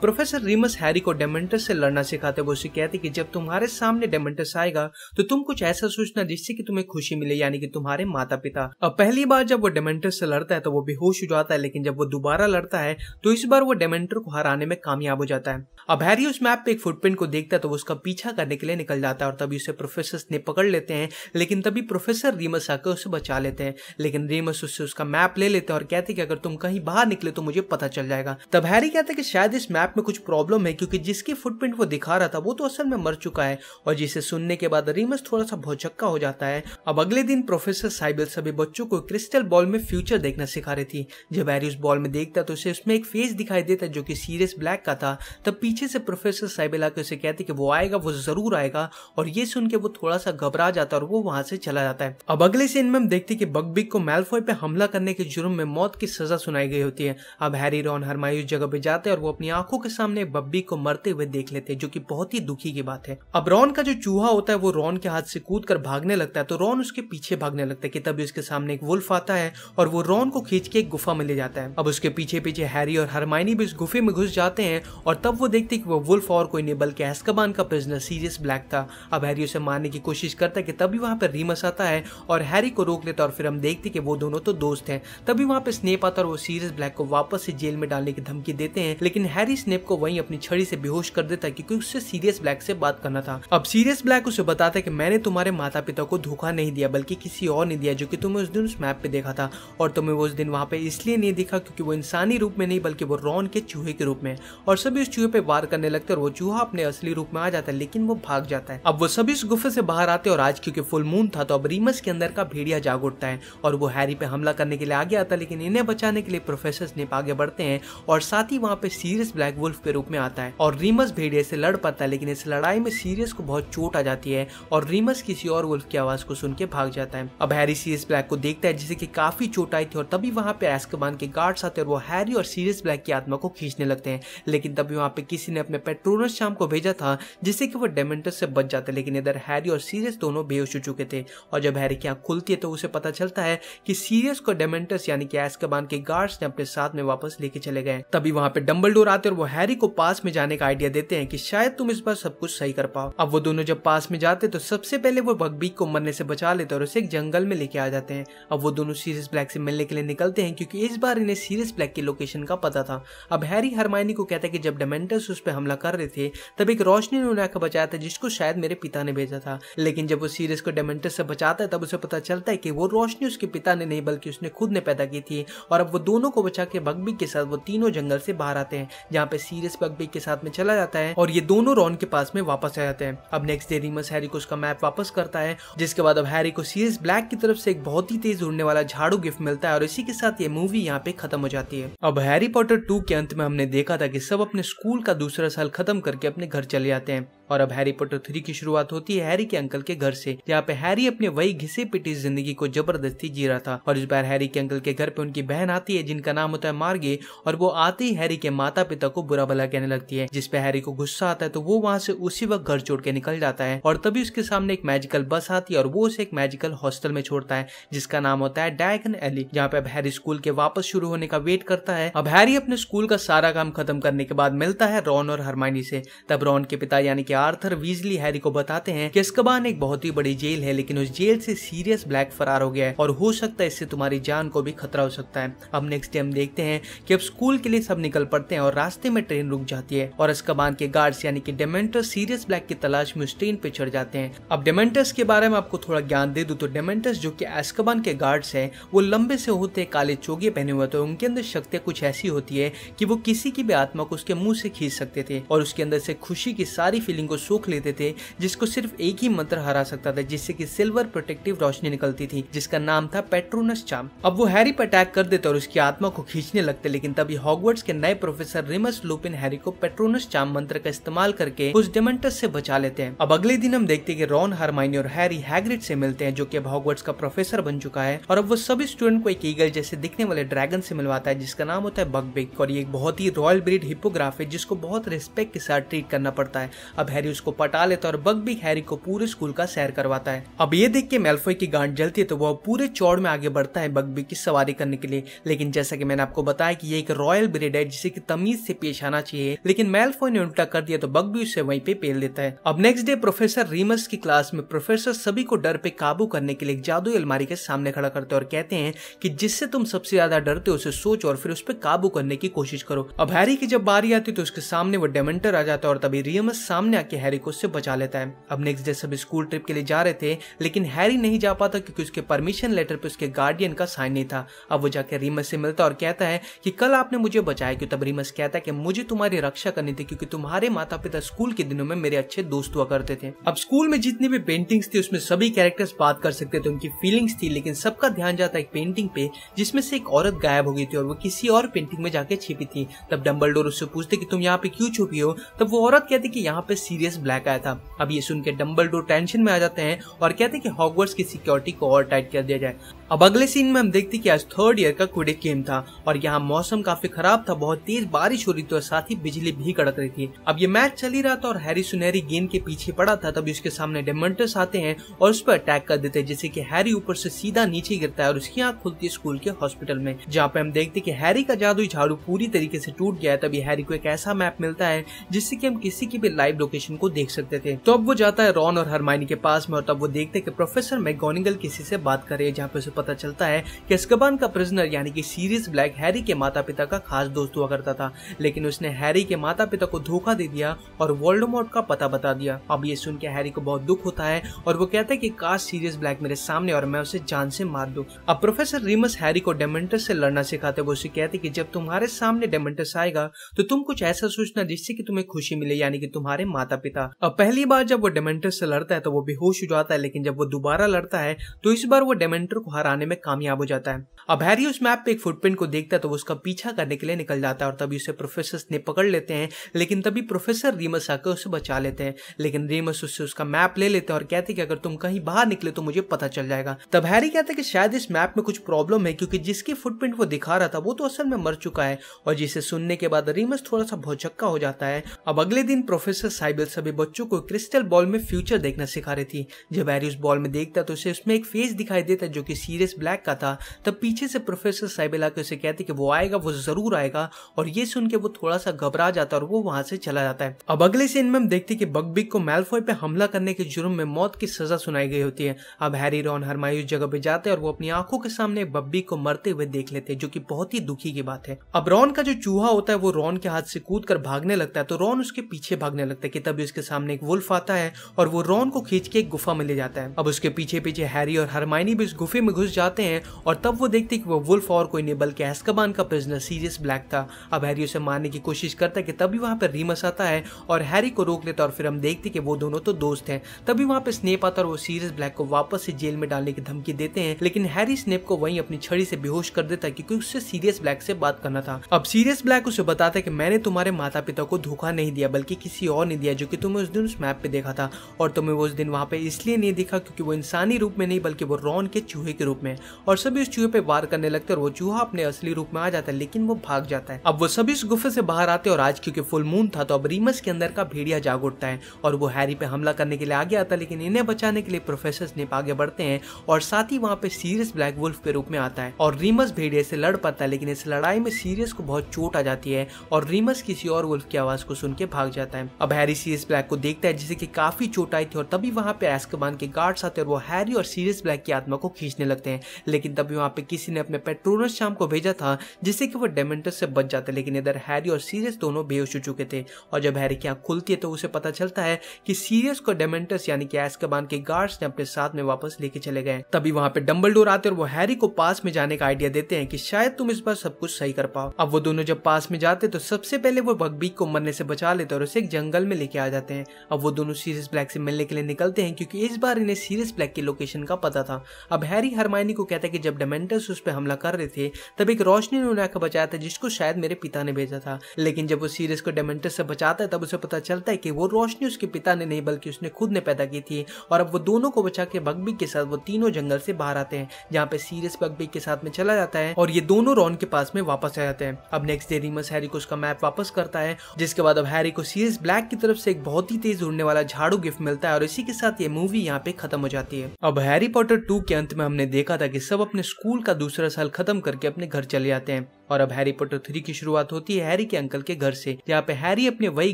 प्रोफेसर रिमस हैरी को डेमेंटस से लड़ना सिखाते वो उसे कहते कि जब तुम्हारे सामने डेमेंटस आएगा तो तुम कुछ ऐसा सोचना जिससे कि तुम्हें खुशी मिले, यानी कि तुम्हारे माता पिता अब पहली बार जब वो डेमेंटस से लड़ता है तो वो बेहोश हो जाता है, लेकिन जब वो दोबारा लड़ता है तो इस बार वो डेमेंटर को हराने में कामयाब हो जाता है। अब हैरी उस मैप पे एक फुटप्रिंट को देखता है तो वो उसका पीछा करने के लिए निकल जाता है और तभी उसे प्रोफेसर ने पकड़ लेते हैं, लेकिन तभी प्रोफेसर रीमस आकर उसे बचा लेते हैं, लेकिन रीमस उससे उसका मैप ले लेते हैं और कहते कि अगर तुम कहीं बाहर निकले तो मुझे पता चल जाएगा। तब हैरी कहता है कि शायद इस मैप में कुछ प्रॉब्लम है, क्योंकि जिसकी फुटप्रिंट वो दिखा रहा था, वो तो असल में मर चुका है, और जिसे सुनने के बाद रीमस थोड़ा सा भौचक्का हो जाता है। अब अगले दिन प्रोफेसर साइबल सभी बच्चों को क्रिस्टल बॉल में फ्यूचर देखना सिखा रही थी। जब हैरी उस बॉल में देखता तो उसे उसमें एक फेस दिखाई देता जो कि सीरियस ब्लैक का था, तब पीछे से प्रोफेसर साइबल आके उसे कहती कि वो आएगा, वो ज़रूर आएगा, और ये सुन के वो थोड़ा सा घबरा जाता है और वो वहाँ से चला जाता है। अब अगले सीन में हम देखते कि बगबिग को मेलफॉय पे हमला करने के जुर्म में मौत की सजा सुनाई गई होती है। अब हैरी रॉन हरमाई उस जगह पे जाते हैं और वो अपनी आँखों के सामने बब्बी को मरते हुए देख लेते हैं, जो की बहुत ही दुखी की बात है। अब रॉन का जो चूहा होता है, वो रॉन के हाथ से कूद भागने लगता है तो रॉन उसके पीछे भागने लगता है कि तभी उसके सामने एक वुल्फ आता है और वो रॉन को खींच के एक गुफा में ले जाता है। अब उसके पीछे पीछे हैरी और हरमाइनी भी उस गुफे में घुस जाते हैं और तब वो देखते कि वो वुल्फ और कोई नहीं बल्कि एस्कबान का प्रिजनर सीरियस ब्लैक था। अब हैरी उसे मारने की कोशिश करता है कि तभी वहाँ पर रीमस आता है और हैरी को रोक लेता और फिर हम देखते कि वो दोनों तो दोस्त हैं। तभी वहाँ पे स्नेप आता और वो सीरियस ब्लैक को वापस से जेल में डालने की धमकी देते हैं। लेकिन हैरी स्नेप को वहीं अपनी छड़ी से बेहोश कर देता है क्योंकि उससे सीरियस ब्लैक से बात करना था। अब सीरियस ब्लैक उसे बताता है कि मैंने तुम्हारे माता पिता को धोखा नहीं दिया, बल्कि किसी और ने दिया जो कि तुम्हें उस दिन उस मैप पे देखा था। और तुम्हें वो उस दिन वहाँ पे इसलिए नहीं दिखा क्योंकि वो इंसानी रूप में नहीं, बल्कि वो रॉन के चूहे के रूप में। और सभी उस चूहे पे वार करने लगते और वो चूहा अपने असली रूप में आ जाता है, लेकिन वो भाग जाता है। अब वो सभी इस गुफे से बाहर आते और आज क्योंकि फुल मून था तो अब रीमस के अंदर का भेड़िया जाग उठता है और वो हैरी पे हमला करने के लिए आगे आता है, लेकिन इन्हें बचाने के लिए प्रोफेसर स्नेप आगे बढ़ते हैं और साथ ही वहाँ पे सीरियस ब्लैक वुल्फ के रूप में आता है और रीमस भेड़िया से लड़ पाता है, लेकिन इस लड़ाई में सीरियस को बहुत चोट आ जाती है और रीमस किसी और वुल्फ की आवाज़ को सुन के भाग जाता है। अब हैरी सीरियस ब्लैक को देखता है, जिसे की काफ़ी चोट आई थी और तभी वहाँ पे एस्कबान के गार्ड्स आते हैं और वो हैरी और सीरियस ब्लैक की आत्मा को खींचने लगते हैं, लेकिन तभी वहाँ पे किसी ने अपने पेट्रोनस शाम को भेजा था, जिससे कि वो डेमेंटस से बच जाते, लेकिन इधर हैरी और सीरियस दोनों बेहोश हो चुके थे। और जब हैरी की आँख खुलती है तो उसे पता चलता है कि सीरियस को डेमेंटस यानी कि एस्कबान के गार्ड्स, ने अपने साथ में वापस लेके चले गए। तभी वहाँ पे डम्बल आते और वो हैरी को पास में जाने का आइडिया देते हैं कि शायद तुम इस बार सब कुछ सही कर पाओ। अब वो दोनों जब पास में जाते तो सबसे पहले वो बगबीक को मरने से बचा लेते और उसे एक जंगल में लेके आ जाते हैं। अब वो दोनों सीरियस ब्लैक से मिलने के लिए निकलते हैं, क्योंकि इस बार इन्हें सीरियस ब्लैक की लोकेशन का पता था। अब हैरी हरमाइनी को कहता है कि जब डेमेंटस उस पर हमला कर रहे थे, तब एक रोशनी ने उन्हें आकर बचाया था, जिसको शायद मेरे पिता ने भेजा था। लेकिन जब वो सीरियस को डेमेंटस से बचाता है, तब उसे पता चलता है कि वो रोशनी उसके पिता ने नहीं, बल्कि उसने खुद ने पैदा की थी। और अब वो दोनों को बचा के बगबी के साथ, वो तीनों जंगल से बाहर आते हैं, जहाँ पे सीरियस बगबी के साथ में चला जाता है, और ये दोनों रॉन के पास में वापस आ जाते हैं। अब नेक्स्ट डे रीमस हैरी को उसका मैप वापस करता है, जिसके बाद अब हैरी को सीरियस ब्लैक की तरफ़ से एक बहुत ही तेज उड़ने वाला झाड़ू गिफ्ट मिलता है, और इसी के साथ ये मूवी यहाँ पे खत्म हो जाती है। अब हैरी पॉटर टू के अंत में हमने देखा था कि सब अपने स्कूल का दूसरा साल खत्म करके अपने घर चले जाते हैं। और अब हैरी पॉटर थ्री की शुरुआत होती है हैरी के अंकल के घर से। जहाँ पे हैरी अपने वही घिसे पिटी ज़िंदगी को ज़बरदस्ती जी रहा था। और इस बार हैरी के अंकल के घर पे उनकी बहन आती है, जिनका नाम होता है मार्गे, और वो आते ही हैरी के माता पिता को बुरा भला कहने लगती है जिसपे हैरी को गुस्सा आता है तो वो वहाँ से उसी वक्त घर छोड़ के निकल जाता है। और तभी उसके सामने एक मैजिकल बस आती है, और वो उसे एक मैजिकल हॉस्टल में छोड़ता है, जिसका नाम होता है डायगन एली जहाँ पे अब हैरी स्कूल के वापस शुरू होने का वेट करता है। अब हैरी अपने स्कूल का सारा काम खत्म करने के बाद मिलता है रॉन और हरमाइनी से। तब रॉन के पिता, यानी कि आर्थर वीजली हैरी को बताते हैं कि अस्कबान एक बहुत ही बड़ी जेल है, लेकिन उस जेल से सीरियस ब्लैक फरार हो गया है और हो सकता है इससे तुम्हारी जान को भी खतरा हो सकता है। अब नेक्स्ट डे हम देखते हैं कि अब स्कूल के लिए सब निकल पड़ते हैं और रास्ते में ट्रेन रुक जाती है और अस्कबान के गार्ड्स यानी कि डेमेंटर सीरियस ब्लैक की तलाश में उस ट्रेन पे चढ़ जाते हैं। अब डेमेंटस के बारे में आपको थोड़ा ज्ञान दे दू तो डेमेंटस जो कि एस्कबान के गार्ड्स हैं, वो लंबे से होते काले चोगे पहने हुए तो उनके अंदर शक्तियाँ कुछ ऐसी होती है कि वो किसी की भी आत्मा को उसके मुँह से खींच सकते थे और उसके अंदर से खुशी की सारी फीलिंग को सूख लेते थे, जिसको सिर्फ़ एक ही मंत्र हरा सकता था, जिससे कि सिल्वर प्रोटेक्टिव रोशनी निकलती थी, जिसका नाम था पेट्रोनस चाम। अब वो हैरी पर अटैक कर देते और उसकी आत्मा को खींचने लगते, लेकिन तभी हॉगवर्ड्स के नए प्रोफेसर रिमस लुपिन हैरी को पेट्रोनस चाम मंत्र का इस्तेमाल करके उस डेमेंटस से बचा लेते हैं। अब अगले दिन हम देखते हैं कि रॉन, हरमाइनी और हैरी हैग्रिड से मिलते हैं, जो कि अब हॉगवर्ड्स का प्रोफेसर बन चुका है, और अब वो सभी स्टूडेंट को एक ईगल जैसे दिखने वाले ड्रैगन से मिलवाता है, जिसका नाम होता है बगबिग, और ये एक बहुत ही रॉयल ब्रीड हिपोग्राफ है, जिसको बहुत रिस्पेक्ट के साथ ट्रीट करना पड़ता है। अब हैरी उसको पटा लेता है और बगबिग हैरी को पूरे स्कूल का सैर करवाता है। अब ये देख के मेल्फोई की गांड जलती है तो वो पूरे चौड़ में आगे बढ़ता है बगबिग की सवारी करने के लिए। लेकिन जैसा कि मैंने आपको बताया कि ये एक रॉयल ब्रेड है, जिसे की तमीज से पेश आना चाहिए, लेकिन मेल्फोई ने उल्टा कर दिया तो बगबी उससे वहीं पे पेल देता है। अब नेक्स्ट डे प्रोफेसर रीमस की क्लास में प्रोफेसर सभी को डर पे काबू करने के लिए एक जादू अलमारी के सामने खड़ा करते और कहते हैं कि जिससे तुम सबसे ज़्यादा डरते हो, उसे सोचो और फिर उस पर काबू करने की कोशिश करो। अब हैरी की जब बारी आती तो उसके सामने वो डेमेंटर आ जाता और तभी रियमस सामने हैरी को उससे बचा लेता है। अब नेक्स्ट डे सब स्कूल ट्रिप के लिए जा रहे थे, लेकिन हैरी नहीं जा पाता क्योंकि उसके परमिशन लेटर पे उसके गार्डियन का साइन नहीं था। अब वो जाकर रीमस से मिलता और कहता है कि कल आपने मुझे बचाया, क्यों? तब रीमस कहता है कि मुझे तुम्हारी रक्षा करनी थी, क्योंकि तुम्हारे माता पिता स्कूल के दिनों में मेरे अच्छे दोस्त हुआ करते थे। अब स्कूल में जितनी भी पेंटिंग्स थी, उसमें सभी कैरेक्टर्स बात कर सकते थे, उनकी फीलिंग्स थी, लेकिन सबका ध्यान जाता एक पेंटिंग पे, जिसमें से एक औरत गायब हो गई थी और वो किसी और पेंटिंग में जाके छिपी थी। तब डम्बल उससे पूछते कि तुम यहाँ पे क्यों छुपी हो? तब वो औरत कहती कि यहाँ पे सीरियस ब्लैक आया था। अब ये सुनकर डम्बल टेंशन में आ जाते हैं और कहते हैं कि हॉगवर्ड्स की सिक्योरिटी को और टाइट कर दिया जाए। अब अगले सीन में हम देखते कि आज थर्ड ईयर का क्विडिक गेम था और यहाँ मौसम काफ़ी खराब था, बहुत तेज बारिश हो रही थी और साथ ही बिजली भी कड़क रही थी। अब ये मैच चल ही रहा था और हैरी सुनहरी गेंद के पीछे पड़ा था, तभी उसके सामने डेमेंटस आते हैं और उस पर अटैक कर देते हैं, जिससे कि हैरी ऊपर से सीधा नीचे गिरता है और उसकी आँख खुलती है स्कूल के हॉस्पिटल में, जहाँ पे हम देखते कि हैरी का जादू झाड़ू पूरी तरीके से टूट गया है, तभी हैरी को एक ऐसा मैप मिलता है, जिससे की हम किसी की भी लाइव लोकेशन को देख सकते थे। तो अब वो जाता है रॉन और हरमाइनी के पास में और तब वो देखते कि प्रोफेसर मैगोनिगल किसी से बात करे जहाँ पे पता चलता है कि अस्कबान का प्रिजनर यानी कि सीरियस ब्लैक हैरी के माता पिता का खास दोस्त हुआ करता था। लेकिन उसने हैरी के माता पिता को धोखा दे दिया और वोल्डोमोट का पता बता दिया। अब ये सुन के हैरी को बहुत दुख होता है और वो कहता है कि काश सीरियस ब्लैक मेरे सामने और मैं उसे जान से मार दूँ। अब प्रोफेसर रिमस हैरी को डेमेंटस से लड़ना सिखाते वो उसे कहते कि जब तुम्हारे सामने डेमेंटस आएगा तो तुम कुछ ऐसा सोचना जिससे कि तुम्हें खुशी मिले, यानी कि तुम्हारे माता पिता अब पहली बार जब वो डेमेंटर से लड़ता है तो वो बेहोश हो जाता है, लेकिन जब वो दोबारा लड़ता है तो इस बार वो डेमेंटर को हरा आने में कामयाब हो जाता है। अब हैरी उस मैप पे एक फुटप्रिंट को देखता है तो वो उसका पीछा करने के लिए निकल जाता है और तभी उसे प्रोफेसर ने पकड़ लेते हैं, लेकिन तभी प्रोफेसर रीमस आकर उसे बचा लेते हैं, लेकिन रीमस उससे उसका मैप ले लेते हैं और कहते कि अगर तुम कहीं बाहर निकले तो मुझे पता चल जाएगा। तब हैरी कहता है कि शायद इस मैप में कुछ प्रॉब्लम है, क्योंकि जिसकी फुटप्रिंट वो दिखा रहा था, वो तो असल में मर चुका है, और जिसे सुनने के बाद रीमस थोड़ा सा भौचक्का हो जाता है। अब अगले दिन प्रोफेसर साइबल सभी बच्चों को क्रिस्टल बॉल में फ्यूचर देखना सिखा रही थी। जब हैरी उस बॉल में देखता तो उसे उसमें एक फेस दिखाई देता जो कि सीरियस ब्लैक का था, तब पीछे से प्रोफेसर साइबल आकर उसे कहती कि वो आएगा, वो ज़रूर आएगा, और ये सुन के वो थोड़ा सा घबरा जाता है और वो वहाँ से चला जाता है। अब अगले सीन में हम देखते कि बगबिग को मेलफॉय पे हमला करने के जुर्म में मौत की सजा सुनाई गई होती है। अब हैरी रॉन हरमाई उस जगह पे जाते हैं और वो अपनी आँखों के सामने बब्बी को मरते हुए देख लेते हैं, जो की बहुत ही दुखी की बात है। अब रॉन का जो चूहा होता है, वो रॉन के हाथ से कूद भागने लगता है तो रॉन उसके पीछे भागने लगता है कि तभी उसके सामने एक वुल्फ आता है और वो रॉन को खींच के एक गुफा में ले जाता है। अब उसके पीछे पीछे हैरी और हरमाइनी भी उस गुफे में घुस जाते हैं और तब वो देखते कि वो वुल्फ और कोई नहीं, बल्कि एस्कबान का प्रिजनर सीरियस ब्लैक था। अब हैरी उसे मारने की कोशिश करता है कि तभी वहाँ पर रीमस आता है और हैरी को रोक लेता और फिर हम देखते कि वो दोनों तो दोस्त हैं। तभी वहाँ पे स्नेप आता और वो सीरियस ब्लैक को वापस से जेल में डालने की धमकी देते हैं, लेकिन हैरी स्नेप को वहीं अपनी छड़ी से बेहोश कर देता है क्योंकि उससे सीरियस ब्लैक से बात करना था। अब सीरियस ब्लैक उसे बताता है कि मैंने तुम्हारे माता पिता को धोखा नहीं दिया, बल्कि किसी और ने दिया जो कि तुम्हें उस दिन उस मैप पे देखा था। और तुम्हें वो उस दिन वहाँ पे इसलिए नहीं देखा क्योंकि वो इंसानी रूप में नहीं, बल्कि वो रॉन के चूहे के रूप में। और सभी उस चूहे पे वार करने लगते और वो चूहा अपने असली रूप में आ जाता है, लेकिन वो भाग जाता है। अब वो सभी उस गुफे से बाहर आते और आज क्योंकि फुल मून था तो अब रीमस के अंदर का भेड़िया जाग उठता है और वो हैरी पे हमला करने के लिए आगे आता है, लेकिन इन्हें बचाने के लिए प्रोफेसर स्नेप आगे बढ़ते हैं और साथ ही वहाँ पे सीरियस ब्लैक वुल्फ के रूप में आता है। और रीमस भेड़िया से लड़ पाता है, लेकिन इस लड़ाई में सीरियस को बहुत चोट आ जाती है और रीमस किसी और वुल्फ की आवाज़ को सुन के भाग जाता है। अब हैरी सीरियस ब्लैक को देखता है जिसे की काफ़ी चोट आई थी और तभी वहाँ पे एस्कबान के गार्ड्स आते हैं और वो हैरी और सीरियस ब्लैक की आत्मा को खींचने लगते हैं, लेकिन तभी वहाँ पे किसी ने अपने पेट्रोनस शाम को भेजा था, जिससे कि वो डेमेंटस से बच जाते, लेकिन इधर हैरी और सीरियस दोनों बेहोश हो चुके थे। और जब हैरी की आँख खुलती है तो उसे पता चलता है कि सीरियस को डेमेंटस यानी कि एस्कबान के गार्ड्स, ने अपने साथ में वापस लेके चले गए। तभी वहाँ पे डम्बल आते और वो हैरी को पास में जाने का आइडिया देते हैं कि शायद तुम इस बार सब कुछ सही कर पाओ। अब वो दोनों जब पास में जाते तो सबसे पहले वो बगबीक को मरने से बचा लेते और उसे एक जंगल में लेके आ जाते हैं। अब वो दोनों सीरियस ब्लैक से मिलने के लिए निकलते हैं, क्योंकि इस बार इन्हें सीरियस ब्लैक की लोकेशन का पता था। अब हैरी हरमाइनी को कहता है कि जब डेमेंटस उस पर हमला कर रहे थे, तब एक रोशनी ने उन्हें आकर बचाया था, जिसको शायद मेरे पिता ने भेजा था। लेकिन जब वो सीरियस को डेमेंटस से बचाता है, तब उसे पता चलता है कि वो रोशनी उसके पिता ने नहीं, बल्कि उसने खुद ने पैदा की थी। और अब वो दोनों को बचा के बगबी के साथ, वो तीनों जंगल से बाहर आते हैं, जहाँ पे सीरियस बगबी के साथ में चला जाता है, और ये दोनों रॉन के पास में वापस आ जाते हैं। अब नेक्स्ट डे रीमस हैरी को उसका मैप वापस करता है, जिसके बाद अब हैरी को सीरियस ब्लैक की तरफ़ से एक बहुत ही तेज उड़ने वाला झाड़ू गिफ्ट मिलता है, और इसी के साथ ये मूवी यहाँ पे खत्म हो जाती है। अब हैरी पॉटर टू के अंत में हमने देखा था कि सब अपने स्कूल का दूसरा साल खत्म करके अपने घर चले जाते हैं। और अब हैरी पॉटर थ्री की शुरुआत होती है हैरी के अंकल के घर से। जहाँ पे हैरी अपने वही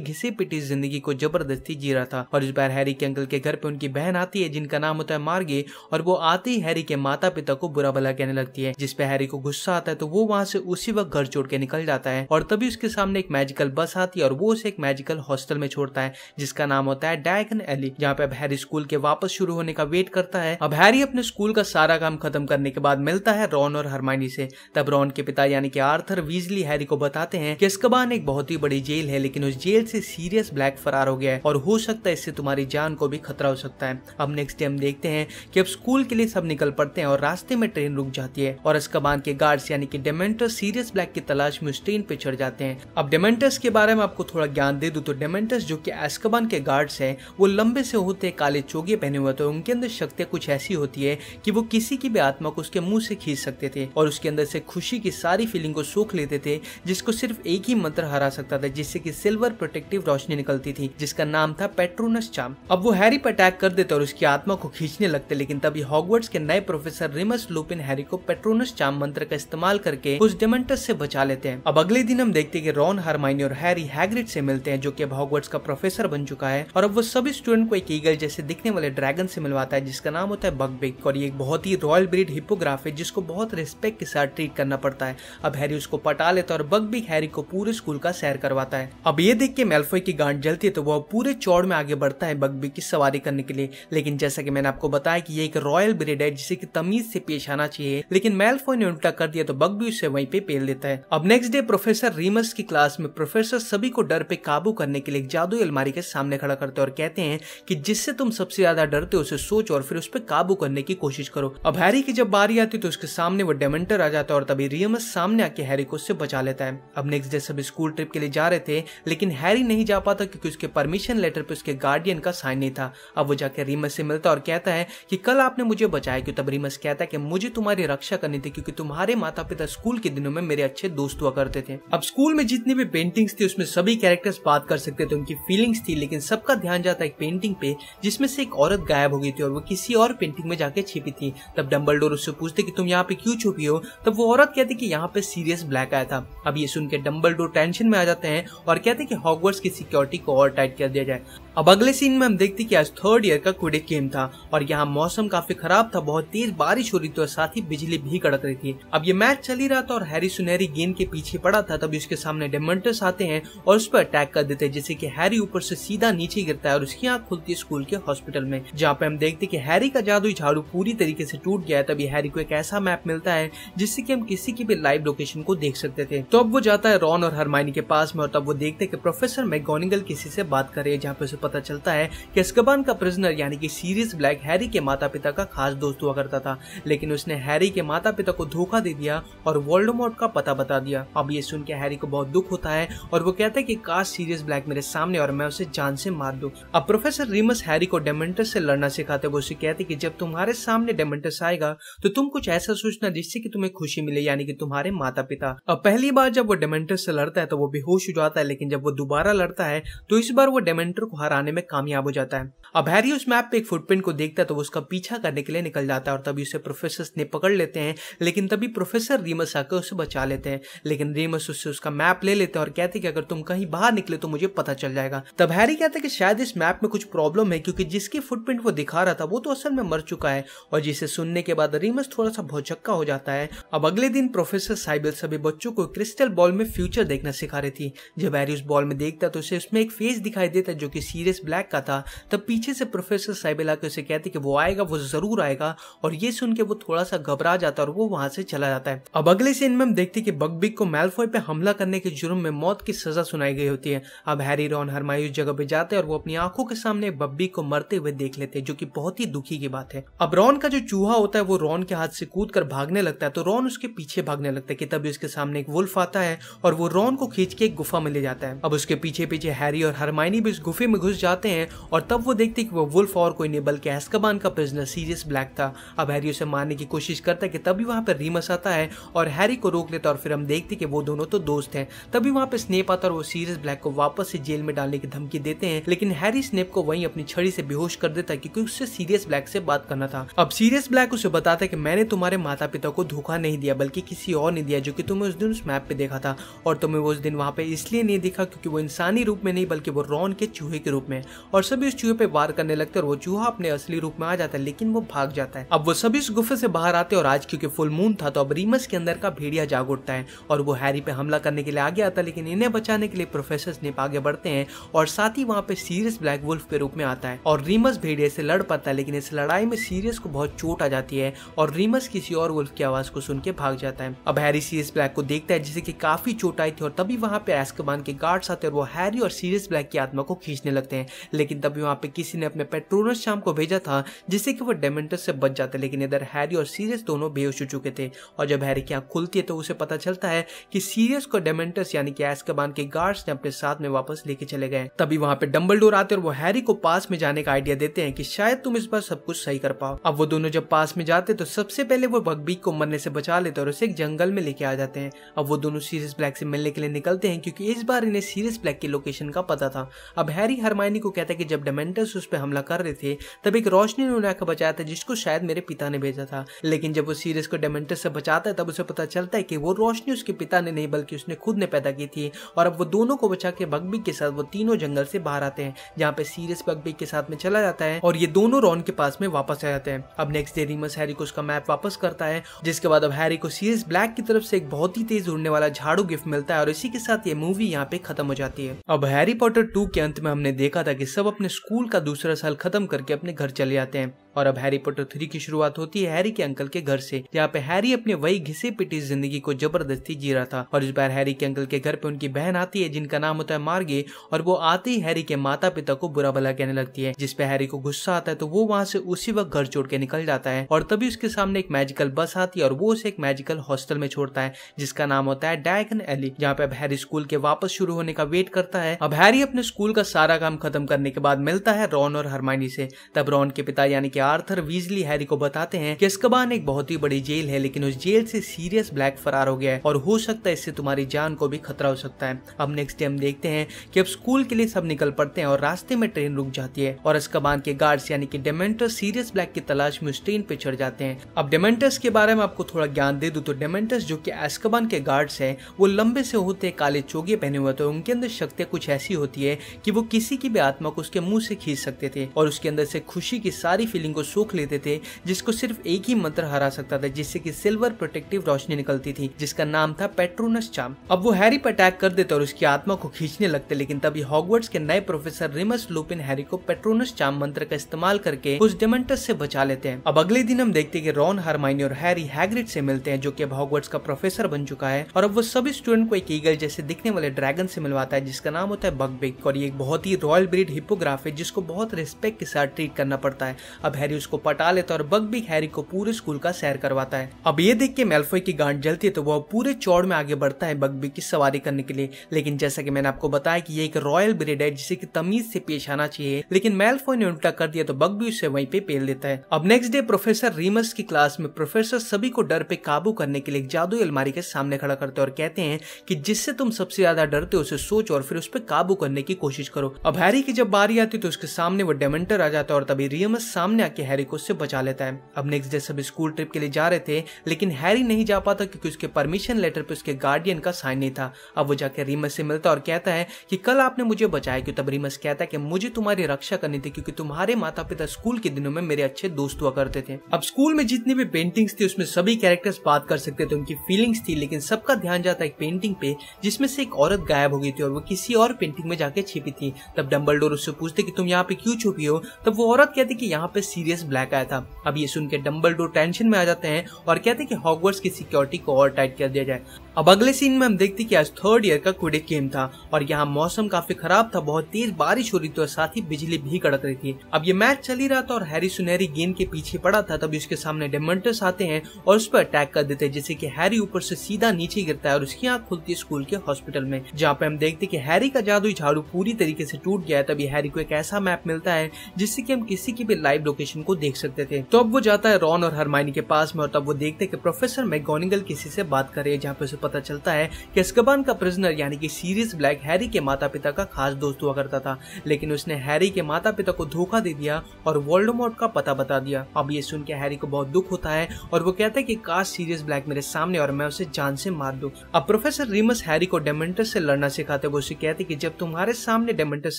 घिसे पिटी ज़िंदगी को ज़बरदस्ती जी रहा था। और इस बार हैरी के अंकल के घर पे उनकी बहन आती है, जिनका नाम होता है मार्गे, और वो आते ही हैरी के माता पिता को बुरा भला कहने लगती है जिसपे हैरी को गुस्सा आता है तो वो वहाँ से उसी वक्त घर छोड़ के निकल जाता है। और तभी उसके सामने एक मैजिकल बस आती है, और वो उसे एक मैजिकल हॉस्टल में छोड़ता है, जिसका नाम होता है डायगन एली जहाँ पे अब हैरी स्कूल के वापस शुरू होने का वेट करता है। अब हैरी अपने स्कूल का सारा काम खत्म करने के बाद मिलता है रॉन और हरमाइनी से। तब रॉन के पिता यानी कि आर्थर वीजली हैरी को बताते हैं कि अस्कबान एक बहुत ही बड़ी जेल है, लेकिन उस जेल से सीरियस ब्लैक फरार हो गया है और हो सकता है इससे तुम्हारी जान को भी खतरा हो सकता है। अब नेक्स्ट डे हम देखते हैं कि अब स्कूल के लिए सब निकल पड़ते हैं और रास्ते में ट्रेन रुक जाती है और अस्कबान के गार्ड्स यानी कि डेमेंटर्स सीरियस ब्लैक की तलाश में उस ट्रेन पे चढ़ जाते हैं। अब डेमेंटस के बारे में आपको थोड़ा ज्ञान दे दू तो डेमेंटस जो कि एस्कबान के गार्ड्स है, वो लंबे से होते काले चोगे पहने हुए थे उनके अंदर शक्तियाँ कुछ ऐसी होती है कि वो किसी की भी आत्मा को उसके मुँह से खींच सकते थे और उसके अंदर से खुशी की सारी फीलिंग को सूख लेते थे, जिसको सिर्फ़ एक ही मंत्र हरा सकता था, जिससे कि सिल्वर प्रोटेक्टिव रोशनी निकलती थी, जिसका नाम था पेट्रोनस चाम। अब वो हैरी पर अटैक कर देते और उसकी आत्मा को खींचने लगते, लेकिन तभी हॉगवर्ड्स के नए प्रोफेसर रिमस लुपिन हैरी को पेट्रोनस चाम मंत्र का इस्तेमाल करके उस डेमेंटस से बचा लेते हैं। अब अगले दिन हम देखते हैं कि रॉन, हरमाइनी और हैरी हैग्रिड से मिलते हैं, जो कि अब हॉगवर्ड्स का प्रोफेसर बन चुका है, और अब वो सभी स्टूडेंट को एक ईगल जैसे दिखने वाले ड्रैगन से मिलवाता है, जिसका नाम होता है बगबिग, और ये एक बहुत ही रॉयल ब्रीड हिपोग्राफ है, जिसको बहुत रिस्पेक्ट के साथ ट्रीट करना पड़ता है। अब हैरी उसको पटा लेता है और बग भी हैरी को पूरे स्कूल का सैर करवाता है। अब ये देख के मेल्फोई की गांड जलती है तो वह पूरे चौड़ में आगे बढ़ता है बगबी की सवारी करने के लिए। लेकिन जैसा कि मैंने आपको बताया कि ये एक रॉयल ब्रेड है, जिसे की तमीज से पेश आना चाहिए, लेकिन मेल्फोई ने उल्टा कर दिया तो बग भी उसे वहीं पे पेल देता है। अब नेक्स्ट डे प्रोफेसर रीमस की क्लास में प्रोफेसर सभी को डर पे काबू करने के लिए एक जादू अलमारी के सामने खड़ा करते और कहते हैं कि जिससे तुम सबसे ज़्यादा डरते हो, उसे सोच और फिर उस पर काबू करने की कोशिश करो। अब हैरी की जब बारी आती तो उसके सामने वो डेमेंटर आ जाता और तभी रियमस सामने हैरी को उससे बचा लेता है। अब नेक्स्ट डे सब स्कूल ट्रिप के लिए जा रहे थे, लेकिन हैरी नहीं जा पाता क्योंकि उसके परमिशन लेटर पे उसके गार्डियन का साइन नहीं था। अब वो जाके रीमस से मिलता और कहता है कि कल आपने मुझे बचाया, क्यों? तब रीमस कहता है कि मुझे तुम्हारी रक्षा करनी थी, क्योंकि तुम्हारे माता पिता स्कूल के दिनों में मेरे अच्छे दोस्त हुआ करते थे। अब स्कूल में जितनी भी पेंटिंग्स थी, उसमें सभी कैरेक्टर्स बात कर सकते थे, उनकी फीलिंग्स थी, लेकिन सबका ध्यान जाता एक पेंटिंग पे, जिसमें से एक औरत गायब हो गई थी और वो किसी और पेंटिंग में जाके छिपी थी। तब डम्बल उससे पूछते कि तुम यहाँ पे क्यों छुपी हो? तब वो औरत कहती कि यहाँ पे सीरियस ब्लैक आया था। अब ये सुनकर डम्बल टेंशन में आ जाते हैं और कहते हैं कि हॉगवर्ड्स की सिक्योरिटी को और टाइट कर दिया जाए। अब अगले सीन में हम देखते कि आज थर्ड ईयर का क्विडिक गेम था और यहाँ मौसम काफ़ी खराब था, बहुत तेज बारिश हो रही थी और साथ ही बिजली भी कड़क रही थी। अब ये मैच चल ही रहा था और हैरी सुनहरी गेंद के पीछे पड़ा था, तभी उसके सामने डेमेंटस आते हैं और उस पर अटैक कर देते हैं, जिससे कि हैरी ऊपर से सीधा नीचे गिरता है और उसकी आँख खुलती है स्कूल के हॉस्पिटल में, जहाँ पे हम देखते की हैरी का जादू झाड़ू पूरी तरीके से टूट गया है, तभी हैरी को एक ऐसा मैप मिलता है, जिससे की हम किसी की भी लाइव लोकेशन को देख सकते थे। तो अब वो जाता है रॉन और हरमाइनी के पास में और तब वो देखते कि प्रोफेसर मैगोनिगल किसी से बात करे जहाँ पे पता चलता है कि अस्कबान का प्रिजनर यानी कि सीरियस ब्लैक हैरी के माता पिता का खास दोस्त हुआ करता था। लेकिन उसने हैरी के माता पिता को धोखा दे दिया और वोल्डोमोट का पता बता दिया। अब ये सुन के हैरी को बहुत दुख होता है और वो कहता है कि काश सीरियस ब्लैक मेरे सामने और मैं उसे जान से मार दू। अब प्रोफेसर रिमस हैरी को डेमेंटस से लड़ना सिखाते वो उसे कहते कि जब तुम्हारे सामने डेमेंटस आएगा तो तुम कुछ ऐसा सोचना जिससे कि तुम्हें खुशी मिले, यानी कि तुम्हारे माता पिता अब पहली बार जब वो डेमेंटस से लड़ता है तो वो बेहोश हो जाता है, लेकिन जब वो दोबारा लड़ता है तो इस बार वो डेमेंटर को हराने में कामयाब हो जाता है। अब हैरी उस मैप पे एक फुटप्रिंट को देखता है तो वो उसका पीछा करने के लिए निकल जाता है और तभी उसे प्रोफेसर ने पकड़ लेते हैं, लेकिन तभी प्रोफेसर रीमस आकर उसे बचा लेते हैं। लेकिन रीमस उससे उसका मैप ले लेते हैं और कहते कि अगर तुम कहीं बाहर निकले तो मुझे पता चल जाएगा। तब हैरी कहता है कि शायद इस मैप में कुछ प्रॉब्लम है, क्योंकि जिसकी फुटप्रिंट वो दिखा रहा था वो तो असल में मर चुका है और जिसे सुनने के बाद रीमस थोड़ा सा भौचक्का हो जाता है। अब अगले दिन प्रोफेसर साइबल सभी बच्चों को क्रिस्टल बॉल में फ्यूचर देखना सिखा रही थी। जब हैरी उस बॉल में देखता तो उसे उसमें एक फेस दिखाई देता जो कि ब्लैक का था, तब पीछे से प्रोफेसर साइबल आके उसे कहती कि वो आएगा, वो ज़रूर आएगा, और ये सुन के वो थोड़ा सा घबरा जाता है और वो वहाँ से चला जाता है। अब अगले सीन में हम देखते कि बगबिग को मेलफॉय पे हमला करने के जुर्म में मौत की सजा सुनाई गई होती है। अब हैरी रॉन हरमाई उस जगह पे जाते हैं और वो अपनी आँखों के सामने बब्बी को मरते हुए देख लेते हैं, जो कि बहुत ही दुखी की बात है। अब रॉन का जो चूहा होता है, वो रॉन के हाथ से कूद कर भागने लगता है तो रॉन उसके पीछे भागने लगता है कि तभी उसके सामने एक वुल्फ आता है और वो रॉन को खींच के एक गुफा में ले जाता है। अब उसके पीछे पीछे हैरी और हरमाइनी भी उस गुफे में घुस जाते हैं और तब वो देखते कि वो वुल्फ और कोई नहीं, बल्कि एस्कबान का प्रिजनर सीरियस ब्लैक था। अब हैरी उसे मारने की कोशिश करता है कि तभी वहाँ पर रीमस आता है और हैरी को रोक लेता और फिर हम देखते कि वो दोनों तो दोस्त हैं। तभी वहाँ पे स्नेप आता और वो सीरियस ब्लैक को वापस से जेल में डालने की धमकी देते हैं, लेकिन हैरी स्नेप को वहीं अपनी छड़ी से बेहोश कर देता है क्योंकि उससे सीरियस ब्लैक से बात करना था। अब सीरियस ब्लैक उसे बताता है कि मैंने तुम्हारे माता पिता को धोखा नहीं दिया, बल्कि किसी और ने दिया, जो कि तुम्हें उस दिन उस मैप पे देखा था। और तुम्हें वो उस दिन वहाँ पे इसलिए नहीं देखा क्योंकि वो इंसानी रूप में नहीं, बल्कि वो रॉन के चूहे के रूप में। और सभी उस चूहे पे वार करने लगते और वो चूहा अपने असली रूप में आ जाता है, लेकिन वो भाग जाता है। अब वो सभी उस गुफे से बाहर आते और आज क्योंकि फुल मून था तो अब रीमस के अंदर का भेड़िया जाग उठता है और वो हैरी पे हमला करने के लिए आगे आता है, लेकिन इन्हें बचाने के लिए प्रोफेसर स्नेप आगे बढ़ते हैं और साथ ही वहाँ पे सीरियस ब्लैक वुल्फ के रूप में आता है। और रीमस भेड़िया से लड़ पाता है, लेकिन इस लड़ाई में सीरियस को बहुत चोट आ जाती है और रीमस किसी और वुल्फ की आवाज़ को सुन के भाग जाता है। अब हैरी सीरियस ब्लैक को देखता है जिसे की काफ़ी चोट आई थी और तभी वहाँ पे एस्कबान के गार्ड्स आते और वो हैरी और सीरियस ब्लैक की आत्मा को खींचने लगते हैं। लेकिन तभी वहाँ पे किसी ने अपने पेट्रोनस शाम को भेजा था, जिससे कि वो डेमेंटस से बच जाते, लेकिन इधर हैरी और सीरियस दोनों बेहोश हो चुके थे। और जब हैरी की आँख खुलती है तो उसे पता चलता है कि सीरियस को डेमेंटस यानी कि एस्कबान के गार्ड्स ने अपने साथ में वापस लेके चले गए। तभी वहाँ पे डम्बल आते और वो हैरी को पास में जाने का आइडिया देते हैं कि शायद तुम इस बार सब कुछ सही कर पाओ। अब वो दोनों जब पास में जाते तो सबसे पहले वो बगबीक को मरने से बचा लेते और उसे एक जंगल में लेके आ जाते हैं। अब वो दोनों सीरियस ब्लैक से मिलने के लिए निकलते हैं, क्योंकि इस बार इन्हें सीरियस ब्लैक की लोकेशन का पता था। अब हैरी हरमाइनी को कहता है कि जब डेमेंटस उस पर हमला कर रहे थे, तब एक रोशनी ने उन्हें आकर बचाया था, जिसको शायद मेरे पिता ने भेजा था। लेकिन जब वो सीरियस को डेमेंटर्स से बचाता है, तब उसे पता चलता है कि वो रोशनी उसके पिता ने नहीं, बल्कि उसने खुद ने पैदा की थी। और अब वो दोनों को बचा के बगबी के साथ, वो तीनों जंगल से बाहर आते हैं, जहाँ पे सीरियस बगबी के साथ में चला जाता है, और ये दोनों रॉन के पास में वापस आ जाते हैं। अब नेक्स्ट डे रीमस हैरी को उसका मैप वापस करता है, जिसके बाद अब हैरी को सीरियस ब्लैक की तरफ़ से एक बहुत ही तेज उड़ने वाला झाड़ू गिफ्ट मिलता है, और इसी के साथ ये मूवी यहाँ पे खत्म हो जाती है। अब हैरी पॉटर टू के अंत में हमने देखा था कि सब अपने स्कूल का दूसरा साल खत्म करके अपने घर चले जाते हैं। और अब हैरी पॉटर थ्री की शुरुआत होती है हैरी के अंकल के घर से। जहाँ पे हैरी अपने वही घिसे पिटी ज़िंदगी को ज़बरदस्ती जी रहा था। और इस बार हैरी के अंकल के घर पे उनकी बहन आती है, जिनका नाम होता है मार्गे, और वो आते ही हैरी के माता पिता को बुरा भला कहने लगती है जिसपे हैरी को गुस्सा आता है तो वो वहाँ से उसी वक्त घर छोड़ के निकल जाता है। और तभी उसके सामने एक मैजिकल बस आती है, और वो उसे एक मैजिकल हॉस्टल में छोड़ता है, जिसका नाम होता है डायगन एली जहाँ पे अब हैरी स्कूल के वापस शुरू होने का वेट करता है। अब हैरी अपने स्कूल का सारा काम खत्म करने के बाद मिलता है रॉन और हरमाइनी से। तब रॉन के पिता, यानी कि आर्थर वीजली हैरी को बताते हैं कि अस्कबान एक बहुत ही बड़ी जेल है, लेकिन उस जेल से सीरियस ब्लैक फरार हो गया है और हो सकता है इससे तुम्हारी जान को भी खतरा हो सकता है। अब नेक्स्ट डे हम देखते हैं कि अब स्कूल के लिए सब निकल पड़ते हैं और रास्ते में ट्रेन रुक जाती है और अस्कबान के गार्ड्स यानी कि डेमेंटर सीरियस ब्लैक की तलाश में उस ट्रेन पे चढ़ जाते हैं। अब डेमेंटस के बारे में आपको थोड़ा ज्ञान दे दू तो डेमेंटस जो कि एस्कबान के गार्ड्स है, वो लंबे से होते काले चोगे पहने हुए थे उनके अंदर शक्तियाँ कुछ ऐसी होती है कि वो किसी की भी आत्मा को उसके मुँह से खींच सकते थे और उसके अंदर से खुशी की सारी फीलिंग को सूख लेते थे, जिसको सिर्फ़ एक ही मंत्र हरा सकता था, जिससे कि सिल्वर प्रोटेक्टिव रोशनी निकलती थी, जिसका नाम था पेट्रोनस चाम। अब वो हैरी पर अटैक कर देते और उसकी आत्मा को खींचने लगते, लेकिन तभी हॉगवर्ड्स के नए प्रोफेसर रिमस लुपिन हैरी को पेट्रोनस चाम मंत्र का इस्तेमाल करके उस डेमेंटस से बचा लेते हैं। अब अगले दिन हम देखते हैं कि रॉन, हरमाइनी और हैरी हैग्रिड से मिलते हैं, जो कि अब हॉगवर्ड्स का प्रोफेसर बन चुका है, और अब वो सभी स्टूडेंट को एक ईगल जैसे दिखने वाले ड्रैगन से मिलवाता है, जिसका नाम होता है बगबिग, और ये एक बहुत ही रॉयल ब्रीड हिपोग्राफ है, जिसको बहुत रिस्पेक्ट के साथ ट्रीट करना पड़ता है। अब हैरी उसको पटा लेता है और बगबिग हैरी को पूरे स्कूल का सैर करवाता है। अब ये देख के मेल्फोय की गांड जलती है तो वो पूरे चौड़ में आगे बढ़ता है बगबिग की सवारी करने के लिए। लेकिन जैसा कि मैंने आपको बताया कि ये एक रॉयल ब्रेड है, जिसे की तमीज से पेश आना चाहिए, लेकिन मेल्फोय ने उल्टा कर दिया तो बगबी उससे वहीं पे पेल देता है। अब नेक्स्ट डे प्रोफेसर रीमस की क्लास में प्रोफेसर सभी को डर पे काबू करने के लिए एक जादू अलमारी के सामने खड़ा करते और कहते हैं कि जिससे तुम सबसे ज़्यादा डरते हो, उसे सोच और फिर उस पर काबू करने की कोशिश करो। अब हैरी की जब बारी आती तो उसके सामने वो डेमेंटर आ जाता और तभी रियमस सामने हैरी को उससे बचा लेता है। अब नेक्स्ट डे सब स्कूल ट्रिप के लिए जा रहे थे, लेकिन हैरी नहीं जा पाता क्योंकि उसके परमिशन लेटर पे उसके गार्डियन का साइन नहीं था। अब वो जाके रीमस से मिलता और कहता है कि कल आपने मुझे बचाया, क्यों? तब रीमस कहता है कि मुझे तुम्हारी रक्षा करनी थी, क्योंकि तुम्हारे माता पिता स्कूल के दिनों में मेरे अच्छे दोस्त हुआ करते थे। अब स्कूल में जितनी भी पेंटिंग्स थी, उसमें सभी कैरेक्टर्स बात कर सकते थे, उनकी फीलिंग्स थी, लेकिन सबका ध्यान जाता एक पेंटिंग पे, जिसमें से एक औरत गायब हो गई थी और वो किसी और पेंटिंग में जाके छिपी थी। तब डम्बल उससे पूछते कि तुम यहाँ पे क्यों छुपी हो? तब वो औरत कहती कि यहाँ पे सीरियस ब्लैक आया था। अब ये सुनकर डम्बल टेंशन में आ जाते हैं और कहते हैं कि हॉगवर्ड्स की सिक्योरिटी को और टाइट कर दिया जाए। अब अगले सीन में हम देखते कि आज थर्ड ईयर का क्विडिक गेम था और यहाँ मौसम काफ़ी खराब था, बहुत तेज बारिश हो रही थी और साथ ही बिजली भी कड़क रही थी। अब ये मैच चल ही रहा था और हैरी सुनहरी गेंद के पीछे पड़ा था, तभी उसके सामने डेमेंटस आते हैं और उस पर अटैक कर देते हैं, जिससे कि हैरी ऊपर से सीधा नीचे गिरता है और उसकी आँख खुलती है स्कूल के हॉस्पिटल में, जहाँ पे हम देखते कि हैरी का जादू झाड़ू पूरी तरीके से टूट गया है, तभी हैरी को एक ऐसा मैप मिलता है, जिससे की हम किसी की भी लाइव लोकेशन को देख सकते थे। तो अब वो जाता है रॉन और हरमाइनी के पास में और तब वो देखते कि प्रोफेसर मैगोनिगल किसी से बात करे जहाँ पे पता चलता है कि अस्कबान का प्रिजनर यानी कि सीरियस ब्लैक हैरी के माता पिता का खास दोस्त हुआ करता था। लेकिन उसने हैरी के माता पिता को धोखा दे दिया और वोल्डोमोट का पता बता दिया। अब ये सुन के हैरी को बहुत दुख होता है और वो कहता है कि काश सीरियस ब्लैक मेरे सामने और मैं उसे जान से मार दूँ। अब प्रोफेसर रिमस हैरी को डेमेंटस से लड़ना सिखाते वो उसे कहते कि जब तुम्हारे सामने डेमेंटस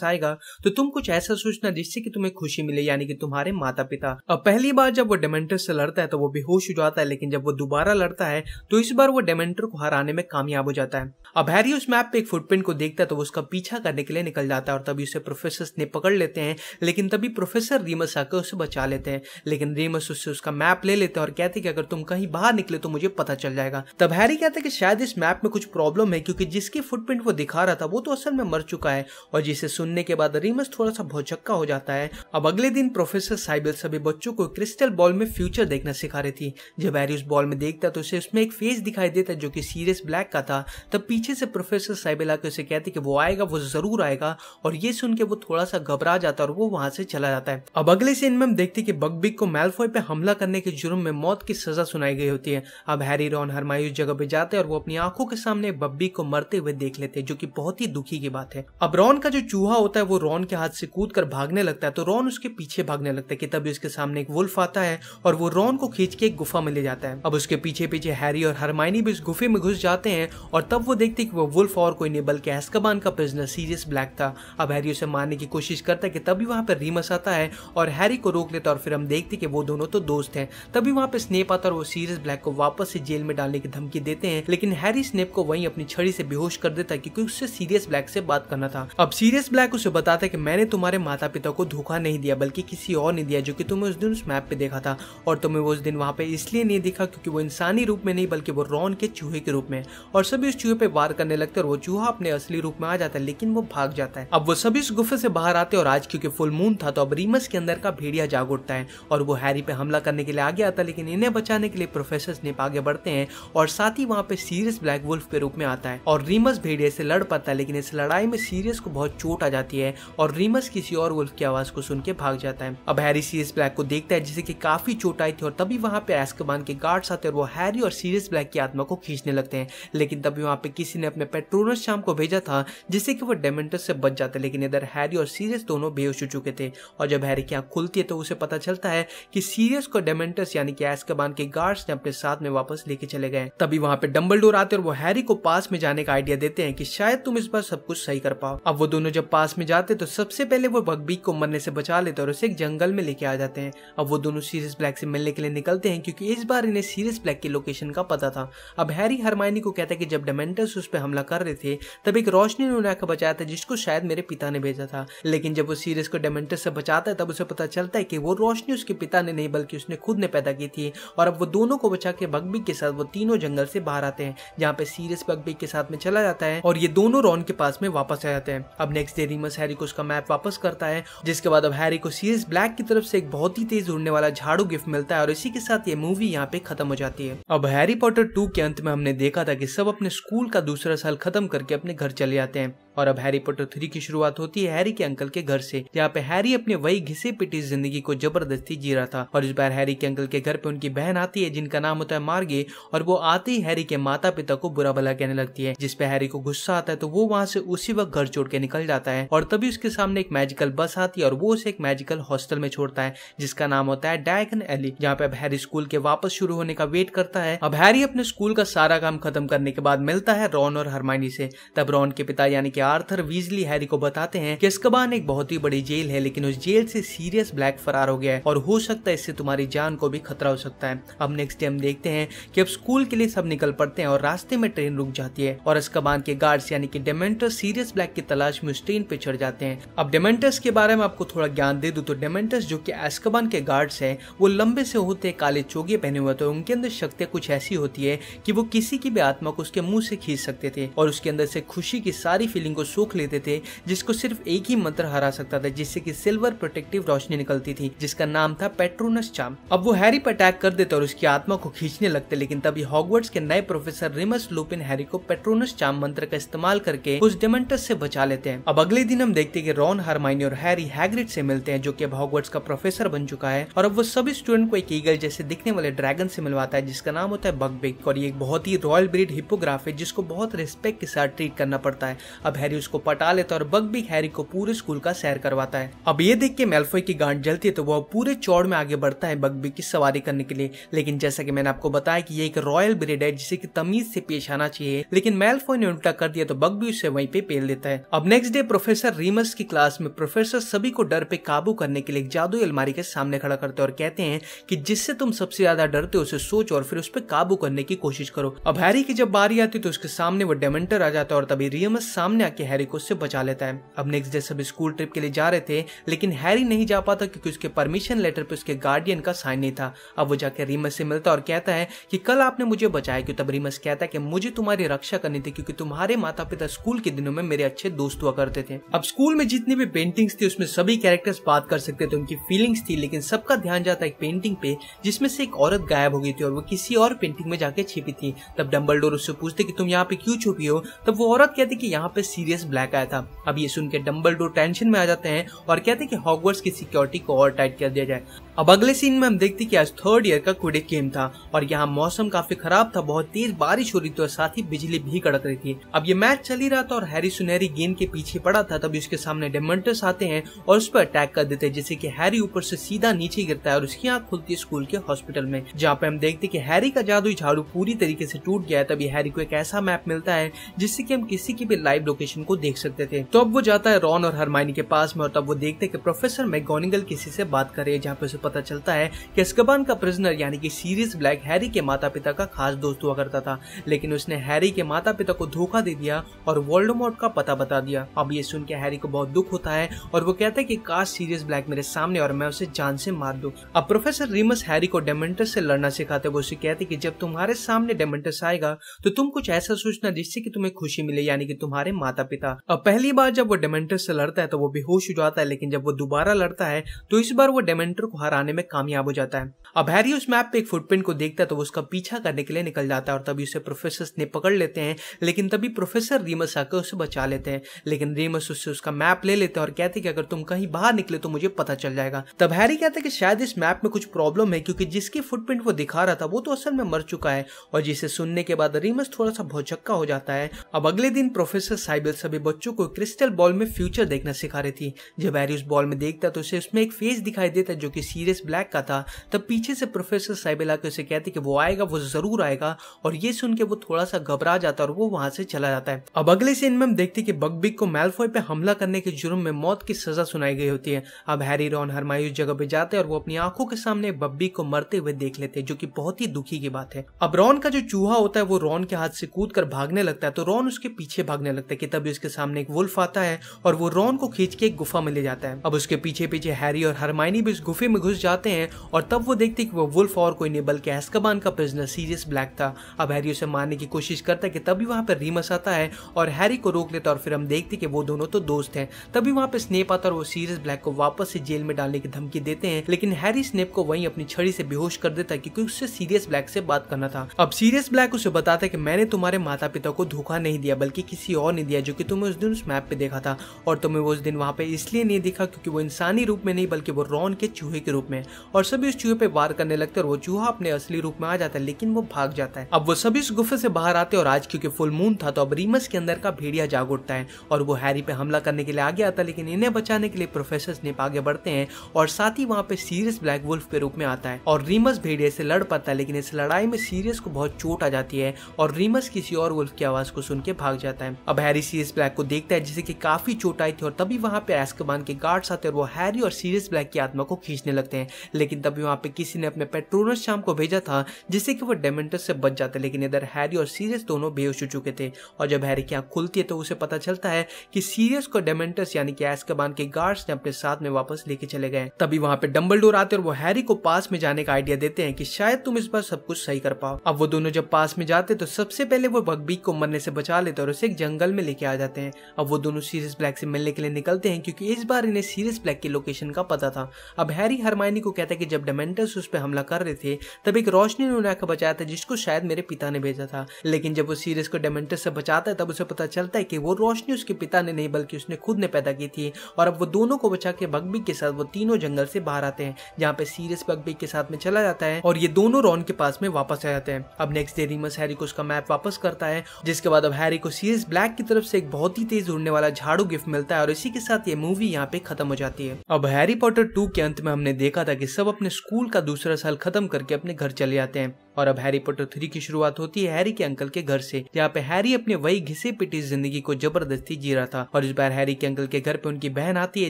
आएगा तो तुम कुछ ऐसा सोचना जिससे कि तुम्हें खुशी मिले, यानी कि तुम्हारे माता पिता अब पहली बार जब वो डेमेंटस से लड़ता है तो वो बेहोश हो जाता है, लेकिन जब वो दोबारा लड़ता है तो इस बार वो डेमेंटर को हराने में कामयाब हो जाता है। अब हैरी उस मैप पे एक फुटप्रिंट को देखता है तो वो उसका पीछा करने के लिए निकल जाता है और तभी उसे प्रोफेसर ने पकड़ लेते हैं, लेकिन तभी प्रोफेसर रीमस आकर उसे बचा लेते हैं, लेकिन रीमस उससे उसका मैप ले लेते हैं और कहते कि अगर तुम कहीं बाहर निकले तो मुझे पता चल जाएगा। तब हैरी कहता है कि शायद इस मैप में कुछ प्रॉब्लम है, क्योंकि जिसकी फुटप्रिंट वो दिखा रहा था, वो तो असल में मर चुका है, और जिसे सुनने के बाद रीमस थोड़ा सा भौचक्का हो जाता है। अब अगले दिन प्रोफेसर साइबल सभी बच्चों को क्रिस्टल बॉल में फ्यूचर देखना सिखा रही थी। जब हैरी उस बॉल में देखता तो उसे उसमें एक फेस दिखाई देता जो कि सीरियस ब्लैक का था, तब पीछे से प्रोफेसर साइबेला के उसे कहते कि वो आएगा, वो ज़रूर आएगा, और ये सुन के वो थोड़ा सा घबरा जाता है और वो वहाँ से चला जाता है। अब अगले सीन में हम देखते कि बगबिग को मेलफॉय पे हमला करने के जुर्म में मौत की सजा सुनाई गई होती है। अब हैरी रॉन हरमाई उस जगह पे जाते हैं और वो अपनी आँखों के सामने बब्बी को मरते हुए देख लेते हैं, जो की बहुत ही दुखी की बात है। अब रॉन का जो चूहा होता है, वो रॉन के हाथ से कूद भागने लगता है तो रॉन उसके पीछे भागने लगता है कि तभी उसके सामने एक वुल्फ आता है और वो रॉन को खींच के एक गुफा में ले जाता है। अब उसके पीछे पीछे हैरी और हरमाइनी भी उस गुफे में घुस जाते हैं और तब वो देखते कि वो वुल्फ और कोई नहीं, बल्कि एस्कबान का प्रिजनर सीरियस ब्लैक था। अब हैरी उसे मारने की कोशिश करता है कि तभी वहाँ पर रीमस आता है और हैरी को रोक लेता और फिर हम देखते कि वो दोनों तो दोस्त हैं। तभी वहाँ पे स्नेप आता और वो सीरियस ब्लैक को वापस से जेल में डालने की धमकी देते हैं, लेकिन हैरी स्नेप को वहीं अपनी छड़ी से बेहोश कर देता है क्योंकि उससे सीरियस ब्लैक से बात करना था। अब सीरियस ब्लैक उसे बताता है कि मैंने तुम्हारे माता पिता को धोखा नहीं दिया, बल्कि किसी और ने दिया जो कि तुम्हें उस दिन उस मैप पे देखा था। और तुम्हें वो उस दिन वहाँ पे इसलिए नहीं दिखा क्योंकि वो इंसानी रूप में नहीं, बल्कि वो रॉन के चूहे के रूप में। और सभी उस चूहे पे वार करने लगते और वो चूहा अपने असली रूप में आ जाता है, लेकिन वो भाग जाता है। अब वो सभी उस गुफे से बाहर आते और आज क्योंकि फुल मून था तो अब रीमस के अंदर का भेड़िया जाग उठता है और वो हैरी पे हमला करने के लिए आगे आता है, लेकिन इन्हें बचाने के लिए प्रोफेसर स्नेप आगे बढ़ते हैं और साथ ही वहाँ पे सीरियस ब्लैक वुल्फ के रूप में आता है और रीमस भेड़िया से लड़ पाता है, लेकिन इस लड़ाई में सीरियस को बहुत चोट आ जाती है और रीमस किसी और वुल्फ की आवाज़ को सुन के भाग जाता है। अब हैरी सीरियस ब्लैक को देखता है, जिसे की काफ़ी चोट आई थी और तभी वहाँ पे एस्कबान के गार्ड्स आते हैं और वो हैरी और सीरियस ब्लैक की आत्मा को खींचने लगते हैं, लेकिन तभी वहाँ पे किसी ने अपने पेट्रोनस शाम को भेजा था, जिससे कि वो डेमेंटस से बच जाते, लेकिन इधर हैरी और सीरियस दोनों बेहोश हो चुके थे। और जब हैरी की आँख खुलती है तो उसे पता चलता है कि सीरियस को डेमेंटस यानी कि एस्कबान के गार्ड्स, ने अपने साथ में वापस लेके चले गए। तभी वहाँ पे डम्बल आते और वो हैरी को पास में जाने का आइडिया देते हैं कि शायद तुम इस बार सब कुछ सही कर पाओ। अब वो दोनों जब पास में जाते तो सबसे पहले वो बगबीक को मरने से बचा लेते और उसे एक जंगल में लेके आ जाते हैं। अब वो दोनों सीरियस ब्लैक से मिलने के लिए निकलते हैं, क्योंकि इस बार इन्हें सीरियस ब्लैक की लोकेशन का पता था। अब हैरी हरमाइनी को कहता है कि जब डेमेंटस उस पर हमला कर रहे थे, तब एक रोशनी ने उन्हें आकर बचाया था, जिसको शायद मेरे पिता ने भेजा था। लेकिन जब वो सीरियस को डेमेंटस से बचाता है, तब उसे पता चलता है कि वो रोशनी उसके पिता ने नहीं, बल्कि उसने खुद ने पैदा की थी। और अब वो दोनों को बचा के बगबिक के साथ, वो तीनों जंगल से बाहर आते हैं, जहाँ पे सीरियस बगबिक के साथ में चला जाता है, और ये दोनों रॉन के पास में वापस आ जाते हैं। अब नेक्स्ट डे रीमस हैरी को उसका मैप वापस करता है, जिसके बाद अब हैरी को सीरियस ब्लैक की तरफ़ से एक बहुत ही तेज उड़ने वाला झाड़ू गिफ्ट मिलता है, और इसी के साथ ये मूवी यहाँ पे खत्म हो जाती है। अब हैरी पॉटर टू के अंत में हमने देखा था कि सब अपने स्कूल का दूसरा साल खत्म करके अपने घर चले आते हैं। और अब हैरी पॉटर थ्री की शुरुआत होती है हैरी के अंकल के घर से। जहाँ पे हैरी अपने वही घिसे पिटी ज़िंदगी को ज़बरदस्ती जी रहा था और इस बार हैरी के अंकल के घर पे उनकी बहन आती है, जिनका नाम होता है मार्गे, और वो आते ही हैरी के माता पिता को बुरा भला कहने लगती है जिसपे हैरी को गुस्सा आता है तो वो वहाँ से उसी वक्त घर छोड़ के निकल जाता है और तभी उसके सामने एक मैजिकल बस आती है और वो उसे एक मैजिकल हॉस्टल में छोड़ता है, जिसका नाम होता है डायगन एली जहाँ पे अब हैरी स्कूल के वापस शुरू होने का वेट करता है। अब हैरी अपने स्कूल का सारा काम खत्म करने के बाद मिलता है रॉन और हरमाइनी से। तब रॉन के पिता यानी कि आर्थर वीजली हैरी को बताते हैं कि अस्कबान एक बहुत ही बड़ी जेल है, लेकिन उस जेल से सीरियस ब्लैक फरार हो गया है और हो सकता है इससे तुम्हारी जान को भी खतरा हो सकता है। अब नेक्स्ट डे हम देखते हैं कि अब स्कूल के लिए सब निकल पड़ते हैं और रास्ते में ट्रेन रुक जाती है और अस्कबान के गार्ड्स यानी कि डेमेंटर सीरियस ब्लैक की तलाश में उस ट्रेन पे चढ़ जाते हैं। अब डेमेंटस के बारे में आपको थोड़ा ज्ञान दे दू तो डेमेंटस जो कि एस्कबान के गार्ड्स है, वो लंबे से होते काले चोगे पहने हुए थे उनके अंदर शक्तियाँ कुछ ऐसी होती है कि वो किसी की भी आत्मा को उसके मुँह से खींच सकते थे और उसके अंदर से खुशी की सारी फीलिंग को सूख लेते थे, जिसको सिर्फ़ एक ही मंत्र हरा सकता था, जिससे कि सिल्वर प्रोटेक्टिव रोशनी निकलती थी, जिसका नाम था पेट्रोनस चाम। अब वो हैरी पर अटैक कर देते और उसकी आत्मा को खींचने लगते, लेकिन तभी हॉगवर्ड्स के नए प्रोफेसर रिमस लुपिन हैरी को पेट्रोनस चाम मंत्र का इस्तेमाल करके उस डेमेंटस से बचा लेते हैं। अब अगले दिन हम देखते हैं कि रॉन हरमाइनी और हैरी हैग्रिड से मिलते हैं, जो कि अब हॉगवर्ड्स का प्रोफेसर बन चुका है, और अब वो सभी स्टूडेंट को एक ईगल जैसे दिखने वाले ड्रैगन से मिलवाता है, जिसका नाम होता है बगबिग, और ये एक बहुत ही रॉयल ब्रीड हिपोग्राफ है, जिसको बहुत रिस्पेक्ट के साथ ट्रीट करना पड़ता है। अब हैरी उसको पटा लेता है और बगबिग हैरी को पूरे स्कूल का सैर करवाता है। अब ये देख के मेल्फोय की गांड जलती है तो वो पूरे चौड़ में आगे बढ़ता है बगबिग की सवारी करने के लिए। लेकिन जैसा कि मैंने आपको बताया कि ये एक रॉयल ब्रेड है, जिसे की तमीज से पेश आना चाहिए, लेकिन मेल्फोय ने उल्टा कर दिया तो बगबी उससे वहीं पे पेल देता है। अब नेक्स्ट डे प्रोफेसर रीमस की क्लास में प्रोफेसर सभी को डर पे काबू करने के लिए एक जादू अलमारी के सामने खड़ा करते और कहते हैं कि जिससे तुम सबसे ज़्यादा डरते हो, उसे सोच और फिर उस पर काबू करने की कोशिश करो। अब हैरी की जब बारी आती तो उसके सामने वो डेमेंटर आ जाता और तभी रियमस सामने आके हैरी को उससे बचा लेता है। अब नेक्स्ट डे सब स्कूल ट्रिप के लिए जा रहे थे, लेकिन हैरी नहीं जा पाता क्योंकि उसके परमिशन लेटर पे उसके गार्डियन का साइन नहीं था। अब वो जाके रीमस से मिलता और कहता है कि कल आपने मुझे बचाया, क्यों? तब रीमस कहता है कि मुझे तुम्हारी रक्षा करनी थी, क्योंकि तुम्हारे माता पिता स्कूल के दिनों में मेरे अच्छे दोस्त हुआ करते थे। अब स्कूल में जितनी भी पेंटिंग्स थी, उसमें सभी कैरेक्टर्स बात कर सकते थे, उनकी फीलिंग्स थी, लेकिन सबका ध्यान जाता एक पेंटिंग पे, जिसमें से एक औरत गायब हो गई थी और वो किसी और पेंटिंग में जाके छिपी थी। तब डम्बल उससे पूछते कि तुम यहाँ पे क्यों छुपी हो? तब वो औरत कहती कि यहाँ पे सीरियस ब्लैक आया था। अब ये सुनकर डम्बल टेंशन में आ जाते हैं और कहते हैं कि हॉगवर्ड्स की सिक्योरिटी को और टाइट कर दिया जाए। अब अगले सीन में हम देखते कि आज थर्ड ईयर का क्विडिक गेम था और यहाँ मौसम काफ़ी खराब था, बहुत तेज बारिश हो रही थी और साथ ही बिजली भी कड़क रही थी। अब ये मैच चल ही रहा था और हैरी सुनहरी गेंद के पीछे पड़ा था, तभी उसके सामने डेमेंटस आते हैं और उस पर अटैक कर देते हैं, जिससे कि हैरी ऊपर से सीधा नीचे गिरता है और उसकी आँख खुलती है स्कूल के हॉस्पिटल में, जहाँ पे हम देखते की हैरी का जादू झाड़ू पूरी तरीके से टूट गया है, तभी हैरी को एक ऐसा मैप मिलता है, जिससे की हम किसी की भी लाइव लोकेशन को देख सकते थे। तो अब वो जाता है रॉन और हरमाइनी के पास में और तब वो देखते कि प्रोफेसर मैगोनिगल किसी से बात करे जहाँ पे पता चलता है कि अस्कबान का प्रिजनर यानी कि सीरियस ब्लैक हैरी के माता पिता का खास दोस्त हुआ करता था। लेकिन उसने हैरी के माता पिता को धोखा दे दिया और वोल्डोमोट का पता बता दिया। अब ये सुन के हैरी को बहुत दुख होता है और वो कहता है कि काश सीरियस ब्लैक मेरे सामने और मैं उसे जान से मार दू। अब प्रोफेसर रिमस हैरी को डेमेंटस से लड़ना सिखाते वो उसे कहते कि जब तुम्हारे सामने डेमेंटस आएगा तो तुम कुछ ऐसा सोचना जिससे कि तुम्हें खुशी मिले, यानी कि तुम्हारे माता पिता अब पहली बार जब वो डेमेंटस से लड़ता है तो वो बेहोश हो जाता है, लेकिन जब वो दोबारा लड़ता है तो इस बार वो डेमेंटर को हराने में कामयाब हो जाता है। अब हैरी उस मैप पे एक फुटप्रिंट को देखता है तो वो उसका पीछा करने के लिए निकल जाता है और तभी उसे प्रोफेसर ने पकड़ लेते हैं, लेकिन तभी प्रोफेसर रीमस आकर उसे बचा लेते हैं, लेकिन रीमस उससे उसका मैप ले लेते हैं और कहते कि अगर तुम कहीं बाहर निकले तो मुझे पता चल जाएगा। तब हैरी कहता है कि शायद इस मैप में कुछ प्रॉब्लम है, क्योंकि जिसकी फुटप्रिंट वो दिखा रहा था, वो तो असल में मर चुका है, और जिसे सुनने के बाद रीमस थोड़ा सा भौचक्का हो जाता है। अब अगले दिन प्रोफेसर साइबल सभी बच्चों को क्रिस्टल बॉल में फ्यूचर देखना सिखा रही थी। जब हैरी उस बॉल में देखता तो उसे उसमें एक फेस दिखाई देता जो कि सीरियस ब्लैक का था, तब पीछे से प्रोफेसर साइबल आके उसे कहती कि वो आएगा, वो ज़रूर आएगा, और ये सुन के वो थोड़ा सा घबरा जाता है और वो वहाँ से चला जाता है। अब अगले सीन में हम देखते कि बगबिग को मेलफॉय पे हमला करने के जुर्म में मौत की सजा सुनाई गई होती है। अब हैरी रॉन हरमाई उस जगह पे जाते हैं और वो अपनी आँखों के सामने बब्बी को मरते हुए देख लेते हैं, जो की बहुत ही दुखी की बात है। अब रॉन का जो चूहा होता है, वो रॉन के हाथ से कूद भागने लगता है तो रॉन उसके पीछे भागने लगता है कि तभी उसके सामने एक वुल्फ आता है और वो रॉन को खींच के एक गुफा में ले जाता है। अब उसके पीछे पीछे हैरी और हरमाइनी भी उस गुफे में घुस जाते हैं और तब वो देखते कि वो वुल्फ और कोई नहीं, बल्कि एस्कबान का प्रिजनर सीरियस ब्लैक था। अब हैरी उसे मारने की कोशिश करता है कि तभी वहाँ पर रीमस आता है और हैरी को रोक लेता और फिर हम देखते कि वो दोनों तो दोस्त हैं। तभी वहाँ पे स्नेप आता और वो सीरियस ब्लैक को वापस से जेल में डालने की धमकी देते हैं, लेकिन हैरी स्नेप को वहीं अपनी छड़ी से बेहोश कर देता है क्योंकि उससे सीरियस ब्लैक से बात करना था। अब सीरियस ब्लैक उसे बताता है कि मैंने तुम्हारे माता पिता को धोखा नहीं दिया, बल्कि किसी और ने दिया जो कि तुम्हें उस दिन उस मैप पे देखा था। और तुम्हें वो उस दिन वहाँ पे इसलिए नहीं देखा क्योंकि वो इंसानी रूप में नहीं, बल्कि वो रॉन के चूहे के रूप में। और सभी उस चूहे पे वार करने लगते और वो चूहा अपने असली रूप में आ जाता है, लेकिन वो भाग जाता है। अब वो सभी उस गुफे से बाहर आते और आज क्योंकि फुल मून था तो अब रीमस के अंदर का भेड़िया जाग उठता है और वो हैरी पे हमला करने के लिए आगे आता है, लेकिन इन्हें बचाने के लिए प्रोफेसर स्नेप आगे बढ़ते हैं और साथ ही वहाँ पे सीरियस ब्लैक वुल्फ के रूप में आता है। और रीमस भेड़िया से लड़ पाता है, लेकिन इस लड़ाई में सीरियस को बहुत चोट आ जाती है और रीमस किसी और वुल्फ की आवाज़ को सुन के भाग जाता है। अब हैरी सीरियस ब्लैक को देखता है जिसे की काफ़ी चोट आई थी और तभी वहाँ पे एस्कबान के गार्ड्स आते हैं और वो हैरी और सीरियस ब्लैक की आत्मा को खींचने लगते हैं, लेकिन तभी वहाँ पे किसी ने अपने पेट्रोनस शाम को भेजा था, जिससे कि वो डेमेंटस से बच जाते, लेकिन इधर हैरी और सीरियस दोनों बेहोश हो चुके थे। और जब हैरी की आँख खुलती है तो उसे पता चलता है कि सीरियस को डेमेंटस यानी कि एस्कबान के गार्ड्स, ने अपने साथ में वापस लेके चले गए। तभी वहाँ पे डम्बल आते और वो हैरी को पास में जाने का आइडिया देते हैं कि शायद तुम इस बार सब कुछ सही कर पाओ। अब वो दोनों जब पास में जाते तो सबसे पहले वो बगबीक को मरने से बचा लेते और उसे एक जंगल में लेके आ जाते हैं। अब वो दोनों सीरियस ब्लैक से मिलने के लिए निकलते हैं, क्योंकि इस बार इन्हें सीरियस ब्लैक की लोकेशन का पता था। अब हैरी हरमाइनी को कहता है कि जब डेमेंटस उस पर हमला कर रहे थे, तब एक रोशनी ने उन्हें आकर बचाया था, जिसको शायद मेरे पिता ने भेजा था। लेकिन जब वो सीरियस को डेमेंटस से बचाता है, तब उसे पता चलता है कि वो रोशनी उसके पिता ने नहीं, बल्कि उसने खुद ने पैदा की थी। और अब वो दोनों को बचा के बगबिग के साथ, वो तीनों जंगल से बाहर आते हैं, जहाँ पे सीरियस बगबिग के साथ में चला जाता है, और ये दोनों रॉन के पास में वापस आ जाते हैं। अब नेक्स्ट डे रीमस हैरी को उसका मैप वापस करता है, जिसके बाद अब हैरी को सीरियस ब्लैक की तरफ़ से एक बहुत ही तेज उड़ने वाला झाड़ू गिफ्ट मिलता है, और इसी के साथ ये मूवी यहाँ पे खत्म हो जाती है। अब हैरी पॉटर टू के अंत में हमने देखा था कि सब अपने स्कूल का दूसरा साल खत्म करके अपने घर चले जाते हैं। और अब हैरी पॉटर थ्री की शुरुआत होती है हैरी के अंकल के घर से। जहाँ पे हैरी अपने वही घिसे पिटी ज़िंदगी को ज़बरदस्ती जी रहा था। और इस बार हैरी के अंकल के घर पे उनकी बहन आती है,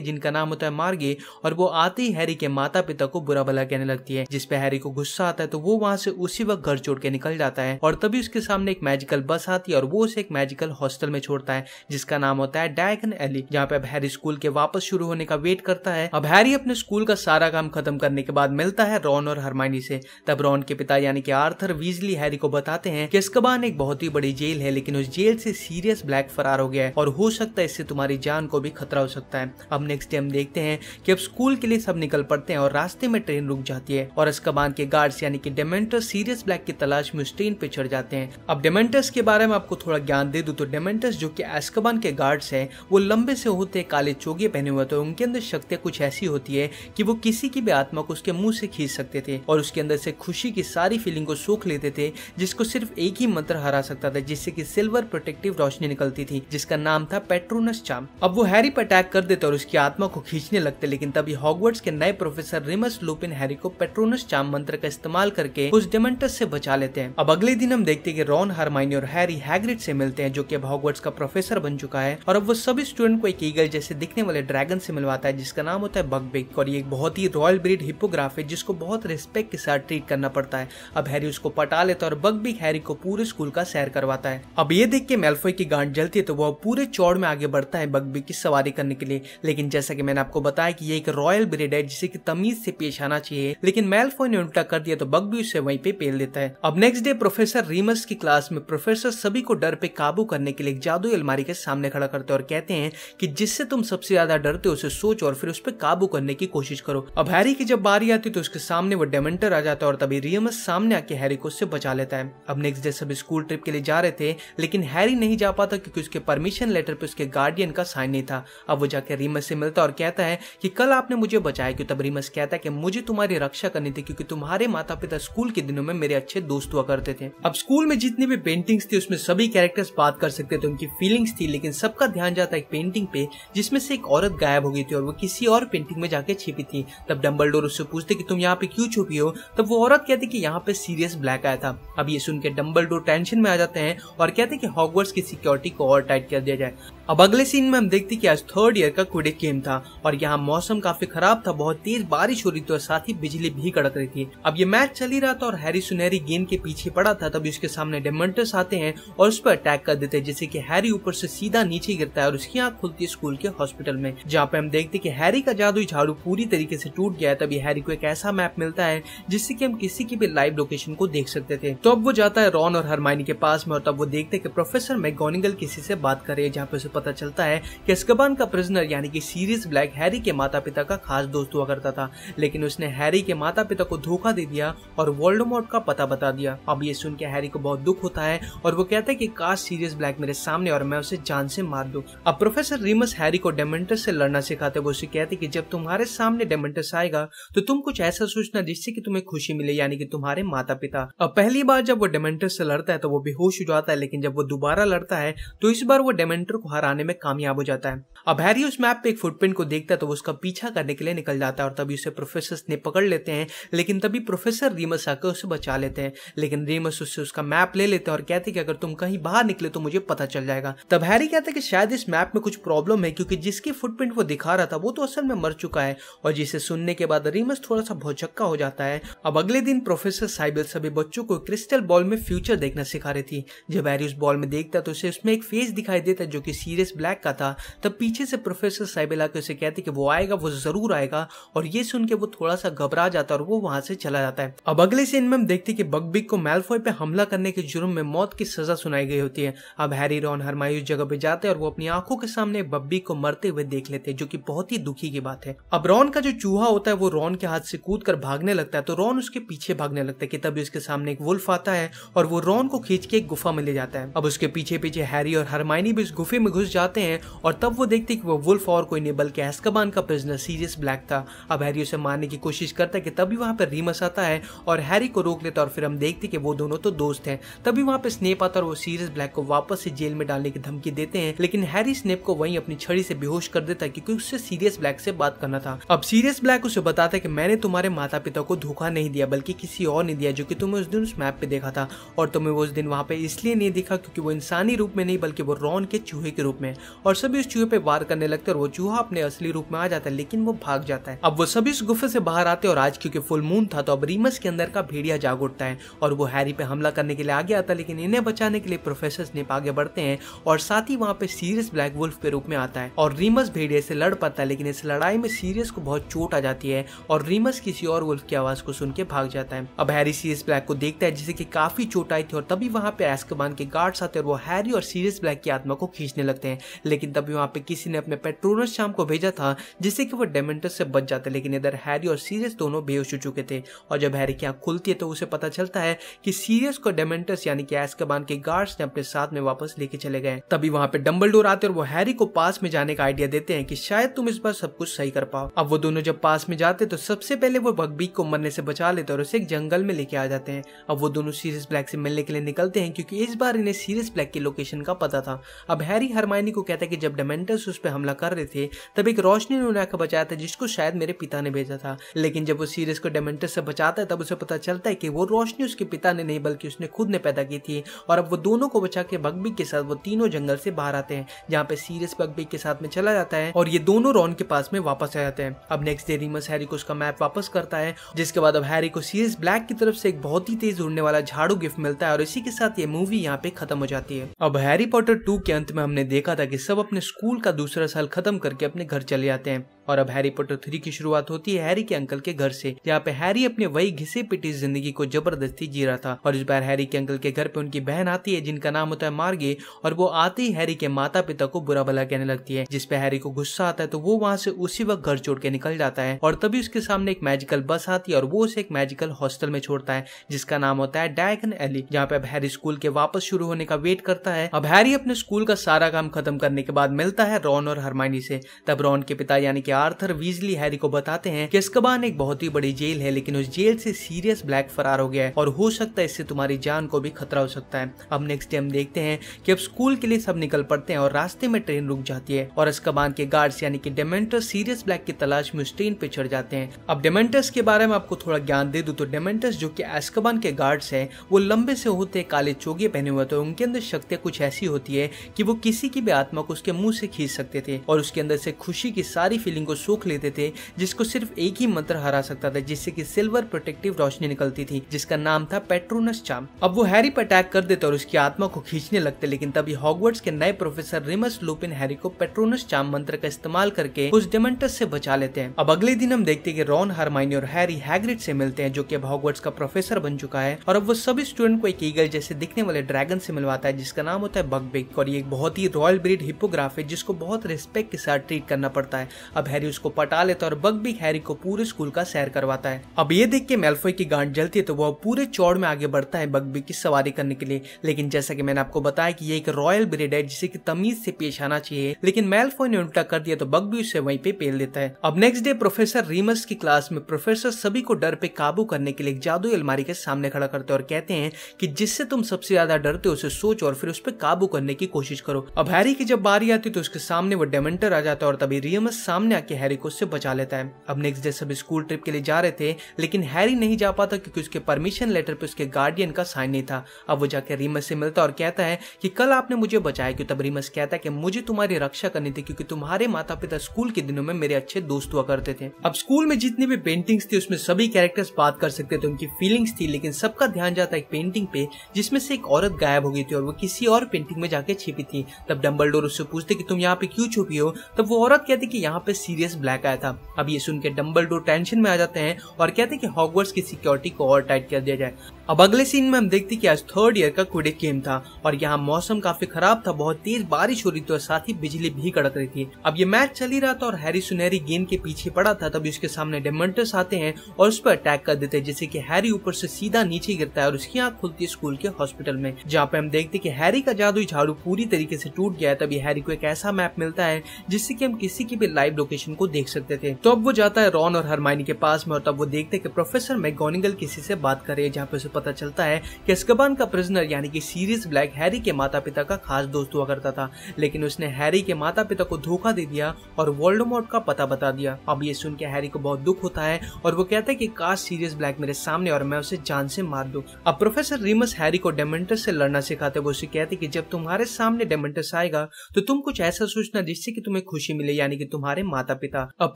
जिनका नाम होता है मार्गे, और वो आते ही हैरी के माता पिता को बुरा भला कहने लगती है जिसपे हैरी को गुस्सा आता है तो वो वहाँ से उसी वक्त घर छोड़ के निकल जाता है। और तभी उसके सामने एक मैजिकल बस आती है, और वो उसे एक मैजिकल हॉस्टल में छोड़ता है, जिसका नाम होता है डायगन एली जहाँ पे अब हैरी स्कूल के वापस शुरू होने का वेट करता है। अब हैरी अपने स्कूल का सारा काम खत्म करने के बाद मिलता है रॉन और हरमानी से। तब रॉन के पिता, यानी कि आर्थर वीजली हैरी को बताते हैं कि अस्कबान एक बहुत ही बड़ी जेल है, लेकिन उस जेल से सीरियस ब्लैक फरार हो गया है और हो सकता है इससे तुम्हारी जान को भी खतरा हो सकता है। अब नेक्स्ट डे हम देखते हैं कि अब स्कूल के लिए सब निकल पड़ते हैं और रास्ते में ट्रेन रुक जाती है और अस्कबान के गार्ड्स यानी कि डेमेंटर सीरियस ब्लैक की तलाश में उस ट्रेन पे चढ़ जाते हैं। अब डेमेंटस के बारे में आपको थोड़ा ज्ञान दे दू तो डेमेंटस जो कि एस्कबान के गार्ड्स हैं, वो लंबे से होते काले चोगे पहने हुए तो उनके अंदर शक्तियाँ कुछ ऐसी होती है कि वो किसी की भी आत्मा को उसके मुँह से खींच सकते थे और उसके अंदर से खुशी की सारी फीलिंग को सूख लेते थे, जिसको सिर्फ़ एक ही मंत्र हरा सकता था, जिससे कि सिल्वर प्रोटेक्टिव रोशनी निकलती थी, जिसका नाम था पेट्रोनस चाम। अब वो हैरी पर अटैक कर देते और उसकी आत्मा को खींचने लगते, लेकिन तभी हॉगवर्ड्स के नए प्रोफेसर रिमस लुपिन हैरी को पेट्रोनस चाम मंत्र का इस्तेमाल करके उस डेमेंटस से बचा लेते हैं। अब अगले दिन हम देखते हैं कि रॉन, हरमाइनी और हैरी हैग्रिड से मिलते हैं, जो कि अब हॉगवर्ड्स का प्रोफेसर बन चुका है, और अब वो सभी स्टूडेंट को एक ईगल जैसे दिखने वाले ड्रैगन से मिलवाता है, जिसका नाम होता है बगबिग, और ये एक बहुत ही रॉयल ब्रीड हिपोग्राफ है, जिसको बहुत रिस्पेक्ट के साथ ट्रीट करना पड़ता है। अब हैरी उसको पटा लेता है और बगबिग हैरी को पूरे स्कूल का सैर करवाता है। अब ये देख के मेल्फोई की गांड जलती है तो वो पूरे चौड़ में आगे बढ़ता है बगबिग की सवारी करने के लिए। लेकिन जैसा कि मैंने आपको बताया कि ये एक रॉयल ब्रेड है, जिसे की तमीज से पेश आना चाहिए, लेकिन मेल्फोई ने उल्टा कर दिया तो बगबी उसे वहीं पे पेल देता है। अब नेक्स्ट डे प्रोफेसर रीमस की क्लास में प्रोफेसर सभी को डर पे काबू करने के लिए एक जादू अलमारी के सामने खड़ा करते और कहते हैं कि जिससे तुम सबसे ज़्यादा डरते हो, उसे सोच और फिर उस पर काबू करने की कोशिश करो। अब हैरी की जब बारी आती तो उसके सामने वो डेमेंटर आ जाता और तभी रियमस सामने हैरी को उससे बचा लेता है। अब नेक्स्ट डे सब स्कूल ट्रिप के लिए जा रहे थे, लेकिन हैरी नहीं जा पाता क्योंकि उसके परमिशन लेटर पे उसके गार्डियन का साइन नहीं था। अब वो जाकर रीमस से मिलता और कहता है कि कल आपने मुझे बचाया, क्यों? तब रीमस कहता है कि मुझे तुम्हारी रक्षा करनी थी, क्योंकि तुम्हारे माता पिता स्कूल के दिनों में मेरे अच्छे दोस्त हुआ करते थे। अब स्कूल में जितनी भी पेंटिंग्स थी, उसमें सभी कैरेक्टर्स बात कर सकते थे, उनकी फीलिंग्स थी, लेकिन सबका ध्यान जाता एक पेंटिंग पे, जिसमें से एक औरत गायब हो गई थी और वो किसी और पेंटिंग में जाके छिपी थी। तब डम्बल उससे पूछते कि तुम यहाँ पे क्यों छुपी हो? तब वो औरत कहती कि यहाँ पे सीरियस ब्लैक आया था। अब ये सुनकर डम्बल टेंशन में आ जाते हैं और कहते हैं कि हॉगवर्ड्स की सिक्योरिटी को और टाइट कर दिया जाए। अब अगले सीन में हम देखते कि आज थर्ड ईयर का क्विडिक गेम था और यहाँ मौसम काफ़ी खराब था, बहुत तेज बारिश हो रही थी और साथ ही बिजली भी कड़क रही थी। अब ये मैच चल ही रहा था और हैरी सुनहरी गेंद के पीछे पड़ा था, तभी उसके सामने डेमेंटस आते हैं और उस पर अटैक कर देते हैं, जिससे कि हैरी ऊपर से सीधा नीचे गिरता है और उसकी आँख खुलती है स्कूल के हॉस्पिटल में, जहाँ पे हम देखते कि हैरी का जादू झाड़ू पूरी तरीके से टूट गया है, तभी हैरी को एक ऐसा मैप मिलता है, जिससे की हम किसी की भी लाइव लोकेशन को देख सकते थे। तो अब वो जाता है रॉन और हरमाइनी के पास में और तब वो देखते कि प्रोफेसर मैगोनिगल किसी से बात करे जहाँ पे पता चलता है कि अस्कबान का प्रिजनर यानी कि सीरियस ब्लैक हैरी के माता पिता का खास दोस्त हुआ करता था। लेकिन उसने हैरी के माता पिता को धोखा दे दिया और वोल्डोमोट का पता बता दिया। अब ये सुन के हैरी को बहुत दुख होता है और वो कहता है कि काश सीरियस ब्लैक मेरे सामने और मैं उसे जान से मार दूँ। अब प्रोफेसर रिमस हैरी को डेमेंटस से लड़ना सिखाते वो उसे कहते कि जब तुम्हारे सामने डेमेंटस आएगा तो तुम कुछ ऐसा सोचना जिससे कि तुम्हें खुशी मिले, यानी कि तुम्हारे माता पिता अब पहली बार जब वो डेमेंटस से लड़ता है तो वो बेहोश हो जाता है, लेकिन जब वो दोबारा लड़ता है तो इस बार वो डेमेंटर को हराने में कामयाब हो जाता है। अब हैरी उस मैप पे एक फुटप्रिंट को देखता है तो वो उसका पीछा करने के लिए निकल जाता है और तभी उसे प्रोफेसर ने पकड़ लेते हैं, लेकिन तभी प्रोफेसर रीमस आकर उसे बचा लेते हैं। लेकिन रीमस उससे उसका मैप ले लेते हैं और कहते कि अगर तुम कहीं बाहर निकले तो मुझे पता चल जाएगा। तब हैरी कहता है कि शायद इस मैप में कुछ प्रॉब्लम है, क्योंकि जिसकी फुटप्रिंट वो दिखा रहा था वो तो असल में मर चुका है और जिसे सुनने के बाद रीमस थोड़ा सा भौचक्का हो जाता है। अब अगले दिन प्रोफेसर साइबल सभी बच्चों को क्रिस्टल बॉल में फ्यूचर देखना सिखा रही थी। जब हैरी उस बॉल में देखता तो उसे उसमें एक फेस दिखाई देता जो कि सीरियस ब्लैक का था, तब पीछे से प्रोफेसर साइबल आके उसे कहती कि वो आएगा, वो ज़रूर आएगा, और ये सुन के वो थोड़ा सा घबरा जाता है और वो वहाँ से चला जाता है। अब अगले सीन में हम देखते कि बगबिग को मेलफॉय पे हमला करने के जुर्म में मौत की सजा सुनाई गई होती है। अब हैरी रॉन हरमाई उस जगह पे जाते हैं और वो अपनी आँखों के सामने बब्बी को मरते हुए देख लेते हैं, जो कि बहुत ही दुखी की बात है। अब रॉन का जो चूहा होता है, वो रॉन के हाथ से कूद कर भागने लगता है तो रॉन उसके पीछे भागने लगता है कि तभी उसके सामने एक वुल्फ आता है और वो रॉन को खींच के एक गुफा में ले जाता है। अब उसके पीछे पीछे हैरी और हरमाइनी भी उस गुफे में घुस घुस जाते हैं और तब वो देखते कि वो वुल्फ और कोई नहीं, बल्कि एस्कबान का प्रिजनर सीरियस ब्लैक था। अब हैरी उसे मारने की कोशिश करता है कि तभी वहाँ पर रीमस आता है और हैरी को रोक लेता और फिर हम देखते कि वो दोनों तो दोस्त हैं। तभी वहाँ पे स्नेप आता और वो सीरियस ब्लैक को वापस से जेल में डालने की धमकी देते हैं, लेकिन हैरी स्नेप को वहीं अपनी छड़ी से बेहोश कर देता है क्योंकि उससे सीरियस ब्लैक से बात करना था। अब सीरियस ब्लैक उसे बताता है कि मैंने तुम्हारे माता पिता को धोखा नहीं दिया, बल्कि किसी और ने दिया जो कि तुम्हें उस दिन उस मैप पे देखा था। और तुम्हें वो उस दिन वहाँ पे इसलिए नहीं दिखा क्योंकि वो इंसानी रूप में नहीं, बल्कि वो रॉन के चूहे के रूप में। और सभी उस चूहे पे वार करने लगते और वो चूहा अपने असली रूप में आ जाता है, लेकिन वो भाग जाता है। अब वो सभी उस गुफे से बाहर आते और आज क्योंकि फुल मून था तो अब रीमस के अंदर का भेड़िया जाग उठता है और वो हैरी पे हमला करने के लिए आगे आता है, लेकिन इन्हें बचाने के लिए प्रोफेसर स्नेप आगे बढ़ते हैं और साथ ही वहाँ पे सीरियस ब्लैक वुल्फ के रूप में आता है। और रीमस भेड़िया से लड़ पाता है, लेकिन इस लड़ाई में सीरियस को बहुत चोट आ जाती है और रीमस किसी और वुल्फ की आवाज़ को सुन के भाग जाता है। अब हैरी सीरियस ब्लैक को देखता है जिसे की काफ़ी चोट आई थी और तभी वहाँ पे एस्कबान के गार्ड्स आते और वो हैरी और सीरियस ब्लैक की आत्मा को खींचने लगते हैं। लेकिन तभी वहाँ पे किसी ने अपने पेट्रोनस शाम को भेजा था, जिससे कि वो डेमेंटस से बच जाते, लेकिन इधर हैरी और सीरियस दोनों बेहोश हो चुके थे। और जब हैरी की आँख खुलती है तो उसे पता चलता है कि सीरियस को डेमेंटस यानी कि एस्कबान के गार्ड्स ने अपने साथ में वापस लेके चले गए। तभी वहाँ पे डम्बल आते और वो हैरी को पास में जाने का आइडिया देते हैं कि शायद तुम इस बार सब कुछ सही कर पाओ। अब वो दोनों जब पास में जाते तो सबसे पहले वो बगबीक को मरने से बचा लेते और उसे एक जंगल में लेके आ जाते हैं। अब वो दोनों सीरियस ब्लैक से मिलने के लिए निकलते हैं, क्योंकि इस बार इन्हें सीरियस ब्लैक की लोकेशन का पता था। अब हैरी हरमाइनी को कहता है कि जब डेमेंटस उस पर हमला कर रहे थे, तब एक रोशनी ने उन्हें आकर बचाया था, जिसको शायद मेरे पिता ने भेजा था। लेकिन जब वो सीरियस को डेमेंटस से बचाता है, तब उसे पता चलता है कि वो रोशनी उसके पिता ने नहीं, बल्कि उसने खुद ने पैदा की थी। और अब वो दोनों को बचा के बगबी के साथ, वो तीनों जंगल से बाहर आते हैं, जहाँ पे सीरियस बगबी के साथ में चला जाता है, और ये दोनों रॉन के पास में वापस आ जाते हैं। अब नेक्स्ट डे रीमस हैरी को उसका मैप वापस करता है, जिसके बाद अब हैरी को सीरियस ब्लैक की तरफ़ से एक बहुत ही तेज उड़ने वाला झाड़ू गिफ्ट मिलता है, और इसी के साथ ये मूवी यहाँ पे खत्म हो जाती है। अब हैरी पॉटर टू के अंत में हमने देखा था कि सब अपने स्कूल का दूसरा साल खत्म करके अपने घर चले जाते हैं। और अब हैरी पॉटर थ्री की शुरुआत होती है हैरी के अंकल के घर से। जहाँ पे हैरी अपने वही घिसे पिटी ज़िंदगी को ज़बरदस्ती जी रहा था। और इस बार हैरी के अंकल के घर पे उनकी बहन आती है, जिनका नाम होता है मार्गे, और वो आते ही हैरी के माता पिता को बुरा भला कहने लगती है जिसपे हैरी को गुस्सा आता है तो वो वहाँ से उसी वक्त घर छोड़ के निकल जाता है। और तभी उसके सामने एक मैजिकल बस आती है, और वो उसे एक मैजिकल हॉस्टल में छोड़ता है, जिसका नाम होता है डायगन एली जहाँ पे अब हैरी स्कूल के वापस शुरू होने का वेट करता है। अब हैरी अपने स्कूल का सारा काम खत्म करने के बाद मिलता है रॉन और हरमानी से। तब रॉन के पिता, यानी कि आर्थर वीजली हैरी को बताते हैं कि अस्कबान एक बहुत ही बड़ी जेल है, लेकिन उस जेल से सीरियस ब्लैक फरार हो गया है और हो सकता है इससे तुम्हारी जान को भी खतरा हो सकता है। अब नेक्स्ट डे हम देखते हैं कि अब स्कूल के लिए सब निकल पड़ते हैं और रास्ते में ट्रेन रुक जाती है और अस्कबान के गार्ड्स यानी कि डेमेंटर सीरियस ब्लैक की तलाश में उस ट्रेन पे चढ़ जाते हैं। अब डेमेंटस के बारे में आपको थोड़ा ज्ञान दे दू तो डेमेंटस जो कि एस्कबान के गार्ड्स है, वो लंबे से होते काले चोगे पहने हुए थे उनके अंदर शक्तियाँ कुछ ऐसी होती है कि वो किसी की भी आत्मा को उसके मुँह से खींच सकते थे और उसके अंदर से खुशी की सारी फीलिंग को सूख लेते थे, जिसको सिर्फ़ एक ही मंत्र हरा सकता था, जिससे कि सिल्वर प्रोटेक्टिव रोशनी निकलती थी, जिसका नाम था पेट्रोनस चाम। अब वो हैरी पर अटैक कर देते और उसकी आत्मा को खींचने लगते, लेकिन तभी हॉगवर्ड्स के नए प्रोफेसर रिमस लुपिन हैरी को पेट्रोनस चाम मंत्र का इस्तेमाल करके उस डेमेंटस से बचा लेते हैं। अब अगले दिन हम देखते हैं कि रॉन, हरमाइनी और हैरी हैग्रिड से मिलते हैं, जो कि अब हॉगवर्ड्स का प्रोफेसर बन चुका है, और अब वो सभी स्टूडेंट को एक ईगल जैसे दिखने वाले ड्रैगन से मिलवाता है, जिसका नाम होता है बग बगबिग, और ये एक बहुत ही रॉयल ब्रीड हिपोग्राफ है, जिसको बहुत रिस्पेक्ट के साथ ट्रीट करना पड़ता है। अब हैरी उसको पटा लेता है और बगबिग हैरी को पूरे स्कूल का सैर करवाता है। अब ये देख के मेल्फोई की गांड जलती है तो वो पूरे चौड़ में आगे बढ़ता है बगबिग की सवारी करने के लिए। लेकिन जैसा कि मैंने आपको बताया कि ये एक रॉयल ब्रेड है, जिसे की तमीज से पेश आना चाहिए, लेकिन मेल्फोई ने उल्टा कर दिया तो बगबी उसे वहीं पे पेल देता है। अब नेक्स्ट डे प्रोफेसर रीमस की क्लास में प्रोफेसर सभी को डर पे काबू करने के लिए एक जादू अलमारी के सामने खड़ा करते और कहते हैं कि जिससे तुम सबसे ज़्यादा डरते हो, उसे सोच और फिर उस पर काबू करने की कोशिश करो। अब हैरी की जब बारी आती तो उसके सामने वो डेमेंटर आ जाता और तभी रियमस सामने हैरी को उससे बचा लेता है। अब नेक्स्ट डे सब स्कूल ट्रिप के लिए जा रहे थे, लेकिन हैरी नहीं जा पाता क्योंकि उसके परमिशन लेटर पे उसके गार्डियन का साइन नहीं था। अब वो जाकर रीमस से मिलता और कहता है कि कल आपने मुझे बचाया, क्यों? तब रीमस कहता है कि मुझे तुम्हारी रक्षा करनी थी, क्योंकि तुम्हारे माता पिता स्कूल के दिनों में मेरे अच्छे दोस्त हुआ करते थे। अब स्कूल में जितनी भी पेंटिंग्स थी, उसमें सभी कैरेक्टर्स बात कर सकते थे, उनकी फीलिंग्स थी, लेकिन सबका ध्यान जाता एक पेंटिंग पे, जिसमें से एक औरत गायब हो गई थी और वो किसी और पेंटिंग में जाके छिपी थी। तब डम्बल उससे पूछते कि तुम यहाँ पे क्यों छुपी हो? तब वो औरत कहती कि यहाँ पे सीरियस ब्लैक आया था। अब ये सुनकर डम्बल टेंशन में आ जाते हैं और कहते हैं कि हॉगवर्ड्स की सिक्योरिटी को और टाइट कर दिया जाए। अब अगले सीन में हम देखते कि आज थर्ड ईयर का क्विडिक गेम था और यहाँ मौसम काफ़ी खराब था, बहुत तेज बारिश हो रही थी और साथ ही बिजली भी कड़क रही थी। अब ये मैच चल ही रहा था और हैरी सुनहरी गेंद के पीछे पड़ा था, तभी उसके सामने डेमेंटस आते हैं और उस पर अटैक कर देते हैं, जिससे कि हैरी ऊपर से सीधा नीचे गिरता है और उसकी आँख खुलती है स्कूल के हॉस्पिटल में, जहाँ पे हम देखते की हैरी का जादू झाड़ू पूरी तरीके से टूट गया है, तभी हैरी को एक ऐसा मैप मिलता है, जिससे की हम किसी की भी लाइव लोकेशन को देख सकते थे। तो अब वो जाता है रॉन और हरमाइनी के पास में और तब वो देखते कि प्रोफेसर मैगोनिगल किसी से बात करे जहाँ पे पता चलता है कि अस्कबान का प्रिजनर यानी कि सीरियस ब्लैक हैरी के माता पिता का खास दोस्त हुआ करता था। लेकिन उसने हैरी के माता पिता को धोखा दे दिया और वोल्डोमोट का पता बता दिया। अब ये सुन के हैरी को बहुत दुख होता है और वो कहता है कि काश सीरियस ब्लैक मेरे सामने और मैं उसे जान से मार दू। अब प्रोफेसर रिमस हैरी को डेमेंटस से लड़ना सिखाते वो उसे कहते कि जब तुम्हारे सामने डेमेंटस आएगा तो तुम कुछ ऐसा सोचना जिससे कि तुम्हें खुशी मिले, यानी कि तुम्हारे माता पिता अब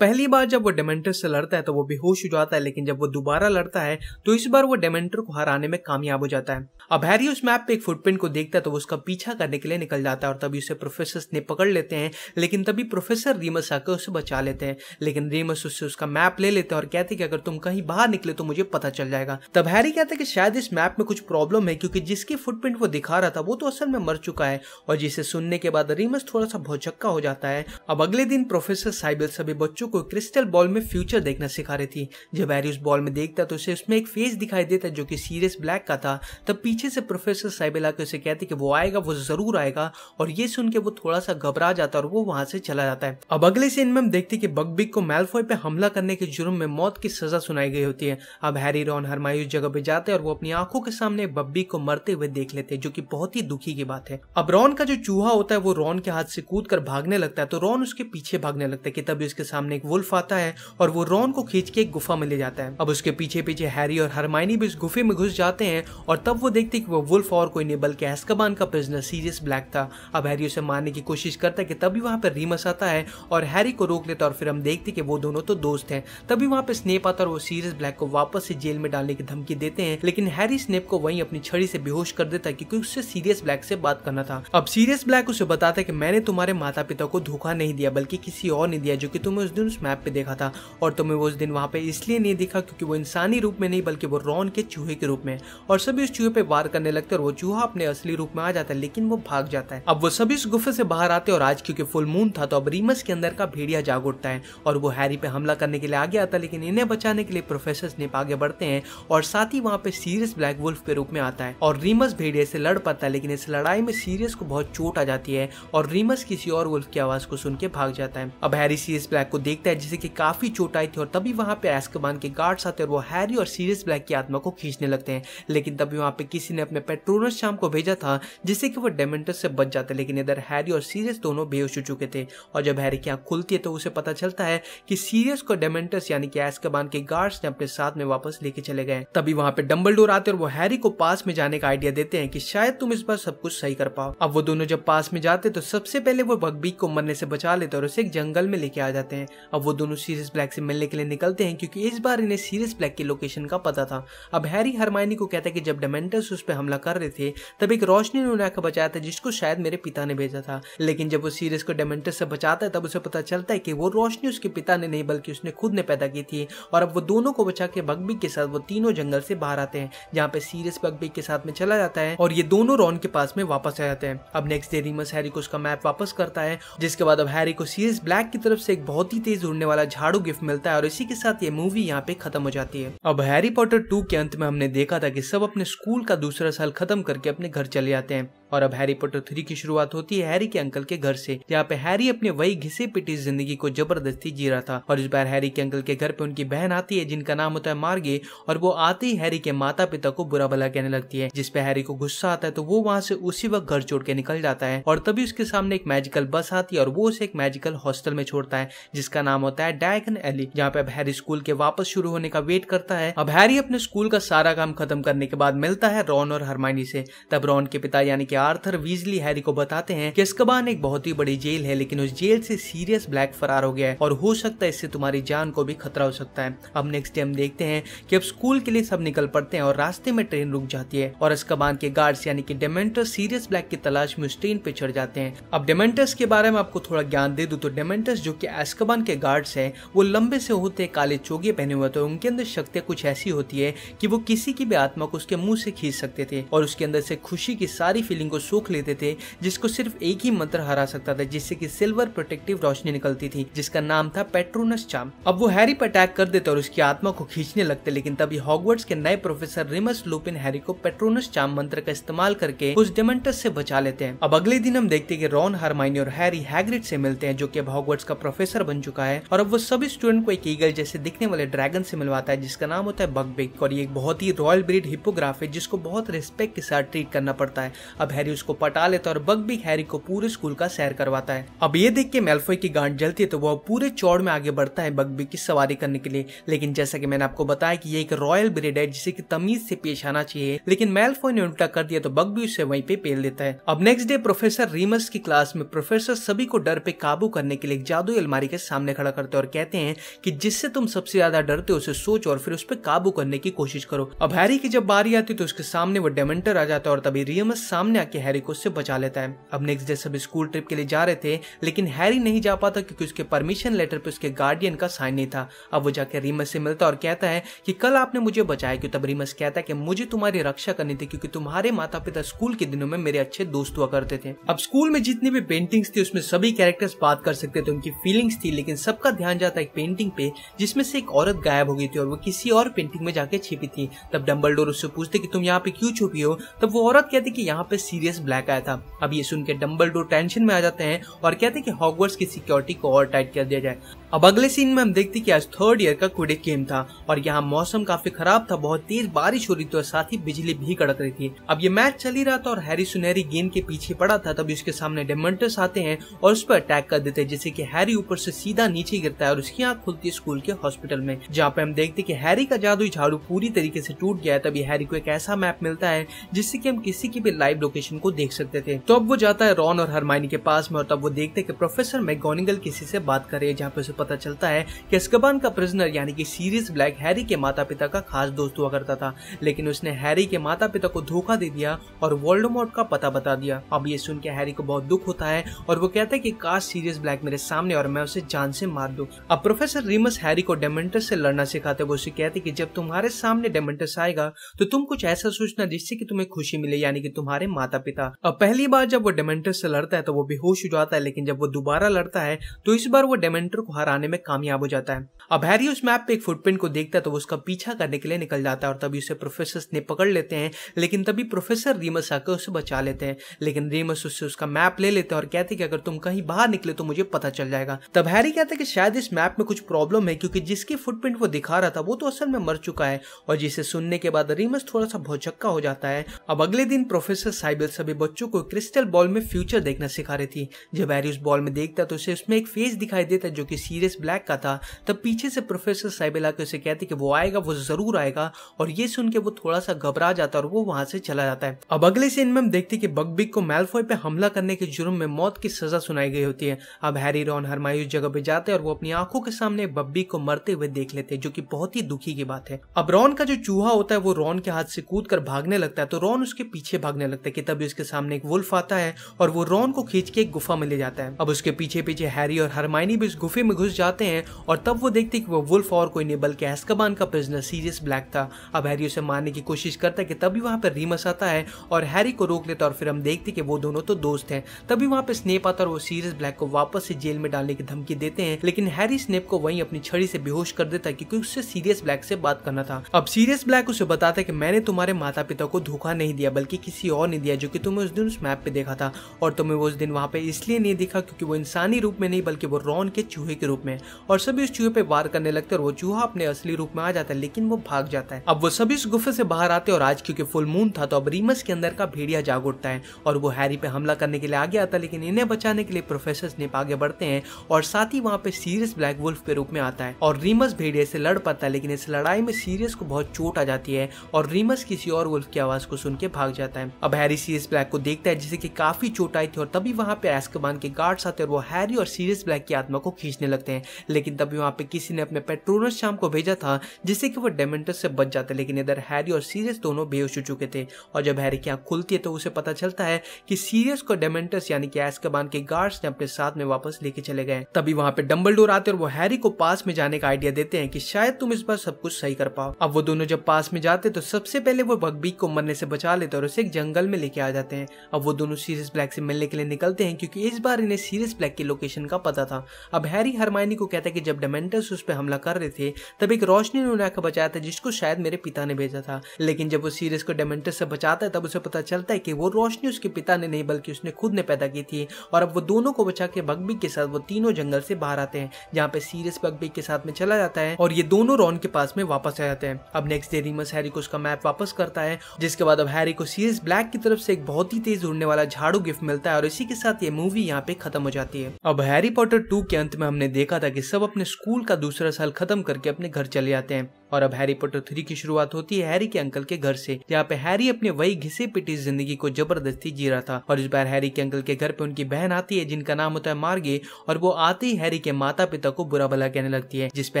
पहली बार जब वो डेमेंटस से लड़ता है तो वो बेहोश हो जाता है, लेकिन जब वो दोबारा लड़ता है तो इस बार वो डेमेंटर को हराने में कामयाब हो जाता है। अब हैरी उस मैप पे एक फुटप्रिंट को देखता है तो वो उसका पीछा करने के लिए निकल जाता है और तभी उसे प्रोफेसर ने पकड़ लेते हैं, लेकिन तभी प्रोफेसर रीमस आकर उसे बचा लेते हैं, लेकिन रीमस उससे उसका मैप ले लेते हैं और कहते कि अगर तुम कहीं बाहर निकले तो मुझे पता चल जाएगा। तब हैरी कहता है कि शायद इस मैप में कुछ प्रॉब्लम है, क्योंकि जिसकी फुटप्रिंट वो दिखा रहा था, वो तो असल में मर चुका है, और जिसे सुनने के बाद रीमस थोड़ा सा भौचक्का हो जाता है। अब अगले दिन प्रोफेसर साइबल सभी बच्चों को क्रिस्टल बॉल में फ्यूचर देखना सिखा रही थी। जब हैरी उस बॉल में देखता तो उसे उसमें एक फेस दिखाई देता जो कि सीरियस ब्लैक का था, तब पीछे से प्रोफेसर साइबल आकर उसे कहती कि वो आएगा, वो ज़रूर आएगा, और ये सुन के वो थोड़ा सा घबरा जाता है और वो वहाँ से चला जाता है। अब अगले सीन में हम देखते कि बगबिग को मेलफॉय पे हमला करने के जुर्म में मौत की सजा सुनाई गई होती है। अब हैरी रॉन हरमाई उस जगह पे जाते हैं और वो अपनी आँखों के सामने बब्बी को मरते हुए देख लेते हैं, जो की बहुत ही दुखी की बात है। अब रॉन का जो चूहा होता है, वो रॉन के हाथ से कूद भागने लगता है तो रॉन उसके पीछे भागने लगता है कि तभी उसके सामने एक वुल्फ आता है और वो रॉन को खींच के एक गुफा में ले जाता है। अब उसके पीछे पीछे हैरी और हरमाइनी भी उस गुफे में घुस जाते हैं और तब वो देखते कि वो वुल्फ और कोई नहीं बल्कि एस्कबान का प्रिजनर सीरियस ब्लैक था। अब हैरी उसे मारने की कोशिश करता है कि तभी वहाँ पर रीमस आता है और हैरी को रोक लेता और फिर हम देखते कि वो दोनों तो दोस्त हैं। तभी वहाँ पे स्नेप आता और वो सीरियस ब्लैक को वापस से जेल में डालने की धमकी देते हैं। लेकिन हैरी स्नेप को वहीं अपनी छड़ी से बेहोश कर देता है क्योंकि उससे सीरियस ब्लैक से बात करना था। अब सीरियस ब्लैक उसे बताता है कि मैंने तुम्हारे माता पिता को धोखा नहीं दिया, बल्कि किसी और ने दिया जो कि तुम्हें उस दिन उस मैप पे देखा था। और तुम्हें वो उस दिन वहाँ पे इसलिए नहीं दिखा क्योंकि वो इंसानी रूप में नहीं, बल्कि वो रॉन के चूहे के रूप में। और सभी उस चूहे पे वार करने लगते और वो चूहा अपने असली रूप में आ जाता है, लेकिन वो भाग जाता है। अब वो सभी उस गुफे से बाहर आते और आज क्योंकि फुल मून था तो अब रीमस के अंदर का भेड़िया जाग उठता है और वो हैरी पे हमला करने के लिए आगे आता है, लेकिन इन्हें बचाने के लिए प्रोफेसर स्नेप आगे बढ़ते हैं और साथ ही वहाँ पे सीरियस ब्लैक वुल्फ के रूप में आता है। और रीमस भेड़िया से लड़ पाता है, लेकिन इस लड़ाई में सीरियस को बहुत चोट आ जाती है और रीमस किसी और वुल्फ की आवाज़ को सुन के भाग जाता है। अब हैरी सीरियस ब्लैक को देखता है जिसे की काफ़ी चोट आई थी और तभी वहाँ पे एस्कबान के गार्ड्स आते हैं और वो हैरी और सीरियस ब्लैक की आत्मा को खींचने लगते हैं, लेकिन तभी वहाँ पे किसी ने अपने पेट्रोनस शाम को भेजा था, जिससे कि वो डेमेंटस से बच जाते, लेकिन इधर हैरी और सीरियस दोनों बेहोश हो चुके थे। और जब हैरी की आँख खुलती है तो उसे पता चलता है कि सीरियस को डेमेंटस यानी कि एस्कबान के गार्ड्स, ने अपने साथ में वापस लेके चले गए। तभी वहाँ पे डम्बल आते और वो हैरी को पास में जाने का आइडिया देते हैं कि शायद तुम इस बार सब कुछ सही कर पाओ। अब वो दोनों जब पास में जाते तो सबसे पहले वो बगबीक को मरने से बचा लेते और उसे एक जंगल में लेके आ जाते हैं। अब वो दोनों सीरियस ब्लैक से मिलने के लिए निकलते हैं, क्योंकि इस बार इन्हें सीरियस ब्लैक की लोकेशन का पता था। अब हैरी हरमाइनी को कहता है कि जब डेमेंटस उस पर हमला कर रहे थे, तब एक रोशनी ने उन्हें आकर बचाया था, जिसको शायद मेरे पिता ने भेजा था। लेकिन जब वो सीरियस को डेमेंटस से बचाता है, तब उसे पता चलता है कि वो रोशनी उसके पिता ने नहीं, बल्कि उसने खुद ने पैदा की थी। और अब वो दोनों को बचा के बगबी के साथ, वो तीनों जंगल से बाहर आते हैं, जहाँ पे सीरियस बगबी के साथ में चला जाता है, और ये दोनों रॉन के पास में वापस आ जाते हैं। अब नेक्स्ट डे रीमस हैरी को उसका मैप वापस करता है, जिसके बाद अब हैरी को सीरियस ब्लैक की तरफ़ से एक बहुत ही तेज उड़ने वाला झाड़ू गिफ्ट मिलता है, और इसी के साथ ये मूवी यहाँ पे खत्म हो जाती है। अब हैरी पॉटर टू के अंत में हमने देखा था कि सब अपने स्कूल का दूसरा साल खत्म करके अपने घर चले जाते हैं। और अब हैरी पॉटर थ्री की शुरुआत होती है हैरी के अंकल के घर से। जहाँ पे हैरी अपने वही घिसे पिटी ज़िंदगी को ज़बरदस्ती जी रहा था। और इस बार हैरी के अंकल के घर पे उनकी बहन आती है, जिनका नाम होता है मार्गे, और वो आते ही हैरी के माता पिता को बुरा भला कहने लगती है जिसपे हैरी को गुस्सा आता है तो वो वहाँ से उसी वक्त घर छोड़ के निकल जाता है। और तभी उसके सामने एक मैजिकल बस आती है, और वो उसे एक मैजिकल हॉस्टल में छोड़ता है, जिसका नाम होता है डायगन एली जहाँ पे अब हैरी स्कूल के वापस शुरू होने का वेट करता है। अब हैरी अपने स्कूल का सारा काम खत्म करने के बाद मिलता है रॉन और हरमानी से। तब रॉन के पिता, यानी कि आर्थर वीजली हैरी को बताते हैं कि अस्कबान एक बहुत ही बड़ी जेल है, लेकिन उस जेल से सीरियस ब्लैक फरार हो गया है और हो सकता है इससे तुम्हारी जान को भी खतरा हो सकता है। अब नेक्स्ट हम देखते हैं कि अब स्कूल के लिए सब निकल पड़ते हैं और रास्ते में ट्रेन रुक जाती है और अस्कबान के गार्ड्स यानी कि डेमेंटर सीरियस ब्लैक की तलाश में उस ट्रेन पे चढ़ जाते हैं। अब डेमेंटस के बारे में आपको थोड़ा ज्ञान दे दू तो डेमेंटस जो कि एस्कबान के गार्ड्स है, वो लंबे से होते काले चोगे पहने हुए थे उनके अंदर शक्तियाँ कुछ ऐसी होती है कि वो किसी की भी आत्मा को उसके मुँह से खींच सकते थे और उसके अंदर से खुशी की सारी फीलिंग को सूख लेते थे, जिसको सिर्फ़ एक ही मंत्र हरा सकता था, जिससे कि सिल्वर प्रोटेक्टिव रोशनी निकलती थी, जिसका नाम था पेट्रोनस चाम। अब वो हैरी पर अटैक कर देते और उसकी आत्मा को खींचने लगते, लेकिन तभी हॉगवर्ड्स के नए प्रोफेसर रिमस लुपिन हैरी को पेट्रोनस चाम मंत्र का इस्तेमाल करके उस डेमेंटस से बचा लेते हैं। अब अगले दिन हम देखते हैं कि रॉन, हरमाइनी और हैरी हैग्रिड से मिलते हैं, जो कि अब हॉगवर्ड्स का प्रोफेसर बन चुका है, और अब वो सभी स्टूडेंट को एक ईगल जैसे दिखने वाले ड्रैगन से मिलवाता है, जिसका नाम होता है बगबिग, और ये एक बहुत ही रॉयल ब्रीड हिपोग्राफ है, जिसको बहुत रिस्पेक्ट के साथ ट्रीट करना पड़ता है। अब हैरी उसको पटा लेता है और बगबिग हैरी को पूरे स्कूल का सैर करवाता है। अब ये देख के मेल्फोई की गांड जलती है तो वो पूरे चौड़ में आगे बढ़ता है बगबिग की सवारी करने के लिए। लेकिन जैसा कि मैंने आपको बताया कि ये एक रॉयल ब्रीड है, जिसे की तमीज से पेश आना चाहिए, लेकिन मेल्फोई ने उल्टा कर दिया तो बगबी उसे वहीं पे पेल देता है। अब नेक्स्ट डे प्रोफेसर रीमस की क्लास में प्रोफेसर सभी को डर पे काबू करने के लिए एक जादू अलमारी के सामने खड़ा करते और कहते हैं कि जिससे तुम सबसे ज़्यादा डरते हो, उसे सोच और फिर उस पर काबू करने की कोशिश करो। अब हैरी की जब बारी आती तो उसके सामने वो डेमेंटर आ जाता और तभी रियमस सामने हैरी को उससे बचा लेता है। अब नेक्स्ट डे सब स्कूल ट्रिप के लिए जा रहे थे, लेकिन हैरी नहीं जा पाता क्योंकि उसके परमिशन लेटर पे उसके गार्डियन का साइन नहीं था। अब वो जाके रीमस से मिलता और कहता है कि कल आपने मुझे बचाया, क्यों? तब रीमस कहता है कि मुझे तुम्हारी रक्षा करनी थी, क्योंकि तुम्हारे माता पिता स्कूल के दिनों में मेरे अच्छे दोस्त हुआ करते थे। अब स्कूल में जितनी भी पेंटिंग्स थी, उसमें सभी कैरेक्टर्स बात कर सकते थे, उनकी फीलिंग्स थी, लेकिन सबका ध्यान जाता एक पेंटिंग पे, जिसमें से एक औरत गायब हो गई थी और वो किसी और पेंटिंग में जाके छिपी थी। तब डम्बल उससे पूछते कि तुम यहाँ पे क्यों छुपी हो? तब वो औरत कहती कि यहाँ पे सीरियस ब्लैक आया था। अब ये सुनकर डम्बल टेंशन में आ जाते हैं और कहते हैं कि हॉगवर्ड्स की सिक्योरिटी को और टाइट कर दिया जाए। अब अगले सीन में हम देखते कि आज थर्ड ईयर का क्विडिक गेम था और यहाँ मौसम काफ़ी खराब था, बहुत तेज बारिश हो रही थी और साथ ही बिजली भी कड़क रही थी। अब ये मैच चल ही रहा था और हैरी सुनहरी गेंद के पीछे पड़ा था, तभी उसके सामने डेमेंटस आते हैं और उस पर अटैक कर देते हैं, जिससे कि हैरी ऊपर से सीधा नीचे गिरता है और उसकी आँख खुलती है स्कूल के हॉस्पिटल में, जहाँ पे हम देखते कि हैरी का जादू झाड़ू पूरी तरीके से टूट गया है, तभी हैरी को एक ऐसा मैप मिलता है, जिससे की हम किसी की भी लाइव लोकेशन को देख सकते थे। तो अब वो जाता है रॉन और हरमाइनी के पास में और तब वो देखते कि प्रोफेसर मैगोनिगल किसी से बात करे जहाँ पे पता चलता है कि अस्कबान का प्रिजनर यानी कि सीरियस ब्लैक हैरी के माता पिता का खास दोस्त हुआ करता था। लेकिन उसने हैरी के माता पिता को धोखा दे दिया और वोल्डोमोट का पता बता दिया। अब ये सुन के हैरी को बहुत दुख होता है और वो कहता है कि काश सीरियस ब्लैक मेरे सामने और मैं उसे जान से मार दू। अब प्रोफेसर रिमस हैरी को डेमेंटस से लड़ना सिखाते वो उसे कहते कि जब तुम्हारे सामने डेमेंटस आएगा तो तुम कुछ ऐसा सोचना जिससे कि तुम्हें खुशी मिले, यानी कि तुम्हारे माता पिता अब पहली बार जब वो डेमेंटस से लड़ता है तो वो बेहोश हो जाता है, लेकिन जब वो दोबारा लड़ता है तो इस बार वो डेमेंटर को हराने में कामयाब हो जाता है। अब हैरी उस मैप पे एक फुटप्रिंट को देखता है तो वो उसका पीछा करने के लिए निकल जाता है और तभी उसे प्रोफेसर ने पकड़ लेते हैं, लेकिन तभी प्रोफेसर रीमस आकर उसे बचा लेते हैं, लेकिन रीमस उससे उसका मैप ले लेते हैं और कहते कि अगर तुम कहीं बाहर निकले तो मुझे पता चल जाएगा। तब हैरी कहता है कि शायद इस मैप में कुछ प्रॉब्लम है, क्योंकि जिसकी फुटप्रिंट वो दिखा रहा था, वो तो असल में मर चुका है, और जिसे सुनने के बाद रीमस थोड़ा सा भौचक्का हो जाता है। अब अगले दिन प्रोफेसर साइबल सभी बच्चों को क्रिस्टल बॉल में फ्यूचर देखना सिखा रही थी। जब हैरी उस बॉल में देखता तो उसे उसमें एक फेस दिखाई देता जो कि सीरियस ब्लैक का था, तब पीछे से प्रोफेसर साइबल आके उसे कहती कि वो आएगा, वो ज़रूर आएगा, और ये सुन के वो थोड़ा सा घबरा जाता है और वो वहाँ से चला जाता है। अब अगले सीन में हम देखते कि बगबिग को मेलफॉय पे हमला करने के जुर्म में मौत की सजा सुनाई गई होती है। अब हैरी रॉन हरमाई उस जगह पे जाते हैं और वो अपनी आँखों के सामने बब्बी को मरते हुए देख लेते हैं, जो की बहुत ही दुखी की बात है। अब रॉन का जो चूहा होता है, वो रॉन के हाथ से कूद भागने लगता है तो रॉन उसके पीछे भागने लगता है कि तभी उसके सामने एक वुल्फ आता है और वो रॉन को खींच के एक गुफा में ले जाता है। अब उसके पीछे पीछे हैरी और हरमाइनी भी उस गुफे में घुस जाते हैं और तब वो देखते कि वो वुल्फ और कोई नहीं, बल्कि एस्कबान का प्रिजनर सीरियस ब्लैक था। अब हैरी उसे मारने की कोशिश करता है कि तभी वहाँ पर रीमस आता है और हैरी को रोक लेता और फिर हम देखते कि वो दोनों तो दोस्त हैं। तभी वहाँ पे स्नेप आता और वो सीरियस ब्लैक को वापस से जेल में डालने की धमकी देते हैं, लेकिन हैरी स्नेप को वहीं अपनी छड़ी से बेहोश कर देता है क्योंकि उससे सीरियस ब्लैक से बात करना था। अब सीरियस ब्लैक उसे बताता है कि मैंने तुम्हारे माता पिता को धोखा नहीं दिया, बल्कि किसी और ने दिया जो कि तुम्हें उस दिन उस मैप पे देखा था। और तुम्हें वो उस दिन वहाँ पे इसलिए नहीं दिखा क्योंकि वो इंसानी रूप में नहीं, बल्कि वो रॉन के चूहे के रूप में। और सभी उस चूहे पे वार करने लगते और वो चूहा अपने असली रूप में आ जाता है, लेकिन वो भाग जाता है। अब वो सभी उस गुफे से बाहर आते और आज क्योंकि फुल मून था तो अब रीमस के अंदर का भेड़िया जाग उठता है और वो हैरी पे हमला करने के लिए आगे आता है, लेकिन इन्हें बचाने के लिए प्रोफेसर स्नेप आगे बढ़ते हैं और साथ ही वहाँ पे सीरियस ब्लैक वुल्फ के रूप में आता है। और रीमस भेड़िया से लड़ पाता है, लेकिन इस लड़ाई में सीरियस को बहुत चोट आ जाती है और रीमस किसी और वुल्फ की आवाज़ को सुन के भाग जाता है। अब हैरी सीरियस ब्लैक को देखता है, जिसे की काफ़ी चोट आई थी और तभी वहाँ पे एस्कबान के गार्ड्स आते हैं और वो हैरी और सीरियस ब्लैक की आत्मा को खींचने लगते हैं, लेकिन तभी वहाँ पे किसी ने अपने पेट्रोनस शाम को भेजा था, जिससे कि वो डेमेंटस से बच जाते, लेकिन इधर हैरी और सीरियस दोनों बेहोश हो चुके थे। और जब हैरी की आँख खुलती है तो उसे पता चलता है कि सीरियस को डेमेंटस यानी कि एस्कबान के गार्ड्स, ने अपने साथ में वापस लेके चले गए। तभी वहाँ पे डम्बल आते और वो हैरी को पास में जाने का आइडिया देते हैं कि शायद तुम इस बार सब कुछ सही कर पाओ। अब वो दोनों जब पास में जाते तो सबसे पहले वो बगबीक को मरने से बचा लेते और उसे एक जंगल में लेके आ जाते हैं। अब वो दोनों सीरियस ब्लैक से मिलने के लिए निकलते हैं, क्योंकि इस बार इन्हें सीरियस ब्लैक की लोकेशन का पता था। अब हैरी हरमाइनी को कहता है कि जब डेमेंटस उस पर हमला कर रहे थे, तब एक रोशनी ने उन्हें आकर बचाया था, जिसको शायद मेरे पिता ने भेजा था। लेकिन जब वो सीरियस को डेमेंटस से बचाता है, तब उसे पता चलता है कि वो रोशनी उसके पिता ने नहीं, बल्कि उसने खुद ने पैदा की थी। और अब वो दोनों को बचा के बगबी के साथ, वो तीनों जंगल से बाहर आते हैं, जहाँ पे सीरियस बगबी के साथ में चला जाता है, और ये दोनों रॉन के पास में वापस आ जाते हैं। अब नेक्स्ट डे रीमस हैरी को उसका मैप वापस करता है, जिसके बाद अब हैरी को सीरियस ब्लैक की तरफ़ से एक बहुत ही तेज उड़ने वाला झाड़ू गिफ्ट मिलता है, और इसी के साथ ये मूवी यहाँ पे खत्म हो जाती है। अब हैरी पॉटर टू के अंत में हमने देखा था कि सब अपने स्कूल का दूसरा साल खत्म करके अपने घर चले जाते हैं। और अब हैरी पॉटर थ्री की शुरुआत होती है हैरी के अंकल के घर से। जहाँ पे हैरी अपने वही घिसे पिटी ज़िंदगी को ज़बरदस्ती जी रहा था। और इस बार हैरी के अंकल के घर पे उनकी बहन आती है, जिनका नाम होता है मार्गे, और वो आते ही हैरी के माता पिता को बुरा भला कहने लगती है जिसपे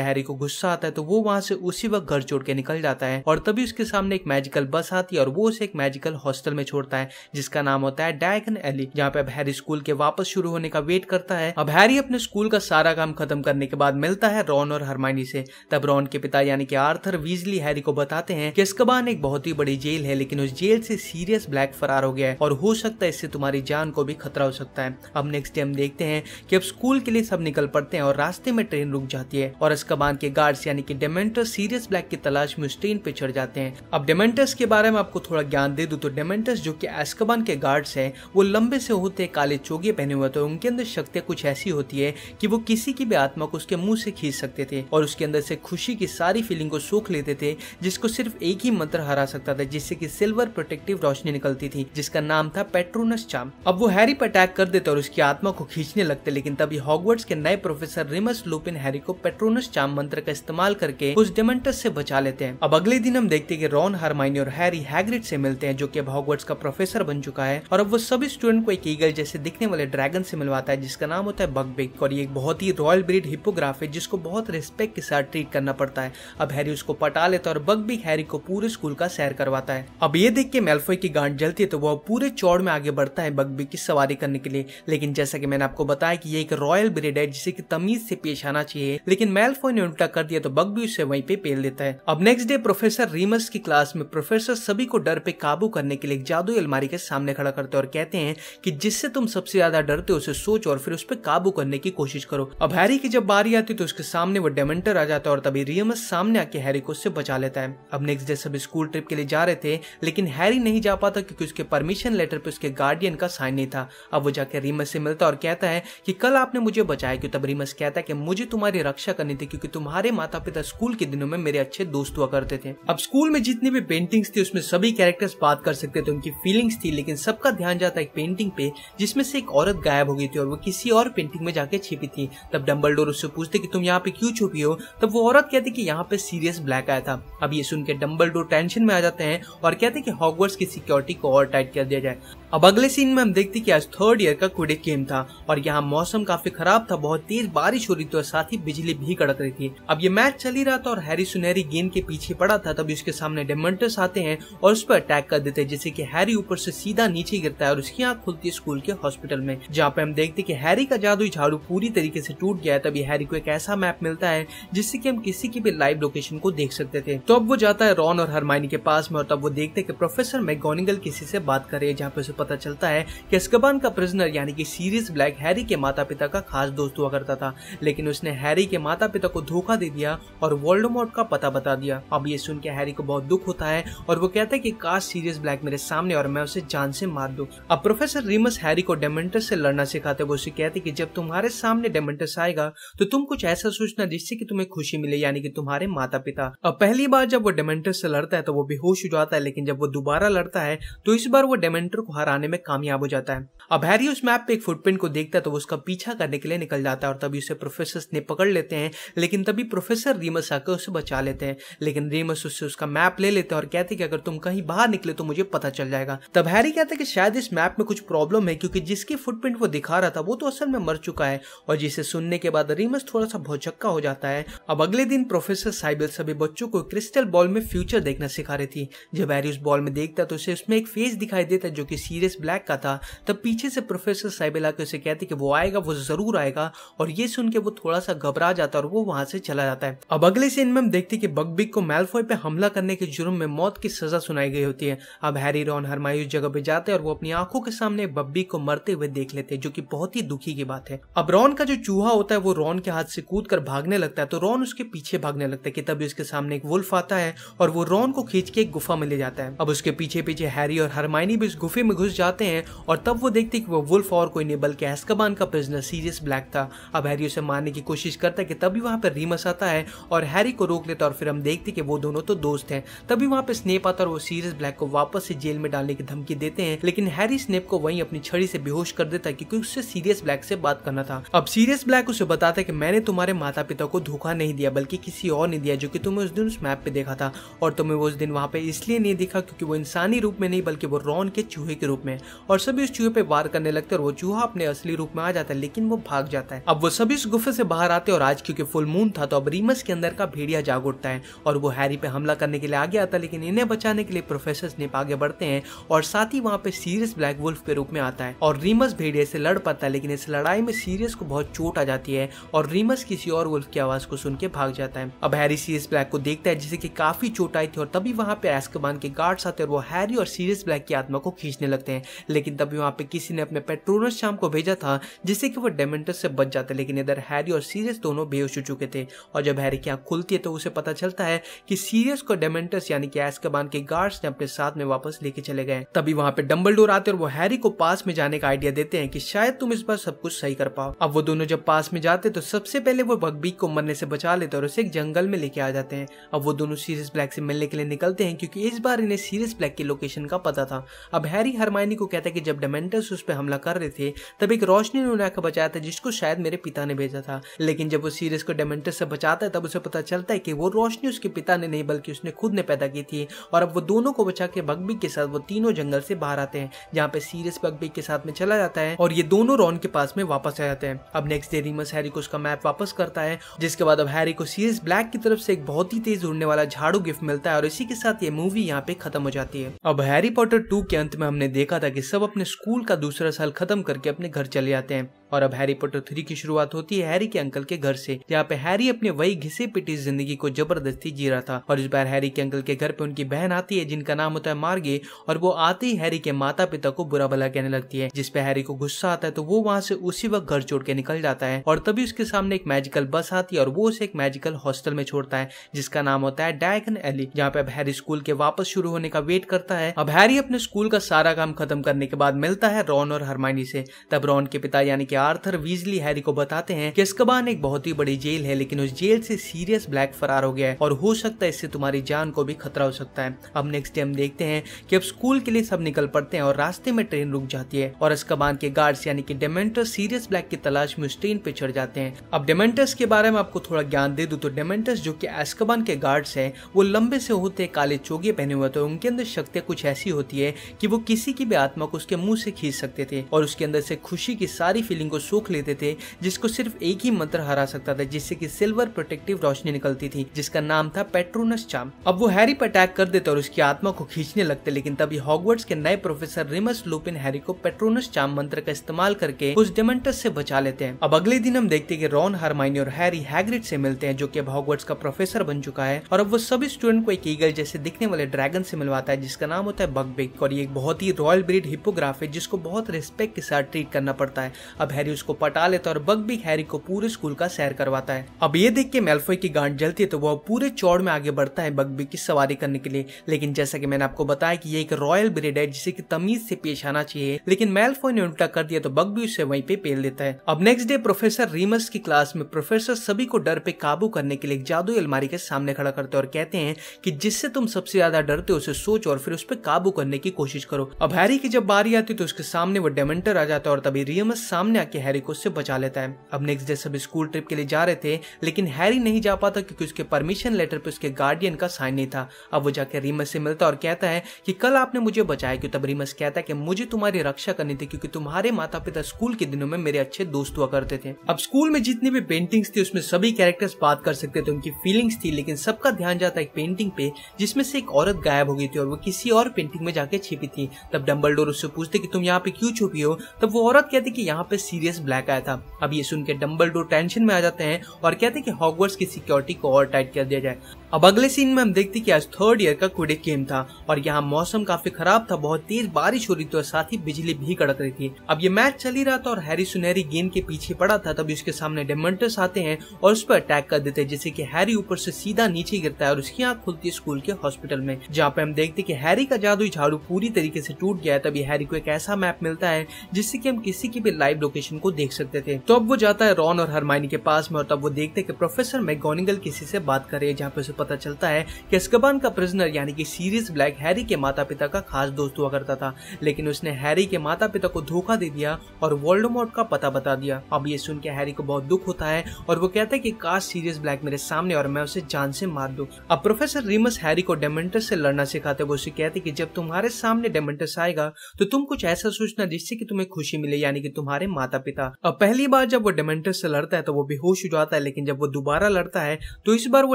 हैरी को गुस्सा आता है तो वो वहाँ से उसी वक्त घर छोड़ के निकल जाता है। और तभी उसके सामने एक मैजिकल बस आती है, और वो उसे एक मैजिकल हॉस्टल में छोड़ता है, जिसका नाम होता है डायगन एली जहाँ पे अब हैरी स्कूल के वापस शुरू होने का वेट करता है। अब हैरी अपने स्कूल का सारा काम खत्म करने के बाद मिलता है रॉन और हरमानी से। तब रॉन के पिता, यानी कि आर्थर वीजली हैरी को बताते हैं कि अस्कबान एक बहुत ही बड़ी जेल है, लेकिन उस जेल से सीरियस ब्लैक फरार हो गया है और हो सकता है इससे तुम्हारी जान को भी खतरा हो सकता है। अब नेक्स्ट डे हम देखते हैं कि अब स्कूल के लिए सब निकल पड़ते हैं और रास्ते में ट्रेन रुक जाती है और अस्कबान के गार्ड्स यानी कि डेमेंटर सीरियस ब्लैक की तलाश में उस ट्रेन पे चढ़ जाते हैं। अब डेमेंटस के बारे में आपको थोड़ा ज्ञान दे दू तो डेमेंटस जो कि एस्कबान के गार्ड्स है, वो लंबे से होते काले चोगे पहने हुए थे उनके अंदर शक्तियाँ कुछ ऐसी होती है कि वो किसी की भी आत्मा को उसके मुँह से खींच सकते थे और उसके अंदर से खुशी की सारी फीलिंग को सूख लेते थे, जिसको सिर्फ़ एक ही मंत्र हरा सकता था, जिससे कि सिल्वर प्रोटेक्टिव रोशनी निकलती थी, जिसका नाम था पेट्रोनस चाम। अब वो हैरी पर अटैक कर देते और उसकी आत्मा को खींचने लगते, लेकिन तभी हॉगवर्ड्स के नए प्रोफेसर रिमस लुपिन हैरी को पेट्रोनस चाम मंत्र का इस्तेमाल करके उस डेमेंटस से बचा लेते हैं। अब अगले दिन हम देखते हैं कि रॉन, हरमाइनी और हैरी हैग्रिड से मिलते हैं, जो कि अब हॉगवर्ड्स का प्रोफेसर बन चुका है, और अब वो सभी स्टूडेंट को एक ईगल जैसे दिखने वाले ड्रैगन से मिलवाता है, जिसका नाम होता है बगबिग, और ये एक बहुत ही रॉयल ब्रीड हिपोग्राफ है, जिसको बहुत रिस्पेक्ट के साथ ट्रीट करना पड़ता है। अब हैरी उसको पटा लेता है और बगबिग हैरी को पूरे स्कूल का सैर करवाता है। अब ये देख के मेल्फोई की गांड जलती है तो वो पूरे चौड़ में आगे बढ़ता है बगबिग की सवारी करने के लिए। लेकिन जैसा कि मैंने आपको बताया कि ये एक रॉयल ब्रीड है, जिसे की तमीज से पेश आना चाहिए, लेकिन मेल्फोई ने उल्टा कर दिया तो बगबी उससे वहीं पे पेल देता है। अब नेक्स्ट डे प्रोफेसर रीमस की क्लास में प्रोफेसर सभी को डर पे काबू करने के लिए एक जादू अलमारी के सामने खड़ा करते और कहते हैं कि जिससे तुम सबसे ज़्यादा डरते हो, उसे सोच और फिर उस पर काबू करने की कोशिश करो। अब हैरी की जब बारी आती तो उसके सामने वो डेमेंटर आ जाता और तभी रियमस सामने हैरी को उससे बचा लेता है। अब नेक्स्ट डे सब स्कूल ट्रिप के लिए जा रहे थे, लेकिन हैरी नहीं जा पाता क्योंकि उसके परमिशन लेटर पे उसके गार्डियन का साइन नहीं था। अब वो जाकर रीमस से मिलता और कहता है कि कल आपने मुझे बचाया, क्यों? तब रीमस कहता है कि मुझे तुम्हारी रक्षा करनी थी, क्योंकि तुम्हारे माता पिता स्कूल के दिनों में मेरे अच्छे दोस्त हुआ करते थे। अब स्कूल में जितनी भी पेंटिंग्स थी, उसमें सभी कैरेक्टर्स बात कर सकते थे, उनकी फीलिंग्स थी, लेकिन सबका ध्यान जाता एक पेंटिंग पे, जिसमें से एक औरत गायब हो गई थी और वो किसी और पेंटिंग में जाके छिपी थी। तब डम्बल उससे पूछते कि तुम यहाँ पे क्यों छुपी हो? तब वो औरत कहती कि यहाँ पे सीरियस ब्लैक आया था। अब ये सुनकर डम्बल टेंशन में आ जाते हैं और कहते हैं कि हॉगवर्ड्स की सिक्योरिटी को और टाइट कर दिया जाए। अब अगले सीन में हम देखते कि आज थर्ड ईयर का क्विडिक गेम था और यहाँ मौसम काफ़ी खराब था, बहुत तेज बारिश हो रही थी और साथ ही बिजली भी कड़क रही थी। अब ये मैच चल ही रहा था और हैरी सुनहरी गेंद के पीछे पड़ा था, तभी उसके सामने डेमेंटस आते हैं और उस पर अटैक कर देते हैं, जिससे कि हैरी ऊपर से सीधा नीचे गिरता है और उसकी आँख खुलती है स्कूल के हॉस्पिटल में, जहाँ पे हम देखते कि हैरी का जादू झाड़ू पूरी तरीके से टूट गया है, तभी हैरी को एक ऐसा मैप मिलता है, जिससे की हम किसी की भी लाइव लोकेशन को देख सकते थे। तो अब वो जाता है रॉन और हरमाइनी के पास में और तब वो देखते कि प्रोफेसर मैगोनिगल किसी से बात करे जहाँ पे पता चलता है कि अस्कबान का प्रिजनर यानी कि सीरियस ब्लैक हैरी के माता पिता का खास दोस्त हुआ करता था। लेकिन उसने हैरी के माता पिता को धोखा दे दिया और वोल्डोमोट का पता बता दिया। अब ये सुन के हैरी को बहुत दुख होता है और वो कहता है कि काश सीरियस ब्लैक मेरे सामने और मैं उसे जान से मार दूँ। अब प्रोफेसर रीमस हैरी को डेमेंटस से लड़ना सिखाते वो उसे कहते कि जब तुम्हारे सामने डेमेंटस आएगा तो तुम कुछ ऐसा सोचना जिससे कि तुम्हें खुशी मिले, यानी कि तुम्हारे माता पिता अब पहली बार जब वो डेमेंटस से लड़ता है तो वो बेहोश हो जाता है, लेकिन जब वो दोबारा लड़ता है तो इस बार वो डेमेंटर को हराने में कामयाब हो जाता है। अब हैरी उस मैप पे एक फुटप्रिंट को देखता है तो वो उसका पीछा करने के लिए निकल जाता है और तभी उसे प्रोफेसर ने पकड़ लेते हैं, लेकिन तभी प्रोफेसर रीमस आकर उसे बचा लेते हैं। लेकिन रीमस उससे उसका मैप ले लेते हैं और कहते कि अगर तुम कहीं बाहर निकले तो मुझे पता चल जाएगा। तब हैरी कहता है कि शायद इस मैप में कुछ प्रॉब्लम है, क्योंकि जिसकी फुटप्रिंट वो दिखा रहा था वो तो असल में मर चुका है और जिसे सुनने के बाद रीमस थोड़ा सा भौचक्का हो जाता है। अब अगले दिन प्रोफेसर साइबल सभी बच्चों को क्रिस्टल बॉल में फ्यूचर देखना सिखा रही थी। जब हैरी उस बॉल में देखता तो उसे उसमें एक फेस दिखाई देता जो कि सीरियस ब्लैक का था, तब पीछे से प्रोफेसर साइबल आकर उसे कहती कि वो आएगा, वो ज़रूर आएगा, और ये सुन के वो थोड़ा सा घबरा जाता है और वो वहाँ से चला जाता है। अब अगले सीन में हम देखते कि बगबिग को मेलफॉय पे हमला करने के जुर्म में मौत की सजा सुनाई गई होती है। अब हैरी रॉन हरमाई उस जगह पे जाते हैं और वो अपनी आँखों के सामने बब्बी को मरते हुए देख लेते हैं, जो कि बहुत ही दुखी की बात है। अब रॉन का जो चूहा होता है, वो रॉन के हाथ से कूद कर भागने लगता है तो रॉन उसके पीछे भागने लगता है कि तभी उसके सामने एक वुल्फ आता है और वो रॉन को खींच के एक गुफा में ले जाता है। अब उसके पीछे पीछे हैरी और हरमाइनी भी उस गुफे में घुस जाते हैं और तब वो देखते कि वो वुल्फ और कोई नहीं, बल्कि एस्कबान का प्रिजनर सीरियस ब्लैक था। अब हैरी उसे मारने की कोशिश करता है कि तभी वहाँ पर रीमस आता है और हैरी को रोक लेता और फिर हम देखते कि वो दोनों तो दोस्त हैं। तभी वहाँ पे स्नेप आता और वो सीरियस ब्लैक को वापस से जेल में डालने की धमकी देते हैं, लेकिन हैरी स्नेप को वहीं अपनी छड़ी से बेहोश कर देता है क्योंकि उससे सीरियस ब्लैक से बात करना था। अब सीरियस ब्लैक उसे बताता है कि मैंने तुम्हारे माता पिता को धोखा नहीं दिया, बल्कि किसी और ने दिया जो कि तुम्हें उस दिन उस मैप पे देखा था। और तुम्हें वो उस दिन वहाँ पे इसलिए नहीं दिखा क्योंकि वो इंसानी रूप में नहीं, बल्कि वो रॉन के चूहे के रूप में। और सभी उस चूहे पे वार करने लगते और वो चूहा अपने असली रूप में आ जाता है, लेकिन वो भाग जाता है। अब वो सभी उस गुफे से बाहर आते और आज क्योंकि फुल मून था तो अब रीमस के अंदर का भेड़िया जाग उठता है और वो हैरी पे हमला करने के लिए आगे आता है, लेकिन इन्हें बचाने के लिए प्रोफेसर स्नेप आगे बढ़ते हैं और साथ ही वहाँ पे सीरियस ब्लैक वुल्फ के रूप में आता है। और रीमस भेड़िया से लड़ पाता है, लेकिन इस लड़ाई में सीरियस को बहुत चोट आ जाती है और रीमस किसी और वुल्फ की आवाज़ को सुन के भाग जाता है। अब हैरी सीरियस ब्लैक को देखता है, जिसे की काफ़ी चोट आई थी और तभी वहाँ पे एस्कबान के गार्ड्स आते और वो हैरी और सीरियस ब्लैक की आत्मा को खींचने लगते हैं। लेकिन तभी वहाँ पे किसी ने अपने पेट्रोनस शाम को भेजा था, जिससे कि वो डेमेंटस से बच जाते, लेकिन इधर हैरी और सीरियस दोनों बेहोश हो चुके थे। और जब हैरी की आँख खुलती है तो उसे पता चलता है कि सीरियस को डेमेंटस यानी कि एस्कबान के गार्ड्स ने अपने साथ में वापस लेके चले गए। तभी वहाँ पे डम्बल आते और वो हैरी को पास में जाने का आइडिया देते हैं कि शायद तुम इस बार सब कुछ सही कर पाओ। अब वो दोनों जब पास में जाते तो सबसे पहले वो बगबीक को मरने से बचा लेते और उसे एक जंगल में लेके आ जाते हैं। अब वो दोनों सीरियस ब्लैक से मिलने के लिए निकलते हैं, क्योंकि इस बार इन्हें सीरियस ब्लैक की लोकेशन का पता था। अब हैरी हरमाइनी को कहता है कि जब डेमेंटस उस पर हमला कर रहे थे, तब एक रोशनी ने उन्हें आकर बचाया था, जिसको शायद मेरे पिता ने भेजा था। लेकिन जब वो सीरियस को डेमेंटस से बचाता है, तब उसे पता चलता है कि वो रोशनी उसके पिता ने नहीं, बल्कि उसने खुद ने पैदा की थी। और अब वो दोनों को बचा के बगबी के साथ, वो तीनों जंगल से बाहर आते हैं, जहाँ पे सीरियस बगबी के साथ में चला जाता है, और ये दोनों रॉन के पास में वापस आ जाते हैं। अब नेक्स्ट डे रीमस हैरी को उसका मैप वापस करता है, जिसके बाद अब हैरी को सीरियस ब्लैक की तरफ़ से एक बहुत ही तेज उड़ने वाला झाड़ू गिफ्ट मिलता है, और इसी के साथ ये मूवी यहाँ पे खत्म हो जाती है। अब हैरी पॉटर टू के अंत में हमने देखा था कि सब अपने स्कूल का दूसरा साल खत्म करके अपने घर चले जाते हैं। और अब हैरी पॉटर थ्री की शुरुआत होती है हैरी के अंकल के घर से। जहाँ पे हैरी अपने वही घिसे पिटी ज़िंदगी को ज़बरदस्ती जी रहा था। और इस बार हैरी के अंकल के घर पे उनकी बहन आती है, जिनका नाम होता है मार्गे, और वो आते ही हैरी के माता पिता को बुरा भला कहने लगती है जिसपे हैरी को गुस्सा आता है तो वो वहाँ से उसी वक्त घर छोड़ के निकल जाता है। और तभी उसके सामने एक मैजिकल बस आती है, और वो उसे एक मैजिकल हॉस्टल में छोड़ता है, जिसका नाम होता है डायगन एली जहाँ पे अब हैरी स्कूल के वापस शुरू होने का वेट करता है। अब हैरी अपने स्कूल का सारा काम खत्म करने के बाद मिलता है रॉन और हरमानी से। तब रॉन के पिता, यानी कि आर्थर वीजली हैरी को बताते हैं कि अस्कबान एक बहुत ही बड़ी जेल है, लेकिन उस जेल से सीरियस ब्लैक फरार हो गया है और हो सकता है इससे तुम्हारी जान को भी खतरा हो सकता है। अब नेक्स्ट डे हम देखते हैं कि अब स्कूल के लिए सब निकल पड़ते हैं और रास्ते में ट्रेन रुक जाती है और अस्कबान के गार्ड्स यानी कि डेमेंटर सीरियस ब्लैक की तलाश में उस ट्रेन पे चढ़ जाते हैं। अब डेमेंटस के बारे में आपको थोड़ा ज्ञान दे दू तो डेमेंटस जो कि एस्कबान के गार्ड्स हैं, वो लंबे से होते काले चोगे पहने हुए थे उनके अंदर शक्तियाँ कुछ ऐसी होती है कि वो किसी की भी आत्मा को उसके मुँह से खींच सकते थे और उसके अंदर से खुशी की सारी फीलिंग को सूख लेते थे, जिसको सिर्फ़ एक ही मंत्र हरा सकता था, जिससे की सिल्वर प्रोटेक्टिव रोशनी निकलती थी, जिसका नाम था पेट्रोनस चाम। अब वो हैरी पर अटैक कर देते और उसकी आत्मा को खींचने लगते, लेकिन तभी हॉगवर्ड्स के नए प्रोफेसर रिमस लुपिन हैरी को पेट्रोनस चाम मंत्र का इस्तेमाल करके उस डेमेंटस से बचा लेते हैं। अब अगले दिन हम देखते हैं कि रॉन, हरमाइनी और हैरी हैग्रिड से मिलते हैं, जो कि अब हॉगवर्ड्स का प्रोफेसर बन चुका है, और अब वो सभी स्टूडेंट को एक ईगल जैसे दिखने वाले ड्रैगन से मिलवाता है, जिसका नाम होता है बगबिग और ये एक बहुत ही रॉयल ब्रीड हिपोग्राफ है, जिसको बहुत रिस्पेक्ट के साथ ट्रीट करना पड़ता है। अब हैरी उसको पटा लेता है और बगबिग हैरी को पूरे स्कूल का सैर करवाता है। अब ये देख के मेल्फोई की गांड जलती है तो वो पूरे चौड़ में आगे बढ़ता है बगबिग की सवारी करने के लिए। लेकिन जैसा कि मैंने आपको बताया कि ये एक रॉयल ब्रेड है, जिसे की तमीज से पेश आना चाहिए, लेकिन मेल्फोई ने उल्टा कर दिया तो बगबी उसे वहीं पे पेल देता है। अब नेक्स्ट डे प्रोफेसर रीमस की क्लास में प्रोफेसर सभी को डर पे काबू करने के लिए एक जादू अलमारी के सामने खड़ा करते और कहते हैं कि जिससे तुम सबसे ज़्यादा डरते हो, उसे सोच और फिर उस पर काबू करने की कोशिश करो। अब हैरी की जब बारी आती तो उसके सामने वो डेमेंटर आ जाता और तभी रियमस सामने हैरी को उससे बचा लेता है। अब नेक्स्ट डे सब स्कूल ट्रिप के लिए जा रहे थे, लेकिन हैरी नहीं जा पाता क्योंकि उसके परमिशन लेटर पे उसके गार्डियन का साइन नहीं था। अब वो जाके रीमस से मिलता और कहता है कि कल आपने मुझे बचाया, क्यों? तब रीमस कहता है कि मुझे तुम्हारी रक्षा करनी थी, क्योंकि तुम्हारे माता पिता स्कूल के दिनों में मेरे अच्छे दोस्त हुआ करते थे। अब स्कूल में जितनी भी पेंटिंग्स थी, उसमें सभी कैरेक्टर्स बात कर सकते थे, उनकी फीलिंग्स थी, लेकिन सबका ध्यान जाता एक पेंटिंग पे, जिसमें से एक औरत गायब हो गई थी और वो किसी और पेंटिंग में जाके छिपी थी। तब डम्बल उससे पूछते कि तुम यहाँ पे क्यों छुपी हो? तब वो औरत कहती कि यहाँ पे सीरियस ब्लैक आया था। अब ये सुनकर डम्बल टेंशन में आ जाते हैं और कहते हैं कि हॉगवर्ड्स की सिक्योरिटी को और टाइट कर दिया जाए। अब अगले सीन में हम देखते कि आज थर्ड ईयर का क्विडिक गेम था और यहाँ मौसम काफ़ी खराब था, बहुत तेज बारिश हो रही थी और साथ ही बिजली भी कड़क रही थी। अब ये मैच चल ही रहा था और हैरी सुनहरी गेंद के पीछे पड़ा था, तभी उसके सामने डेमेंटस आते हैं और उस पर अटैक कर देते हैं, जिससे कि हैरी ऊपर से सीधा नीचे गिरता है और उसकी आँख खुलती है स्कूल के हॉस्पिटल में, जहाँ पे हम देखते कि हैरी का जादू झाड़ू पूरी तरीके से टूट गया है, तभी हैरी को एक ऐसा मैप मिलता है, जिससे की हम किसी की भी लाइव लोकेशन को देख सकते थे। तो अब वो जाता है रॉन और हरमाइनी के पास में और तब वो देखते कि प्रोफेसर मैगोनिगल किसी से बात करे जहाँ पे पता चलता है कि अस्कबान का प्रिजनर यानी कि सीरियस ब्लैक हैरी के माता पिता का खास दोस्त हुआ करता था। लेकिन उसने हैरी के माता पिता को धोखा दे दिया और वोल्डोमोट का पता बता दिया। अब ये सुन के हैरी को बहुत दुख होता है और वो कहता है कि काश सीरियस ब्लैक मेरे सामने और मैं उसे जान से मार दू। अब प्रोफेसर रिमस हैरी को डेमेंटस से लड़ना सिखाते वो उसे कहते कि जब तुम्हारे सामने डेमेंटस आएगा तो तुम कुछ ऐसा सोचना जिससे कि तुम्हें खुशी मिले, यानी कि तुम्हारे माता पिता अब पहली बार जब वो डेमेंटस से लड़ता है तो वो बेहोश हो जाता है, लेकिन जब वो दोबारा लड़ता है तो इस बार वो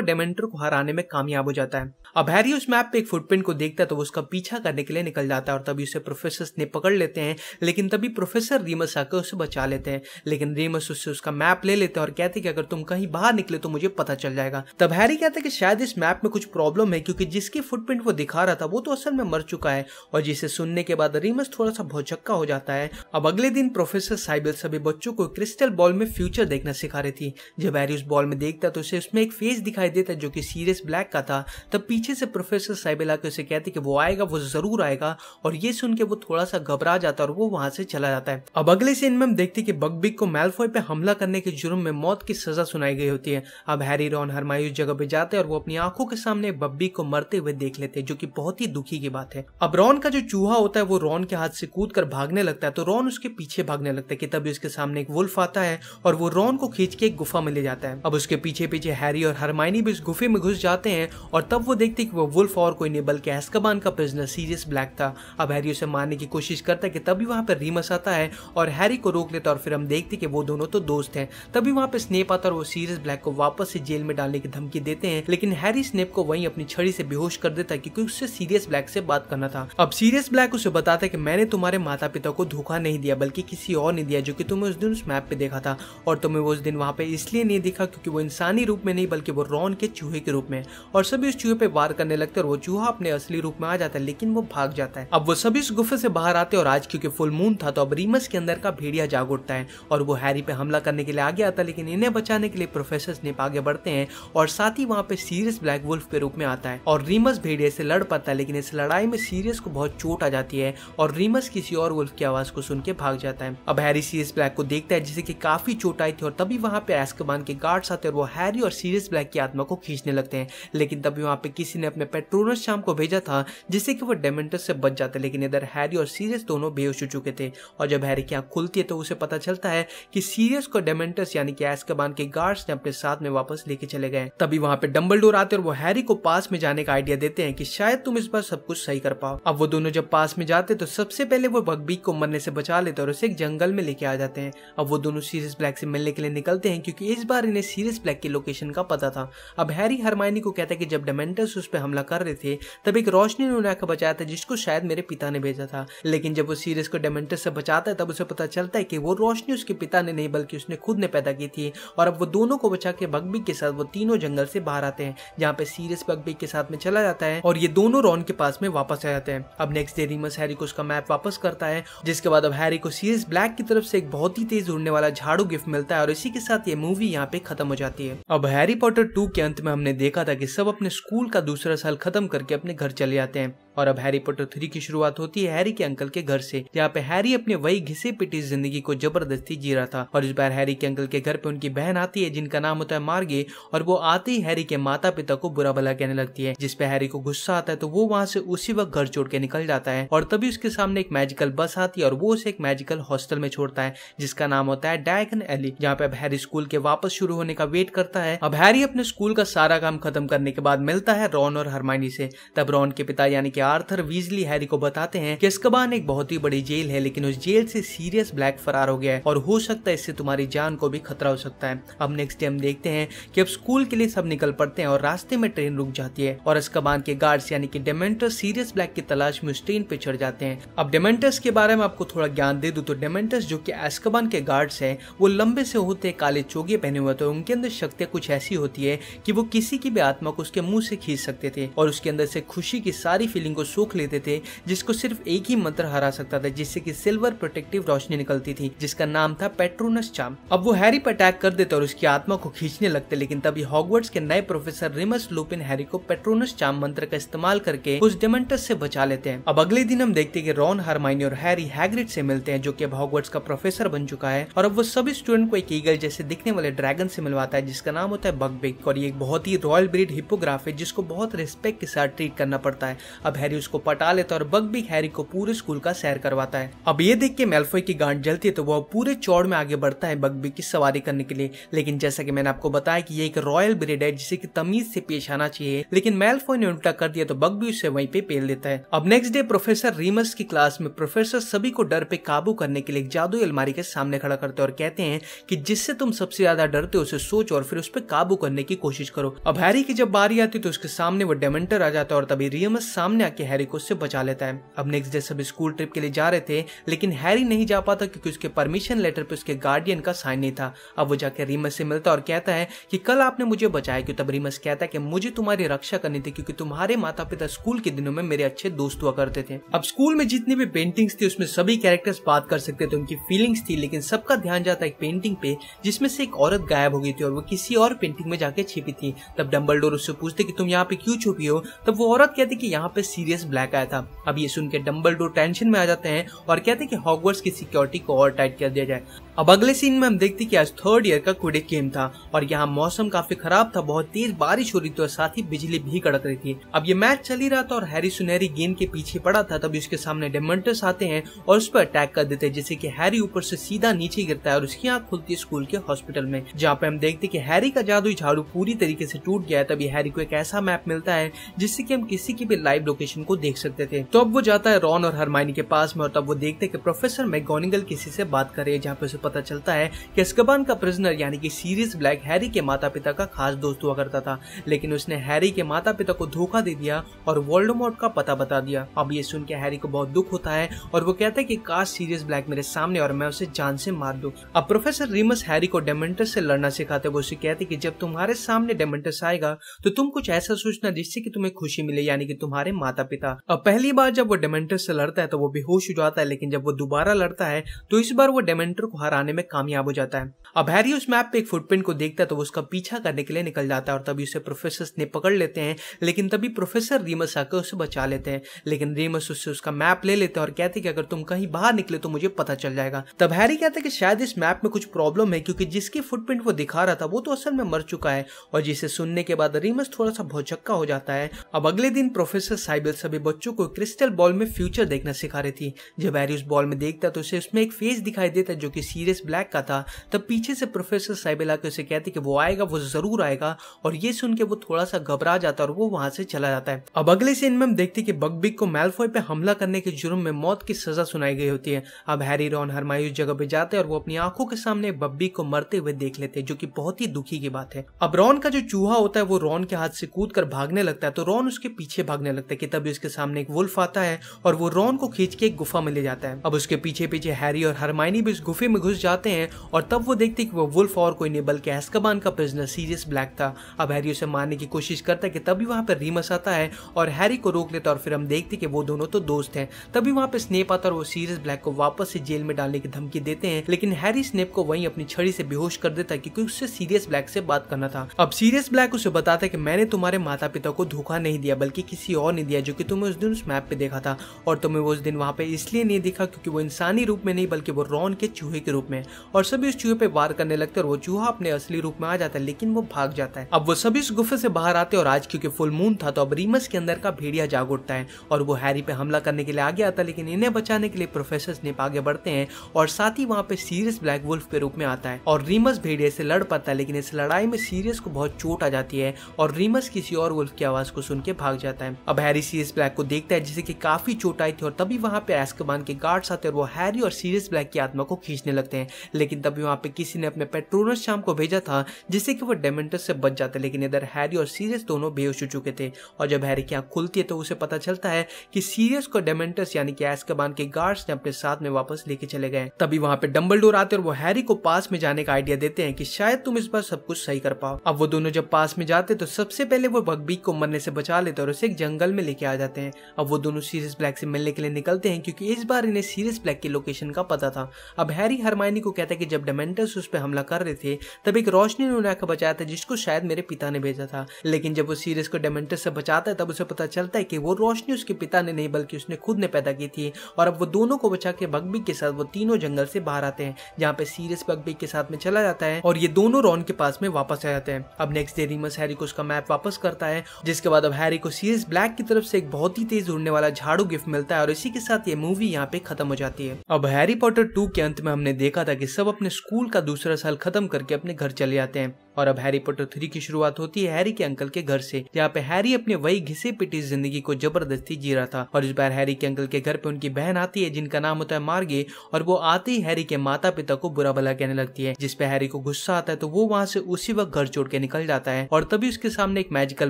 डेमेंटर को हराने में कामयाब हो जाता है। अब हैरी उस मैप पे एक फुटप्रिंट को देखता है तो वो उसका पीछा करने के लिए निकल जाता है और तभी उसे प्रोफेसर ने पकड़ लेते हैं, लेकिन तभी प्रोफेसर रीमस आकर उसे बचा लेते हैं, लेकिन रीमस उससे उसका मैप ले लेते हैं और कहते कि अगर तुम कहीं बाहर निकले तो मुझे पता चल जाएगा। तब हैरी कहता है कि शायद इस मैप में कुछ प्रॉब्लम है, क्योंकि जिसकी फुटप्रिंट वो दिखा रहा था, वो तो असल में मर चुका है, और जिसे सुनने के बाद रीमस थोड़ा सा भौचक्का हो जाता है। अब अगले दिन प्रोफेसर साइबल सभी बच्चों को क्रिस्टल बॉल में फ्यूचर देखना सिखा रही थी। जब हैरी उस बॉल में देखता तो उसे उसमें एक फेस दिखाई देता जो कि सीरियस ब्लैक का था, तब पीछे से प्रोफेसर साइबल आके उसे कहती कि वो आएगा, वो ज़रूर आएगा, और ये सुन के वो थोड़ा सा घबरा जाता है और वो वहाँ से चला जाता है। अब अगले सीन में हम देखते कि बगबिग को मेलफॉय पे हमला करने के जुर्म में मौत की सजा सुनाई गई होती है। अब हैरी रॉन हरमाई उस जगह पे जाते हैं और वो अपनी आँखों के सामने बब्बी को मरते हुए देख लेते हैं, जो की बहुत ही दुखी की बात है। अब रॉन का जो चूहा होता है, वो रॉन के हाथ से कूद भागने लगता है तो रॉन उसके पीछे भागने लगता है कि तभी उसके सामने एक वुल्फ आता है और वो रॉन को खींच के एक गुफा में ले जाता है। अब उसके पीछे पीछे हैरी और हरमाइनी भी उस गुफे में घुस जाते हैं और तब वो देखते कि वो वुल्फ और कोई नहीं, बल्कि एस्कबान का प्रिजनर सीरियस ब्लैक था। अब हैरी उसे मारने की कोशिश करता है कि तभी वहाँ पर रीमस आता है और हैरी को रोक लेता और फिर हम देखते कि वो दोनों तो दोस्त हैं। तभी वहाँ पे स्नेप आता और वो सीरियस ब्लैक को वापस से जेल में डालने की धमकी देते हैं। लेकिन हैरी स्नेप को वहीं अपनी छड़ी से बेहोश कर देता है क्योंकि उससे सीरियस ब्लैक से बात करना था। अब सीरियस ब्लैक उसे बताता है कि मैंने तुम्हारे माता पिता को धोखा नहीं दिया, बल्कि किसी और ने दिया जो कि तुम्हें उस दिन उस मैप पे देखा था। और तुम्हें वो उस दिन वहाँ पे इसलिए नहीं दिखा क्योंकि वो इंसानी रूप में नहीं, बल्कि वो रॉन के चूहे के रूप में। और सभी उस चूहे पे वार करने लगते और वो चूहा अपने असली रूप में आ जाता है, लेकिन वो भाग जाता है। अब वो सभी इस गुफे से बाहर आते और आज क्योंकि फुल मून था तो अब रीमस के अंदर का भेड़िया जाग उठता है और वो हैरी पे हमला करने के लिए आगे आता है, लेकिन इन्हें बचाने के लिए प्रोफेसर स्नेप आगे बढ़ते हैं और साथ ही वहाँ पे सीरियस ब्लैक वुल्फ के रूप में आता है। और रीमस भेड़िया से लड़ पाता है, लेकिन इस लड़ाई में सीरियस को बहुत चोट आ जाती है और रीमस किसी और वुल्फ की आवाज़ को सुन के भाग जाता है। अब हैरी सीरियस ब्लैक को देखता है, जिसे की काफ़ी चोट आई थी और तभी वहाँ पे एस्कबान के गार्ड्स आते हैं और वो हैरी और सीरियस ब्लैक की आत्मा को खींचने लगते हैं, लेकिन तभी वहाँ पे किसी ने अपने पेट्रोनस शाम को भेजा था, जिससे कि वो डेमेंटस से बच जाते, लेकिन इधर हैरी और सीरियस दोनों बेहोश हो चुके थे। और जब हैरी की आँख खुलती है तो उसे पता चलता है कि सीरियस को डेमेंटस यानी कि एस्कबान के गार्ड्स, ने अपने साथ में वापस लेके चले गए। तभी वहाँ पे डम्बल आते और वो हैरी को पास में जाने का आइडिया देते हैं कि शायद तुम इस बार सब कुछ सही कर पाओ। अब वो दोनों जब पास में जाते तो सबसे पहले वो बगबीक को मरने से बचा लेते और उसे एक जंगल में लेके आ जाते हैं। अब वो दोनों सीरियस ब्लैक से मिलने के लिए निकलते हैं, क्योंकि इस बार इन्हें सीरियस ब्लैक की लोकेशन का पता था। अब हैरी हरमाइनी को कहता है कि जब डेमेंटस उस पर हमला कर रहे थे, तब एक रोशनी ने उन्हें आकर बचाया था, जिसको शायद मेरे पिता ने भेजा था। लेकिन जब वो सीरियस को डेमेंटस से बचाता है, तब उसे पता चलता है कि वो रोशनी उसके पिता ने नहीं, बल्कि उसने खुद ने पैदा की थी। और अब वो दोनों को बचा के बगबी के साथ, वो तीनों जंगल से बाहर आते हैं, जहाँ पे सीरियस बगबी के साथ में चला जाता है, और ये दोनों रॉन के पास में वापस आ जाते हैं। अब नेक्स्ट डे रीमस हैरी को उसका मैप वापस करता है, जिसके बाद अब हैरी को सीरियस ब्लैक की तरफ़ से एक बहुत ही तेज उड़ने वाला झाड़ू गिफ्ट मिलता है, और इसी के साथ ये मूवी यहाँ पे खत्म हो जाती है। अब हैरी पॉटर टू के अंत में हमने देखा था कि सब अपने स्कूल का दूसरा साल खत्म करके अपने घर चले जाते हैं। और अब हैरी पॉटर थ्री की शुरुआत होती है हैरी के अंकल के घर से, जहाँ पे हैरी अपने वही घिसे पिटी ज़िंदगी को ज़बरदस्ती जी रहा था। और इस बार हैरी के अंकल के घर पे उनकी बहन आती है, जिनका नाम होता है मार्गे, और वो आते ही हैरी के माता पिता को बुरा भला कहने लगती है जिसपे हैरी को गुस्सा आता है तो वो वहाँ से उसी वक्त घर छोड़ के निकल जाता है। और तभी उसके सामने एक मैजिकल बस आती है, और वो उसे एक मैजिकल हॉस्टल में छोड़ता है, जिसका नाम होता है डायगन एली जहाँ पे अब हैरी स्कूल के वापस शुरू होने का वेट करता है। अब हैरी अपने स्कूल का सारा काम खत्म करने के बाद मिलता है रॉन और हरमानी से। तब रॉन के पिता यानी कि आर्थर वीजली हैरी को बताते हैं कि अस्कबान एक बहुत ही बड़ी जेल है, लेकिन उस जेल से सीरियस ब्लैक फरार हो गया है और हो सकता है इससे तुम्हारी जान को भी खतरा हो सकता है। अब नेक्स्ट डे हम देखते हैं कि अब स्कूल के लिए सब निकल पड़ते हैं और रास्ते में ट्रेन रुक जाती है और अस्कबान के गार्ड्स यानी कि डेमेंटर सीरियस ब्लैक की तलाश में उस ट्रेन पे चढ़ जाते हैं। अब डेमेंटस के बारे में आपको थोड़ा ज्ञान दे दू तो डेमेंटस जो कि एस्कबान के गार्ड्स हैं, वो लंबे से होते काले चोगे पहने हुए थे उनके अंदर शक्तियाँ कुछ ऐसी होती है कि वो किसी की भी आत्मा को उसके मुँह से खींच सकते थे और उसके अंदर से खुशी की सारी फीलिंग को सूख लेते थे, जिसको सिर्फ़ एक ही मंत्र हरा सकता था, जिससे कि सिल्वर प्रोटेक्टिव रोशनी निकलती थी, जिसका नाम था पेट्रोनस चाम। अब वो हैरी पर अटैक कर देते और उसकी आत्मा को खींचने लगते, लेकिन तभी हॉगवर्ड्स के नए प्रोफेसर रिमस लुपिन हैरी को पेट्रोनस चाम मंत्र का इस्तेमाल करके उस डेमेंटस से बचा लेते हैं। अब अगले दिन हम देखते हैं कि रॉन, हरमाइनी और हैरी हैग्रिड से मिलते हैं, जो कि अब हॉगवर्ड्स का प्रोफेसर बन चुका है, और अब वो सभी स्टूडेंट को एक ईगल जैसे दिखने वाले ड्रैगन से मिलवाता है, जिसका नाम होता है बगबिग, और ये एक बहुत ही रॉयल ब्रीड हिपोग्राफ है, जिसको बहुत रिस्पेक्ट के साथ ट्रीट करना पड़ता है। अब हैरी उसको पटा लेता है और बगबिग हैरी को पूरे स्कूल का सैर करवाता है। अब ये देख के मेल्फोई की गांड जलती है तो वो पूरे चौड़ में आगे बढ़ता है बगबिग की सवारी करने के लिए। लेकिन जैसा कि मैंने आपको बताया कि ये एक रॉयल ब्रेड है, जिसे की तमीज से पेश आना चाहिए, लेकिन मेल्फोई ने उल्टा कर दिया तो बगबी उससे वहीं पे पेल देता है। अब नेक्स्ट डे प्रोफेसर रीमस की क्लास में प्रोफेसर सभी को डर पे काबू करने के लिए एक जादू अलमारी के सामने खड़ा करते और कहते हैं कि जिससे तुम सबसे ज़्यादा डरते हो, उसे सोच और फिर उस पर काबू करने की कोशिश करो। अब हैरी की जब बारी आती तो उसके सामने वो डेमेंटर आ जाता और तभी रियमस सामने हैरी को उससे बचा लेता है। अब नेक्स्ट डे सब स्कूल ट्रिप के लिए जा रहे थे, लेकिन हैरी नहीं जा पाता क्योंकि उसके परमिशन लेटर पे उसके गार्डियन का साइन नहीं था। अब वो जाके रीमस से मिलता और कहता है कि कल आपने मुझे बचाया, क्यों? तब रीमस कहता है कि मुझे तुम्हारी रक्षा करनी थी, क्योंकि तुम्हारे माता पिता स्कूल के दिनों में मेरे अच्छे दोस्त हुआ करते थे। अब स्कूल में जितनी भी पेंटिंग्स थी, उसमें सभी कैरेक्टर्स बात कर सकते थे, उनकी फीलिंग्स थी, लेकिन सबका ध्यान जाता एक पेंटिंग पे, जिसमें से एक औरत गायब हो गई थी और वो किसी और पेंटिंग में जाके छिपी थी। तब डम्बल उससे पूछते कि तुम यहाँ पे क्यों छुपी हो? तब वो औरत कहती कि यहाँ पे सीरियस ब्लैक आया था। अब ये सुनकर डम्बल टेंशन में आ जाते हैं और कहते हैं कि हॉगवर्ड्स की सिक्योरिटी को और टाइट कर दिया जाए। अब अगले सीन में हम देखते कि आज थर्ड ईयर का क्विडिक गेम था और यहाँ मौसम काफ़ी खराब था, बहुत तेज बारिश हो रही थी और साथ ही बिजली भी कड़क रही थी। अब ये मैच चल ही रहा था और हैरी सुनहरी गेंद के पीछे पड़ा था, तभी उसके सामने डेमेंटस आते हैं और उस पर अटैक कर देते हैं, जिससे कि हैरी ऊपर से सीधा नीचे गिरता है और उसकी आँख खुलती है स्कूल के हॉस्पिटल में, जहाँ पे हम देखते कि हैरी का जादू झाड़ू पूरी तरीके से टूट गया है, तभी हैरी को एक ऐसा मैप मिलता है, जिससे की हम किसी की भी लाइव लोकेशन को देख सकते थे। तो अब वो जाता है रॉन और हरमाइनी के पास में और तब वो देखते कि प्रोफेसर मैगोनिगल किसी से बात करे जहाँ पे पता चलता है कि अस्कबान का प्रिजनर यानी कि सीरियस ब्लैक हैरी के माता पिता का खास दोस्त हुआ करता था। लेकिन उसने हैरी के माता पिता को धोखा दे दिया और वोल्डोमोट का पता बता दिया। अब ये सुन के हैरी को बहुत दुख होता है और वो कहता है कि काश सीरियस ब्लैक मेरे सामने और मैं उसे जान से मार दूँ। अब प्रोफेसर रिमस हैरी को डेमेंटस से लड़ना सिखाते वो उसे कहते कि जब तुम्हारे सामने डेमेंटस आएगा तो तुम कुछ ऐसा सोचना जिससे कि तुम्हें खुशी मिले, यानी कि तुम्हारे माता पिता अब पहली बार जब वो डेमेंटर से लड़ता है तो वो बेहोश हो जाता है, लेकिन जब वो दोबारा लड़ता है तो इस बार वो डेमेंटर को हरा आने में कामयाब हो जाता है। अब हैरी उस मैप पे एक फुटप्रिंट को देखता है तो वो उसका पीछा करने के लिए निकल जाता है और तभी उसे प्रोफेसर ने पकड़ लेते हैं, लेकिन तभी प्रोफेसर रीमस आकर उसे बचा लेते हैं, लेकिन रीमस उससे उसका मैप ले लेते हैं और कहते कि अगर तुम कहीं बाहर निकले तो मुझे पता चल जाएगा। तब हैरी कहता है कि शायद इस मैप में कुछ प्रॉब्लम है क्योंकि जिसकी फुटप्रिंट वो दिखा रहा था वो तो असल में मर चुका है और जिसे सुनने के बाद रीमस थोड़ा सा भौचक्का हो जाता है। अब अगले दिन प्रोफेसर साइबल सभी बच्चों को क्रिस्टल बॉल में फ्यूचर देखना सिखा रही थी। जब हैरी उस बॉल में देखता तो उसे उसमें एक फेस दिखाई देता जो कि सीरियस ब्लैक का था, तब पीछे से प्रोफेसर साइबल आकर उसे कहती कि वो आएगा, वो ज़रूर आएगा, और ये सुन के वो थोड़ा सा घबरा जाता है और वो वहाँ से चला जाता है। अब अगले सीन में हम देखते कि बगबिग को मेलफॉय पे हमला करने के जुर्म में मौत की सजा सुनाई गई होती है। अब हैरी रॉन हरमाई उस जगह पे जाते हैं और वो अपनी आँखों के सामने बब्बी को मरते हुए देख लेते हैं, जो की बहुत ही दुखी की बात है। अब रॉन का जो चूहा होता है, वो रॉन के हाथ से कूद भागने लगता है तो रॉन उसके पीछे भागने लगता है कि तभी उसके सामने एक वुल्फ आता है और वो रॉन को खींच के एक गुफा में ले जाता है। अब उसके पीछे पीछे हैरी और हरमाइनी भी उस गुफे में घुस जाते हैं और तब वो देखते कि वो वुल्फ और कोई नहीं, बल्कि एस्कबान का प्रिजनर सीरियस ब्लैक था। अब हैरी उसे मारने की कोशिश करता है कि तभी वहाँ पर रीमस आता है और हैरी को रोक लेता और फिर हम देखते कि वो दोनों तो दोस्त हैं। तभी वहाँ पे स्नेप आता और वो सीरियस ब्लैक को वापस से जेल में डालने की धमकी देते हैं, लेकिन हैरी स्नेप को वहीं अपनी छड़ी से बेहोश कर देता है क्योंकि उससे सीरियस ब्लैक से बात करना था। अब सीरियस ब्लैक उसे बताता है कि मैंने तुम्हारे माता पिता को धोखा नहीं दिया, बल्कि किसी और ने दिया जो कि तुम्हें उस दिन उस मैप पे देखा था। और तुम्हें वो उस दिन वहाँ पे इसलिए नहीं देखा क्योंकि वो इंसानी रूप में नहीं, बल्कि वो रॉन के चूहे के रूप में। और सभी उस चूहे पे वार करने लगते और वो चूहा अपने असली रूप में आ जाता है, लेकिन वो भाग जाता है। अब वो सभी उस गुफे से बाहर आते और आज क्योंकि फुल मून था तो अब रीमस के अंदर का भेड़िया जाग उठता है और वो हैरी पे हमला करने के लिए आगे आता है, लेकिन इन्हें बचाने के लिए प्रोफेसर स्नेप आगे बढ़ते हैं और साथ ही वहाँ पे सीरियस ब्लैक वुल्फ के रूप में आता है। और रीमस भेड़िया से लड़ पाता है, लेकिन इस लड़ाई में सीरियस को बहुत चोट आ जाती है और रीमस किसी और वुल्फ की आवाज़ को सुन के भाग जाता है। अब हैरी सीरियस ब्लैक को देखता है, जिसे की काफ़ी चोट आई थी और तभी वहाँ पे एस्कबान के गार्ड्स आते हैं और वो हैरी और सीरियस ब्लैक की आत्मा को खींचने लगते हैं, लेकिन तभी वहाँ पे किसी ने अपने पेट्रोनस शाम को भेजा था, जिससे कि वो डेमेंटस से बच जाते, लेकिन इधर हैरी और सीरियस दोनों बेहोश हो चुके थे। और जब हैरी की आँख खुलती है तो उसे पता चलता है कि सीरियस को डेमेंटस यानी कि एस्कबान के गार्ड्स, ने अपने साथ में वापस लेके चले गए। तभी वहाँ पे डम्बल आते और वो हैरी को पास में जाने का आइडिया देते हैं कि शायद तुम इस बार सब कुछ सही कर पाओ। अब वो दोनों जब पास में जाते तो सबसे पहले वो बगबीक को मरने से बचा लेते और उसे एक जंगल में लेके आ जाते हैं। अब वो दोनों सीरियस ब्लैक से मिलने के लिए निकलते हैं, क्योंकि इस बार इन्हें सीरियस ब्लैक की लोकेशन का पता था। अब हैरी हरमाइनी को कहता है कि जब डेमेंटस उस पर हमला कर रहे थे, तब एक रोशनी ने उन्हें आकर बचाया था, जिसको शायद मेरे पिता ने भेजा था। लेकिन जब वो सीरियस को डेमेंटस से बचाता है, तब उसे पता चलता है कि वो रोशनी उसके पिता ने नहीं, बल्कि उसने खुद ने पैदा की थी। और अब वो दोनों को बचा के बगबिक के साथ, वो तीनों जंगल से बाहर आते हैं, जहाँ पे सीरियस बगबिक के साथ में चला जाता है, और ये दोनों रॉन के पास में वापस आ जाते हैं। अब नेक्स्ट डे रीमस हैरी को उसका मैप वापस करता है, जिसके बाद अब हैरी को सीरियस ब्लैक की तरफ़ से एक बहुत ही तेज उड़ने वाला झाड़ू गिफ्ट मिलता है, और इसी के साथ ये मूवी यहाँ पे खत्म हो जाती है। अब हैरी पॉटर टू के अंत में हमने देखा था कि सब अपने स्कूल का दूसरा साल खत्म करके अपने घर चले जाते हैं। और अब हैरी पॉटर थ्री की शुरुआत होती है हैरी के अंकल के घर से। जहाँ पे हैरी अपने वही घिसे पिटी ज़िंदगी को ज़बरदस्ती जी रहा था। और इस बार हैरी के अंकल के घर पे उनकी बहन आती है, जिनका नाम होता है मार्गे, और वो आते ही हैरी के माता पिता को बुरा भला कहने लगती है जिसपे हैरी को गुस्सा आता है तो वो वहाँ से उसी वक्त घर छोड़ के निकल जाता है। और तभी उसके सामने एक मैजिकल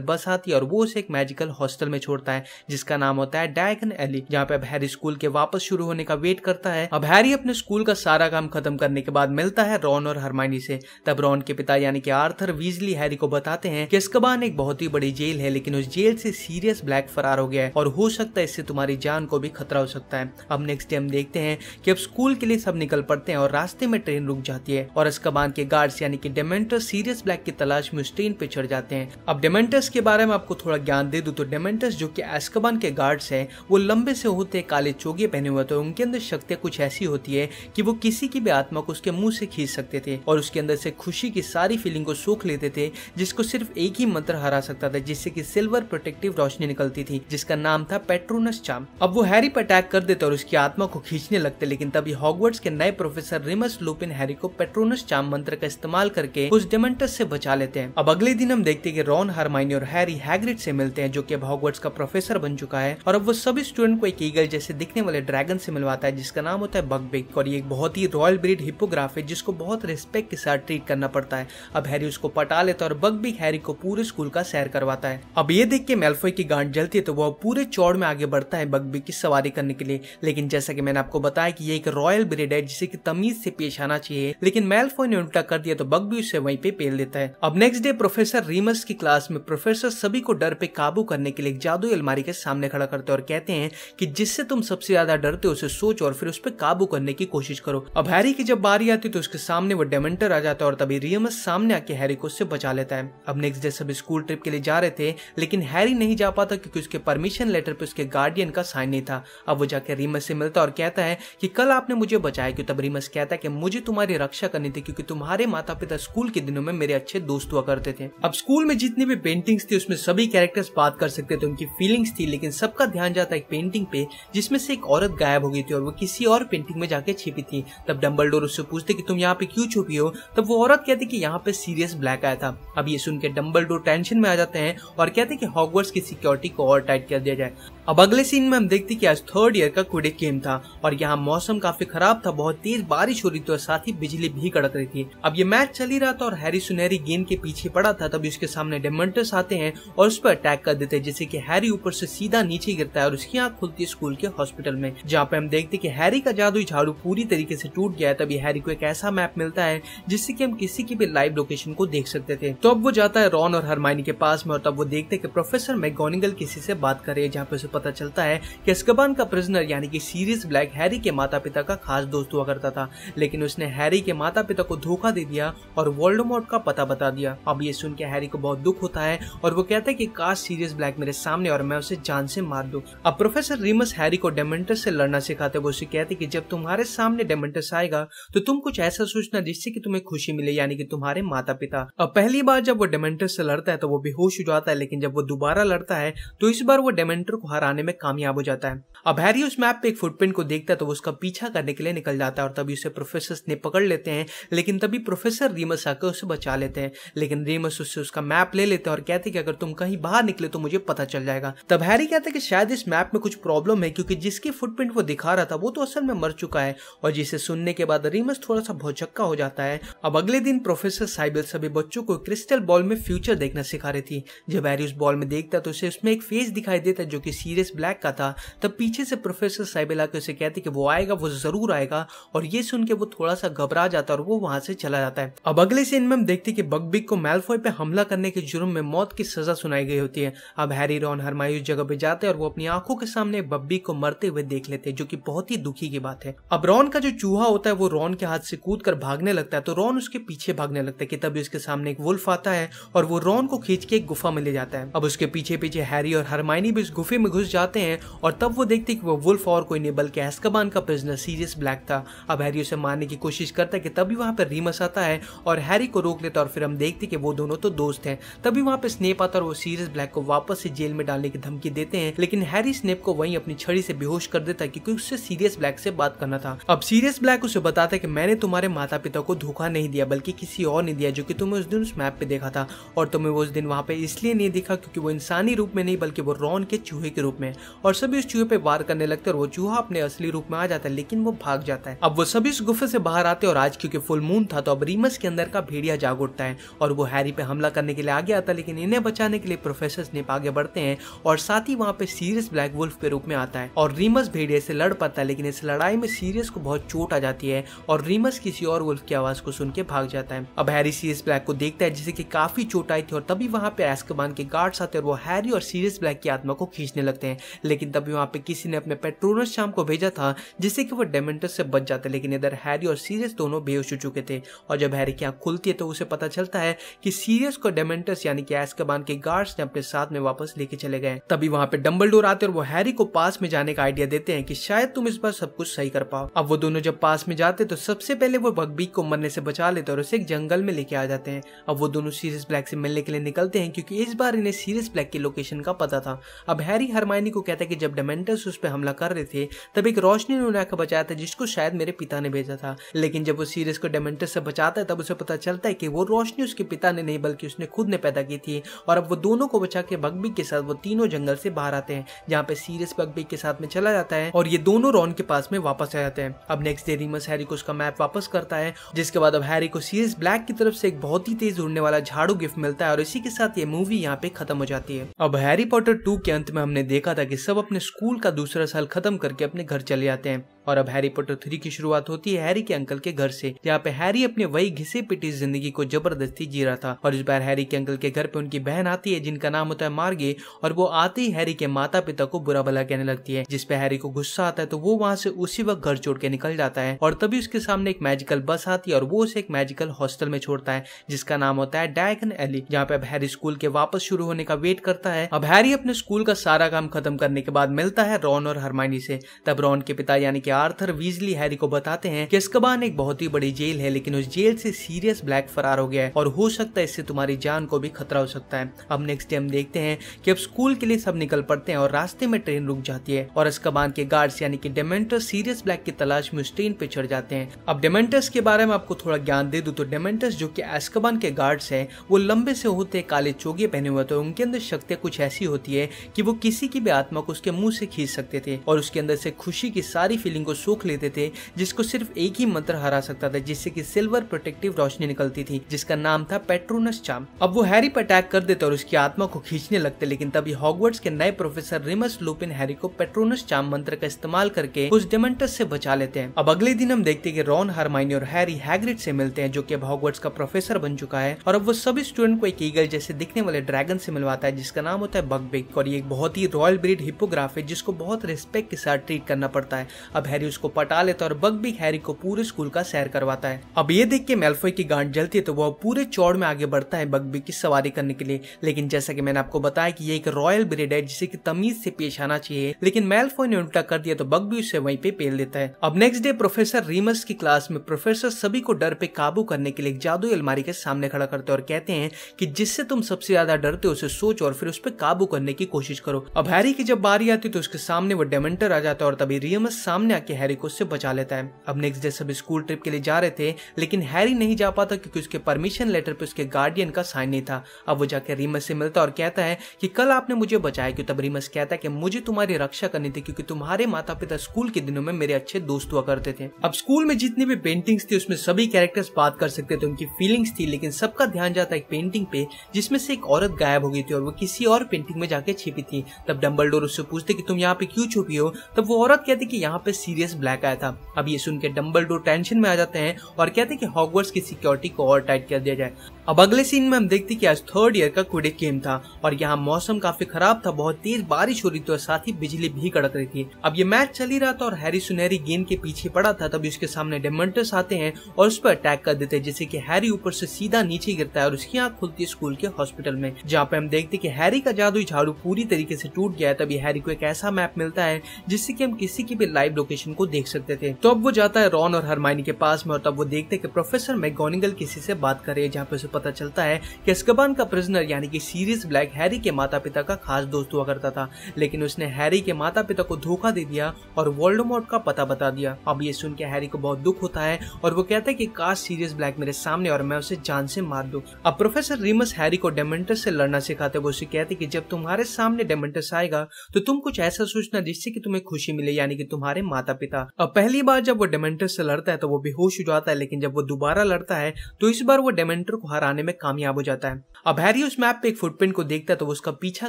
बस आती है, और वो उसे एक मैजिकल हॉस्टल में छोड़ता है, जिसका नाम होता है डायगन एली जहाँ पे अब हैरी स्कूल के वापस शुरू होने का वेट करता है। अब हैरी अपने स्कूल का सारा काम खत्म करने के बाद मिलता है रॉन और हरमाइनी से। तब रॉन के पिता, यानी कि आर्थर वीजली हैरी को बताते हैं कि अस्कबान एक बहुत ही बड़ी जेल है, लेकिन उस जेल से सीरियस ब्लैक फरार हो गया है और हो सकता है इससे तुम्हारी जान को भी खतरा हो सकता है। अब नेक्स्ट डे हम देखते हैं कि अब स्कूल के लिए सब निकल पड़ते हैं और रास्ते में ट्रेन रुक जाती है और अस्कबान के गार्ड्स यानी कि डेमेंटर सीरियस ब्लैक की तलाश में उस ट्रेन पे चढ़ जाते हैं। अब डेमेंटस के बारे में आपको थोड़ा ज्ञान दे दू तो डेमेंटस जो कि एस्कबान के गार्ड्स है, वो लंबे से होते काले चोगे पहने हुए थे उनके अंदर शक्तियाँ कुछ ऐसी होती है कि वो किसी की भी आत्मा को उसके मुँह से खींच सकते थे और उसके अंदर से खुशी की सारी फीलिंग को सूख लेते थे, जिसको सिर्फ़ एक ही मंत्र हरा सकता था, जिससे कि सिल्वर प्रोटेक्टिव रोशनी निकलती थी, जिसका नाम था पेट्रोनस चाम। अब वो हैरी पर अटैक कर देते और उसकी आत्मा को खींचने लगते, लेकिन तभी हॉगवर्ड्स के नए प्रोफेसर रिमस लुपिन हैरी को पेट्रोनस चाम मंत्र का इस्तेमाल करके उस डेमेंटस से बचा लेते हैं। अब अगले दिन हम देखते हैं कि रॉन, हरमाइनी और हैरी हैग्रिड से मिलते हैं, जो कि अब हॉगवर्ड्स का प्रोफेसर बन चुका है, और अब वो सभी स्टूडेंट को एक ईगल जैसे दिखने वाले ड्रैगन से मिलवाता है, जिसका नाम होता है बगबिग, और ये एक बहुत ही रॉयल ब्रीड हिपोग्राफ है, जिसको बहुत रिस्पेक्ट के साथ ट्रीट करना पड़ता है। अब हैरी उसको पटा लेता है और बग भी हैरी को पूरे स्कूल का सैर करवाता है। अब ये देख के मेल्फोई की गांड जलती है तो वह पूरे चौड़ में आगे बढ़ता है बगबी की सवारी करने के लिए। लेकिन जैसा कि मैंने आपको बताया कि ये एक रॉयल ब्रिड है, जिसे की तमीज से पेश आना चाहिए, लेकिन मेल्फोई ने उल्टा कर दिया तो बग भी उसे वहीं पे पेल देता है। अब नेक्स्ट डे प्रोफेसर रीमस की क्लास में प्रोफेसर सभी को डर पे काबू करने के लिए एक जादू अलमारी के सामने खड़ा करते और कहते हैं कि जिससे तुम सबसे ज़्यादा डरते हो, उसे सोच और फिर उस पर काबू करने की कोशिश करो। अब हैरी की जब बारी आती तो उसके सामने वो डेमेंटर आ जाता और तभी रियमस सामने हैरी को उससे बचा लेता है। अब नेक्स्ट डे सब स्कूल ट्रिप के लिए जा रहे थे, लेकिन हैरी नहीं जा पाता क्योंकि उसके परमिशन लेटर पे उसके गार्डियन का साइन नहीं था। अब वो जाके रीमस से मिलता और कहता है कि कल आपने मुझे बचाया, क्यों? तब रीमस कहता है कि मुझे तुम्हारी रक्षा करनी थी, क्योंकि तुम्हारे माता पिता स्कूल के दिनों में मेरे अच्छे दोस्त हुआ करते थे। अब स्कूल में जितनी भी पेंटिंग्स थी, उसमें सभी कैरेक्टर्स बात कर सकते थे, उनकी फीलिंग्स थी, लेकिन सबका ध्यान जाता एक पेंटिंग पे, जिसमें से एक औरत गायब हो गई थी और वो किसी और पेंटिंग में जाके छिपी थी। तब डम्बल उससे पूछते कि तुम यहाँ पे क्यों छुपी हो? तब वो औरत कहती कि यहाँ पे सीरियस ब्लैक आया था। अब ये सुनकर डम्बल टेंशन में आ जाते हैं और कहते हैं कि हॉगवर्ड्स की सिक्योरिटी को और टाइट कर दिया जाए। अब अगले सीन में हम देखते कि आज थर्ड ईयर का क्विडिक गेम था और यहाँ मौसम काफ़ी खराब था, बहुत तेज बारिश हो रही थी और साथ ही बिजली भी कड़क रही थी। अब ये मैच चल ही रहा था और हैरी सुनहरी गेंद के पीछे पड़ा था, तभी उसके सामने डेमेंटस आते हैं और उस पर अटैक कर देते हैं, जिससे कि हैरी ऊपर से सीधा नीचे गिरता है और उसकी आँख खुलती है स्कूल के हॉस्पिटल में, जहाँ पे हम देखते कि हैरी का जादू झाड़ू पूरी तरीके से टूट गया है, तभी हैरी को एक ऐसा मैप मिलता है, जिससे की हम किसी की भी लाइव लोकेशन को देख सकते थे। तो अब वो जाता है रॉन और हरमाइनी के पास में और तब वो देखते कि प्रोफेसर मैगोनिगल किसी से बात करे जहाँ पे पता चलता है कि अस्कबान का प्रिजनर यानी कि सीरियस ब्लैक हैरी के माता पिता का खास दोस्त हुआ करता था। लेकिन उसने हैरी के माता पिता को धोखा दे दिया और वोल्डोमोट का पता बता दिया। अब ये सुन के हैरी को बहुत दुख होता है और वो कहता है कि काश सीरियस ब्लैक मेरे सामने और मैं उसे जान से मार दू। अब प्रोफेसर रिमस हैरी को डेमेंटस से लड़ना सिखाते वो उसे कहते कि जब तुम्हारे सामने डेमेंटस आएगा तो तुम कुछ ऐसा सोचना जिससे कि तुम्हें खुशी मिले, यानी कि तुम्हारे माता पिता अब पहली बार जब वो डेमेंटस से लड़ता है तो वो बेहोश हो जाता है, लेकिन जब वो दोबारा लड़ता है तो इस बार वो डेमेंटर को हराने में कामयाब हो जाता है। अब हैरी उस मैप पे एक फुटप्रिंट को देखता है तो वो उसका पीछा करने के लिए निकल जाता है और तभी उसे प्रोफेसर ने पकड़ लेते हैं, लेकिन तभी प्रोफेसर रीमस आकर उसे बचा लेते हैं। लेकिन रीमस उससे उसका मैप ले लेते हैं और कहते कि अगर तुम कहीं बाहर निकले तो मुझे पता चल जाएगा। तब हैरी कहता है कि शायद इस मैप में कुछ प्रॉब्लम है, क्योंकि जिसकी फुटप्रिंट वो दिखा रहा था वो तो असल में मर चुका है और जिसे सुनने के बाद रीमस थोड़ा सा भौचक्का हो जाता है। अब अगले दिन प्रोफेसर साइबल सभी बच्चों को क्रिस्टल बॉल में फ्यूचर देखना सिखा रही थी। जब हैरी उस बॉल में देखता तो उसे उसमें एक फेस दिखाई देता जो कि सीरियस ब्लैक का था, तब पीछे से प्रोफेसर साइबल आके उसे कहती कि वो आएगा, वो ज़रूर आएगा, और ये सुन के वो थोड़ा सा घबरा जाता है और वो वहाँ से चला जाता है। अब अगले सीन में हम देखते कि बगबिग को मेलफॉय पे हमला करने के जुर्म में मौत की सजा सुनाई गई होती है। अब हैरी रॉन हरमाई उस जगह पे जाते हैं और वो अपनी आँखों के सामने बब्बी को मरते हुए देख लेते हैं, जो कि बहुत ही दुखी की बात है। अब रॉन का जो चूहा होता है, वो रॉन के हाथ से कूद कर भागने लगता है तो रॉन उसके पीछे भागने लगता है कि तभी उसके सामने एक वुल्फ आता है और वो रॉन को खींच के एक गुफा में ले जाता है। अब उसके पीछे पीछे हैरी और हरमाइनी भी उस गुफे में घुस जाते हैं और तब वो देखते कि वो वुल्फ और कोई नहीं, बल्कि एस्कबान का प्रिजनर सीरियस ब्लैक था। अब हैरी उसे मारने की कोशिश करता है कि तभी वहाँ पर रीमस आता है और हैरी को रोक लेता और फिर हम देखते कि वो दोनों तो दोस्त हैं। तभी वहाँ पे स्नेप आता और वो सीरियस ब्लैक को वापस से जेल में डालने की धमकी देते हैं, लेकिन हैरी स्नेप को वहीं अपनी छड़ी से बेहोश कर देता है क्योंकि उससे सीरियस ब्लैक से बात करना था। अब सीरियस ब्लैक उसे बताता है कि मैंने तुम्हारे माता पिता को धोखा नहीं दिया, बल्कि किसी और ने दिया, जो कि तुम्हें उस दिन उस मैप पे देखा था। और तुम्हें वो उस दिन वहाँ पे इसलिए नहीं दिखा क्योंकि वो इंसानी रूप में नहीं, बल्कि वो रॉन के चूहे के रूप में। और सभी उस चूहे पे वार करने लगते और वो चूहा अपने असली रूप में आ जाता है, लेकिन वो भाग जाता है। अब वो सभी उस गुफे से बाहर आते और आज क्योंकि फुल मून था तो अब रीमस के अंदर का भेड़िया जाग उठता है और वो हैरी पे हमला करने के लिए आगे आता है, लेकिन इन्हें बचाने के लिए प्रोफेसर स्नेप आगे बढ़ते हैं और साथ ही वहाँ पे सीरियस ब्लैक वुल्फ के रूप में आता है। और रीमस भेड़िया से लड़ पाता है, लेकिन इस लड़ाई में सीरियस को बहुत चोट आ जाती है और रीमस किसी और वुल्फ की आवाज़ को सुन के भाग जाता है। अब हैरी सीरियस ब्लैक को देखता है जिसे की काफ़ी चोट आई थी और तभी वहाँ पे एस्कबान के गार्ड्स आते और वो हैरी और सीरियस ब्लैक की आत्मा को खींचने लगते हैं। लेकिन तभी वहाँ पे किसी ने अपने पेट्रोनस शाम को भेजा था, जिससे कि वो डेमेंटस से बच जाते, लेकिन इधर हैरी और सीरियस दोनों बेहोश हो चुके थे। और जब हैरी की आँख खुलती है तो उसे पता चलता है कि सीरियस को डेमेंटस यानी कि एस्कबान के गार्ड्स ने अपने साथ में वापस लेके चले गए। तभी वहाँ पे डम्बल आते और वो हैरी को पास में जाने का आइडिया देते हैं कि शायद तुम इस बार सब कुछ सही कर पाओ। अब वो दोनों जब पास में जाते तो सबसे पहले वो बगबीक को मरने से बचा लेते और उसे एक जंगल में लेके आ जाते हैं। अब वो दोनों सीरियस ब्लैक से मिलने के लिए निकलते हैं, क्योंकि इस बार इन्हें सीरियस ब्लैक की लोकेशन का पता था। अब हैरी हरमाइनी को कहता है कि जब डेमेंटस उस पर हमला कर रहे थे, तब एक रोशनी ने उन्हें आकर बचाया था जिसको शायद मेरे पिता ने भेजा था। लेकिन जब वो सीरियस को डेमेंटर से बचाता है, तब उसे पता चलता है कि वो रोशनी उसके पिता ने नहीं, बल्कि उसने खुद ने पैदा की थी। और अब वो दोनों को बचा के बगबी के साथ, वो तीनों जंगल से बाहर आते हैं, जहाँ पे सीरियस बगबी के साथ में चला जाता है और ये दोनों रॉन के पास में वापस आ जाते हैं। अब नेक्स्ट डे रीमस हैरी को उसका मैप वापस करता है, जिसके बाद अब हैरी को सीरियस ब्लैक की तरफ़ से एक बहुत ही तेज उड़ने वाला झाड़ू गिफ्ट मिलता है और इसी के साथ ये मूवी यहाँ पे खत्म हो जाती है। अब हैरी पॉटर टू के अंत में हमने देखा था कि सब अपने स्कूल का दूसरा साल खत्म करके अपने घर चले जाते हैं। और अब हैरी पॉटर थ्री की शुरुआत होती है हैरी के अंकल के घर से। जहाँ पे हैरी अपने वही घिसे पिटी ज़िंदगी को ज़बरदस्ती जी रहा था। और इस बार हैरी के अंकल के घर पे उनकी बहन आती है, जिनका नाम होता है मार्गे, और वो आते ही हैरी के माता पिता को बुरा भला कहने लगती है जिसपे हैरी को गुस्सा आता है तो वो वहाँ से उसी वक्त घर छोड़ के निकल जाता है। और तभी उसके सामने एक मैजिकल बस आती है, और वो उसे एक मैजिकल हॉस्टल में छोड़ता है, जिसका नाम होता है डायगन एली जहाँ पे अब हैरी स्कूल के वापस शुरू होने का वेट करता है। अब हैरी अपने स्कूल का सारा काम खत्म करने के बाद मिलता है रॉन और हरमानी से। तब रॉन के पिता, यानी कि आर्थर वीजली हैरी को बताते हैं कि अस्कबान एक बहुत ही बड़ी जेल है, लेकिन उस जेल से सीरियस ब्लैक फरार हो गया है और हो सकता है इससे तुम्हारी जान को भी खतरा हो सकता है। अब नेक्स्ट डे हम देखते हैं कि अब स्कूल के लिए सब निकल पड़ते हैं और रास्ते में ट्रेन रुक जाती है और अस्कबान के गार्ड्स यानी कि डेमेंटर सीरियस ब्लैक की तलाश में उस ट्रेन पे चढ़ जाते हैं। अब डेमेंटस के बारे में आपको थोड़ा ज्ञान दे दू तो डेमेंटस जो कि एस्कबान के गार्ड्स हैं, वो लंबे से होते काले चोगे पहने हुए थे उनके अंदर शक्तियाँ कुछ ऐसी होती है कि वो किसी की भी आत्मा को उसके मुँह से खींच सकते थे और उसके अंदर से खुशी की सारी फीलिंग को सूख लेते थे, जिसको सिर्फ़ एक ही मंत्र हरा सकता था, जिससे कि सिल्वर प्रोटेक्टिव रोशनी निकलती थी, जिसका नाम था पेट्रोनस चाम। अब वो हैरी पर अटैक कर देते और उसकी आत्मा को खींचने लगते, लेकिन तभी हॉगवर्ड्स के नए प्रोफेसर रिमस लुपिन हैरी को पेट्रोनस चाम मंत्र का इस्तेमाल करके उस डेमेंटस से बचा लेते हैं। अब अगले दिन हम देखते हैं कि रॉन, हरमाइनी और हैरी हैग्रिड से मिलते हैं, जो कि अब हॉगवर्ड्स का प्रोफेसर बन चुका है, और अब वो सभी स्टूडेंट को एक ईगल जैसे दिखने वाले ड्रैगन से मिलवाता है, जिसका नाम होता है बगबिग, और ये एक बहुत ही रॉयल ब्रीड हिपोग्राफ है, जिसको बहुत रिस्पेक्ट के साथ ट्रीट करना पड़ता है। अब हैरी उसको पटा लेता है और बगबिग हैरी को पूरे स्कूल का सैर करवाता है। अब ये देख के मेल्फोय की गांड जलती है तो वह पूरे चौड़ में आगे बढ़ता है बगबिग की सवारी करने के लिए। लेकिन जैसा कि मैंने आपको बताया कि ये एक रॉयल ब्रीड है, जिसे की तमीज से पेश आना चाहिए, लेकिन मेल्फोय ने उल्टा कर दिया तो बगबी उसे वहीं पे पेल देता है। अब नेक्स्ट डे प्रोफेसर रीमस की क्लास में प्रोफेसर सभी को डर पे काबू करने के लिए एक जादू अलमारी के सामने खड़ा करते और कहते हैं कि जिससे तुम सबसे ज़्यादा डरते हो, उसे सोच और फिर उस पर काबू करने की कोशिश करो। अब हैरी की जब बारी आती तो उसके सामने वो डेमेंटर आ जाता और तभी रियमस सामने हैरी को उससे बचा लेता है। अब नेक्स्ट डे सब स्कूल ट्रिप के लिए जा रहे थे, लेकिन हैरी नहीं जा पाता क्योंकि उसके परमिशन लेटर पे उसके गार्डियन का साइन नहीं था। अब वो जाकर रीमस से मिलता और कहता है कि कल आपने मुझे बचाया, क्यों? तब रीमस कहता है कि मुझे तुम्हारी रक्षा करनी थी, क्योंकि तुम्हारे माता पिता स्कूल के दिनों में मेरे अच्छे दोस्त हुआ करते थे। अब स्कूल में जितनी भी पेंटिंग्स थी, उसमें सभी कैरेक्टर्स बात कर सकते थे, उनकी फीलिंग्स थी, लेकिन सबका ध्यान जाता एक पेंटिंग पे, जिसमें से एक औरत गायब हो गई थी और वो किसी और पेंटिंग में जाके छिपी थी। तब डम्बलडोर उससे पूछते कि तुम यहाँ पे क्यों छुपी हो? तब वो औरत कहती कि यहाँ पे सीरियस ब्लैक आया था। अब ये सुनकर डम्बल टेंशन में आ जाते हैं और कहते हैं कि हॉगवर्ट्स की सिक्योरिटी को और टाइट कर दिया जाए। अब अगले सीन में हम देखते कि आज थर्ड ईयर का क्विडिक गेम था और यहाँ मौसम काफ़ी खराब था, बहुत तेज बारिश हो रही थी और साथ ही बिजली भी कड़क रही थी। अब ये मैच चल ही रहा था और हैरी सुनहरी गेंद के पीछे पड़ा था, तभी उसके सामने डेमेंटस आते हैं और उस पर अटैक कर देते हैं, जिससे कि हैरी ऊपर से सीधा नीचे गिरता है और उसकी आँख खुलती है स्कूल के हॉस्पिटल में, जहाँ पे हम देखते कि हैरी का जादू झाड़ू पूरी तरीके से टूट गया है, तभी हैरी को एक ऐसा मैप मिलता है, जिससे की हम किसी की भी लाइव लोकेशन को देख सकते थे। तो अब वो जाता है रॉन और हरमाइनी के पास में और तब वो देखते कि प्रोफेसर मैगोनिगल किसी से बात करे जहाँ पे पता चलता है कि अस्कबान का प्रिजनर यानी कि सीरियस ब्लैक हैरी के माता पिता का खास दोस्त हुआ करता था। लेकिन उसने हैरी के माता पिता को धोखा दे दिया और वोल्डोमोट का पता बता दिया। अब ये सुन के हैरी को बहुत दुख होता है और वो कहता है कि काश सीरियस ब्लैक मेरे सामने और मैं उसे जान से मार दूँ। अब प्रोफेसर रीमस हैरी को डेमेंटस से लड़ना सिखाते वो उसे कहते कि जब तुम्हारे सामने डेमेंटस आएगा तो तुम कुछ ऐसा सोचना जिससे कि तुम्हें खुशी मिले, यानी कि तुम्हारे माता पिता अब पहली बार जब वो डेमेंटस से लड़ता है तो वो बेहोश हो जाता है, लेकिन जब वो दोबारा लड़ता है तो इस बार वो डेमेंटर को हराने में कामयाब हो जाता है। अब हैरी उस मैप पे एक फुटप्रिंट को देखता है तो वो उसका पीछा